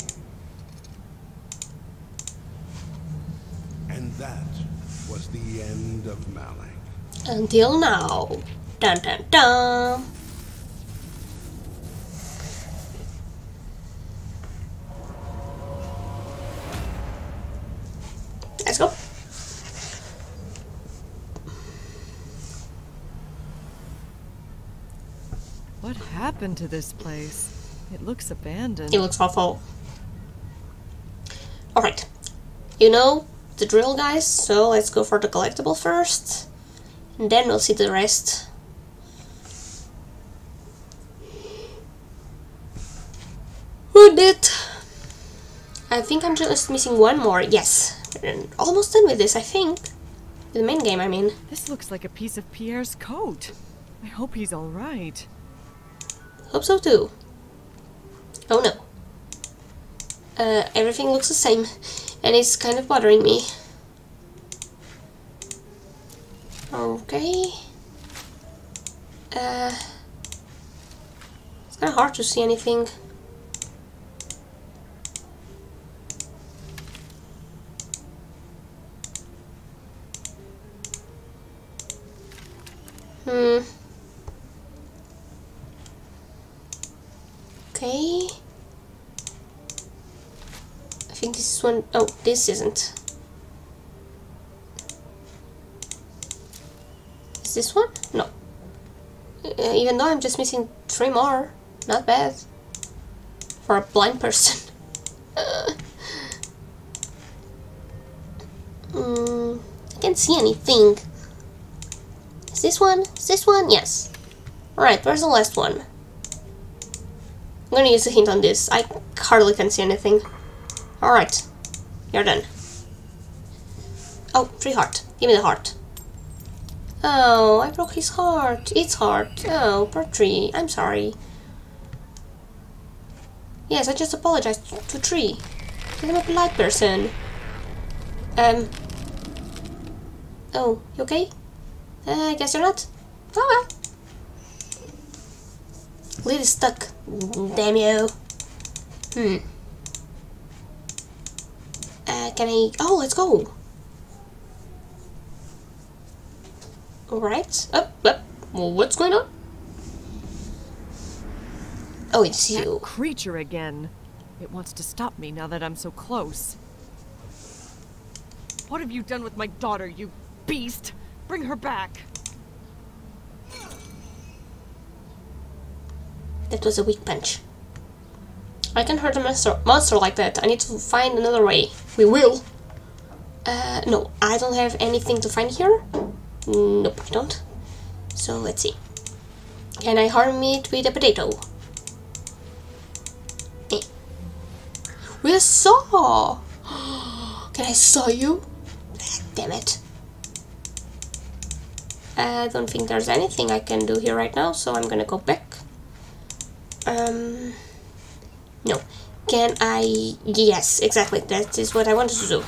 And that was the end of Malik. Until now. Dun dun dun. Let's go. What happened to this place? It looks abandoned. It looks awful. Alright. You know the drill, guys, so let's go for the collectible first. And then we'll see the rest. Who did? I think I'm just missing one more. Yes. And almost done with this, I think. The main game, I mean. This looks like a piece of Pierre's coat. I hope he's alright. Hope so too. Oh no. Uh, everything looks the same, and it's kind of bothering me. Okay. Uh, it's kind of hard to see anything. think one oh this isn't. Is this one? No. Uh, even though I'm just missing three more. Not bad. For a blind person. Mm, I can't see anything. Is this one? Is this one? Yes. Alright, where's the last one? I'm gonna use a hint on this. I hardly can see anything. Alright. You're done. Oh, free heart. Give me the heart. Oh, I broke his heart. Its heart. Oh, poor tree. I'm sorry. Yes, I just apologized to Tree. I'm a polite person. Um. Oh, you okay? Uh, I guess you're not. Oh well. Lid is stuck. Damn you. Hmm. Can I... Oh, let's go. Alright. Up, up. Well, what's going on? Oh, it's That you. creature again. It wants to stop me now that I'm so close. What have you done with my daughter, you beast? Bring her back. That was a weak punch. I can't hurt a monster, monster like that. I need to find another way. We will. Uh, no, I don't have anything to find here. Nope, I don't. So let's see. Can I harm it with a potato? Eh. A saw! Can I saw you? Damn it. I don't think there's anything I can do here right now, so I'm gonna go back. Um, no. Can I... Yes, exactly. That is what I wanted to do.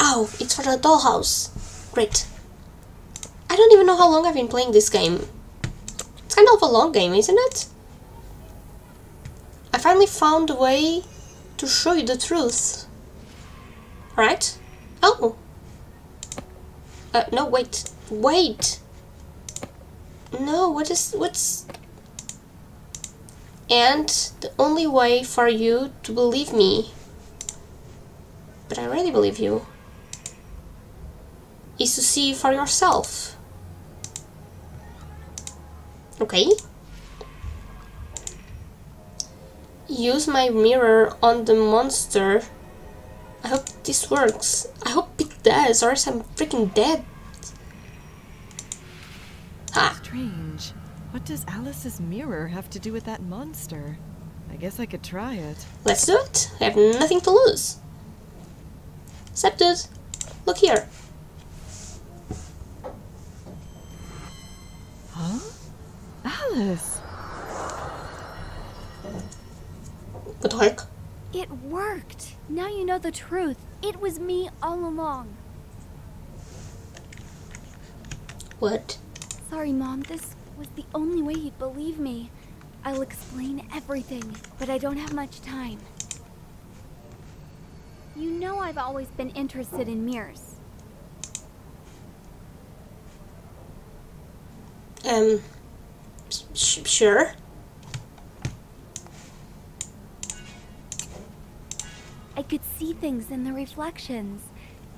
Oh, it's for the dollhouse. Great. I don't even know how long I've been playing this game. It's kind of a long game, isn't it? I finally found a way to show you the truth. Right? Oh. Uh, no, wait. Wait. No, what is... What's... And the only way for you to believe me, but I really believe you, is to see for yourself. Okay? Use my mirror on the monster. I hope this works. I hope it does, or else I'm freaking dead. Ah. Strange. What does Alice's mirror have to do with that monster? I guess I could try it. Let's do it. I have nothing to lose. Accepted. Look here. Huh? Alice! What the heck? It worked. Now you know the truth. It was me all along. What? Sorry, Mom. This was the only way you'd believe me. I'll explain everything, but I don't have much time. You know I've always been interested in mirrors. Um. Sure. I could see things in the reflections,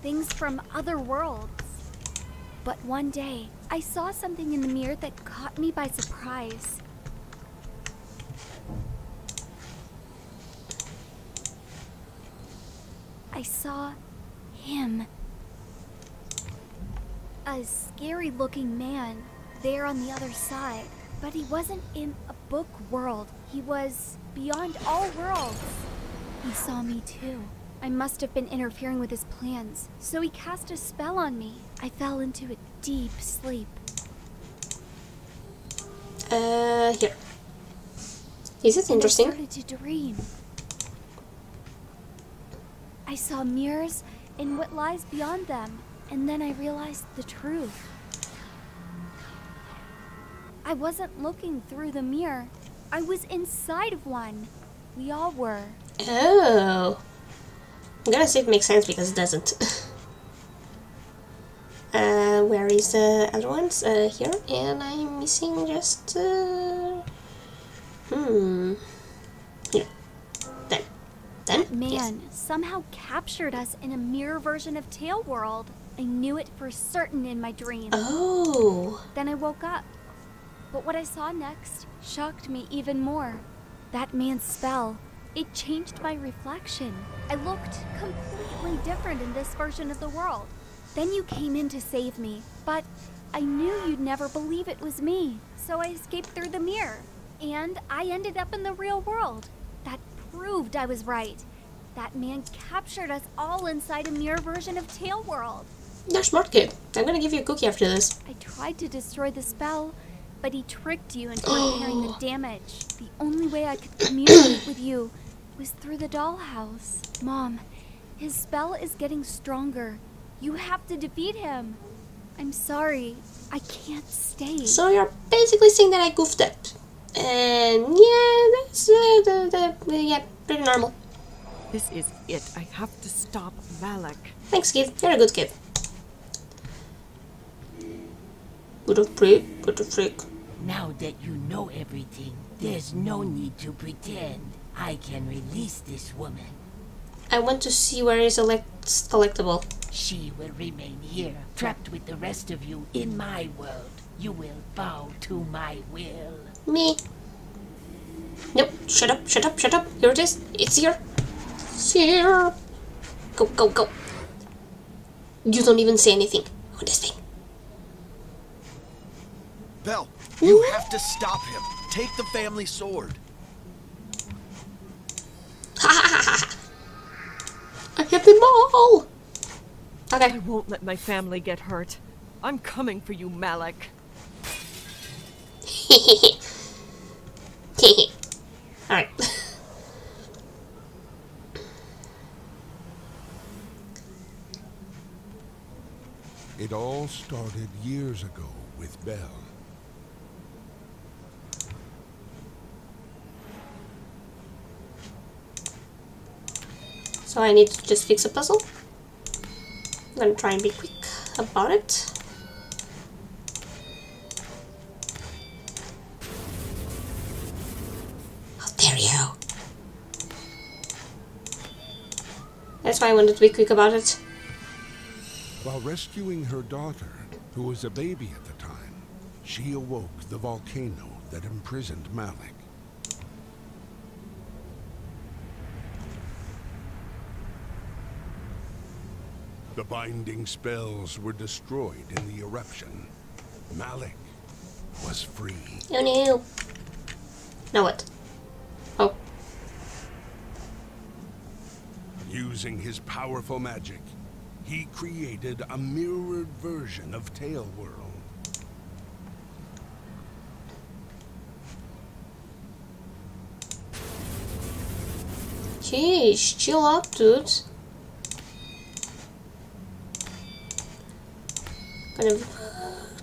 things from other worlds. But one day, I saw something in the mirror that caught me by surprise. I saw him. A scary looking man there on the other side. But he wasn't in a book world, he was beyond all worlds. He saw me too. I must have been interfering with his plans, so he cast a spell on me. I fell into a deep sleep. Uh, here. Is it I interesting? started to dream. I saw mirrors and what lies beyond them, and then I realized the truth. I wasn't looking through the mirror. I was inside of one. We all were. Oh. I'm gonna see if it makes sense because it doesn't. uh, where is the other ones? Uh, here, and I'm missing just. Uh, hmm. Here. Then. That man somehow captured us in a mirror version of Taleworld. I knew it for certain in my dream. Oh. Then I woke up. But what I saw next shocked me even more. That man's spell, it changed my reflection. I looked completely different in this version of the world. Then you came in to save me, but I knew you'd never believe it was me. So I escaped through the mirror, and I ended up in the real world. That proved I was right. That man captured us all inside a mirror version of Taleworld. You're smart kid. I'm gonna give you a cookie after this. I tried to destroy the spell, but he tricked you into repairing the damage. The only way I could communicate with you was through the dollhouse. Mom, his spell is getting stronger. You have to defeat him. I'm sorry. I can't stay. So you're basically saying that I goofed up. And yeah, that's uh, the, the, yeah, pretty normal. This is it. I have to stop Malik. Thanks, kid. You're a good kid. What a freak, what a freak. Now that you know everything, there's no need to pretend. I can release this woman. I want to see where is elect collectible. She will remain here, trapped with the rest of you in my world. You will bow to my will. Me. Nope. Shut up, shut up, shut up. Here it is. It's here. It's here. Go, go, go. You don't even say anything on this thing. Belle, hmm? you have to stop him. Take the family sword. I hit them all. Okay. I won't let my family get hurt. I'm coming for you, Malik. Alright. It all started years ago with Belle. So I need to just fix a puzzle. I'm gonna try and be quick about it. How dare you! That's why I wanted to be quick about it. While rescuing her daughter, who was a baby at the time, she awoke the volcano that imprisoned Malik. The binding spells were destroyed in the eruption. Malik was free. Oh no. Now what? Oh. Using his powerful magic, he created a mirrored version of Tail World. Jeez, chill out, dude. Gonna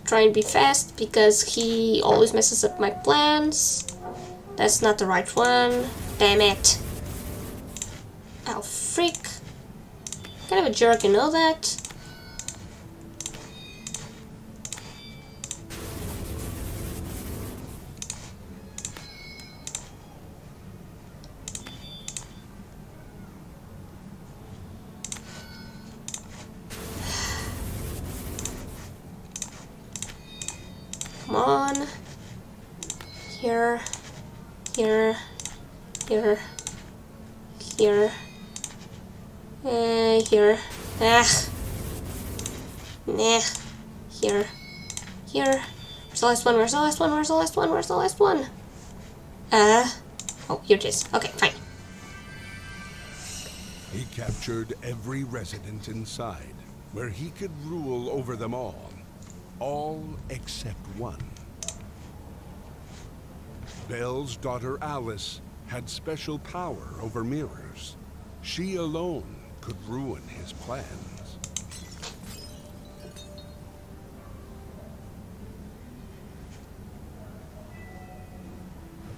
try and be fast because he always messes up my plans. That's not the right one. Damn it. Oh, freak. Kind of a jerk, you know that? Come on. Here. Here. Here. Here. Uh, here. Ah. Nah. Here. Here. Where's the last one? Where's the last one? Where's the last one? Where's the last one? Uh. Oh, here it is. Okay, fine. He captured every resident inside, where he could rule over them all. All except one. Belle's daughter Alice had special power over mirrors. She alone could ruin his plans.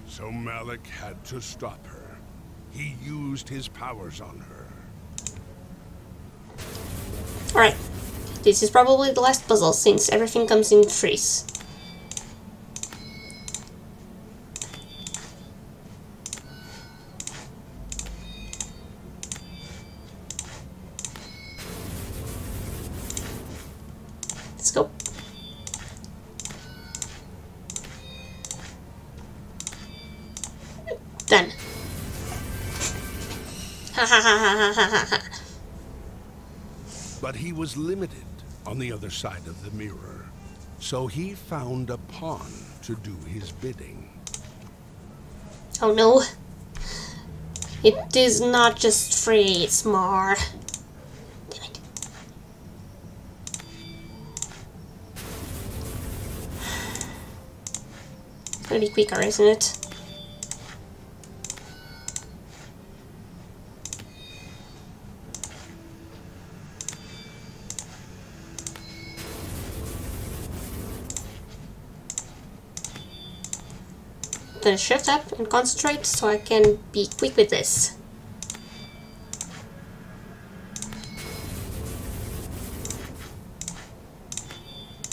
So Malik had to stop her. He used his powers on her. Alright. This is probably the last puzzle since everything comes in threes. Was limited on the other side of the mirror. So he found a pawn to do his bidding. Oh no. It is not just free, it's more. Be quicker, isn't it? Then shift up and concentrate so I can be quick with this.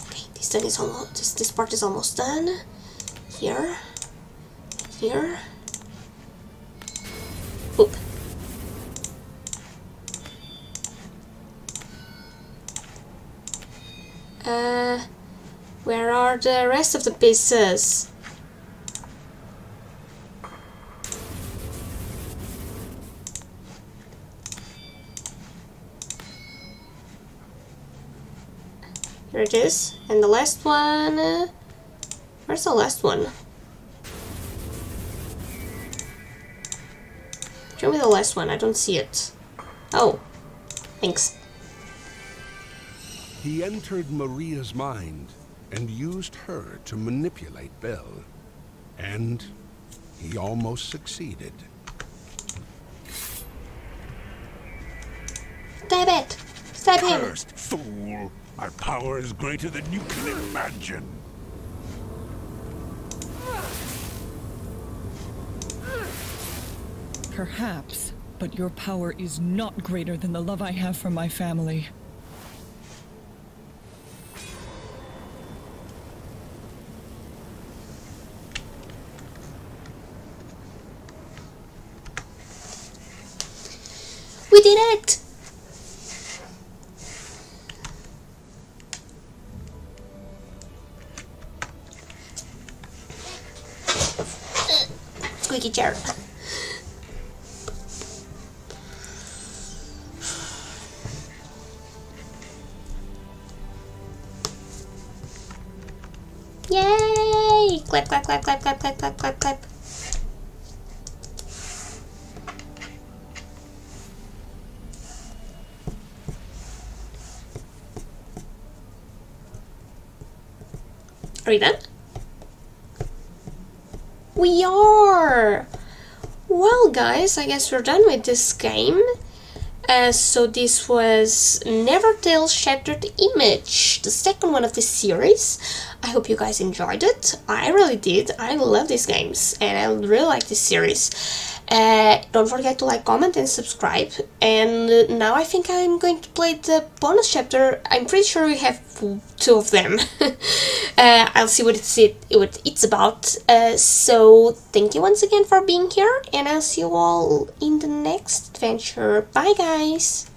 Okay, this is almost this, this part is almost done. Here. Here. Oop. Uh where are the rest of the pieces? Is. And the last one... uh, Where's the last one? Show me the last one. I don't see it. Oh. Thanks. He entered Maria's mind and used her to manipulate Belle. And he almost succeeded. Stab it! Stab him! Cursed! My power is greater than you can imagine. Perhaps, but your power is not greater than the love I have for my family. We did it! Yay! Clap, clap, clap, clap, clap, clap, clap, clap, clap. Are we done? We are! Well, guys, I guess we're done with this game. Uh, so this was Nevertale Shattered Image, the second one of this series. I hope you guys enjoyed it. I really did. I love these games and I really like this series. Uh, don't forget to like, comment and subscribe. And now I think I'm going to play the bonus chapter. I'm pretty sure we have two of them. uh, I'll see what it's, it, what it's about. Uh, so thank you once again for being here and I'll see you all in the next adventure. Bye guys!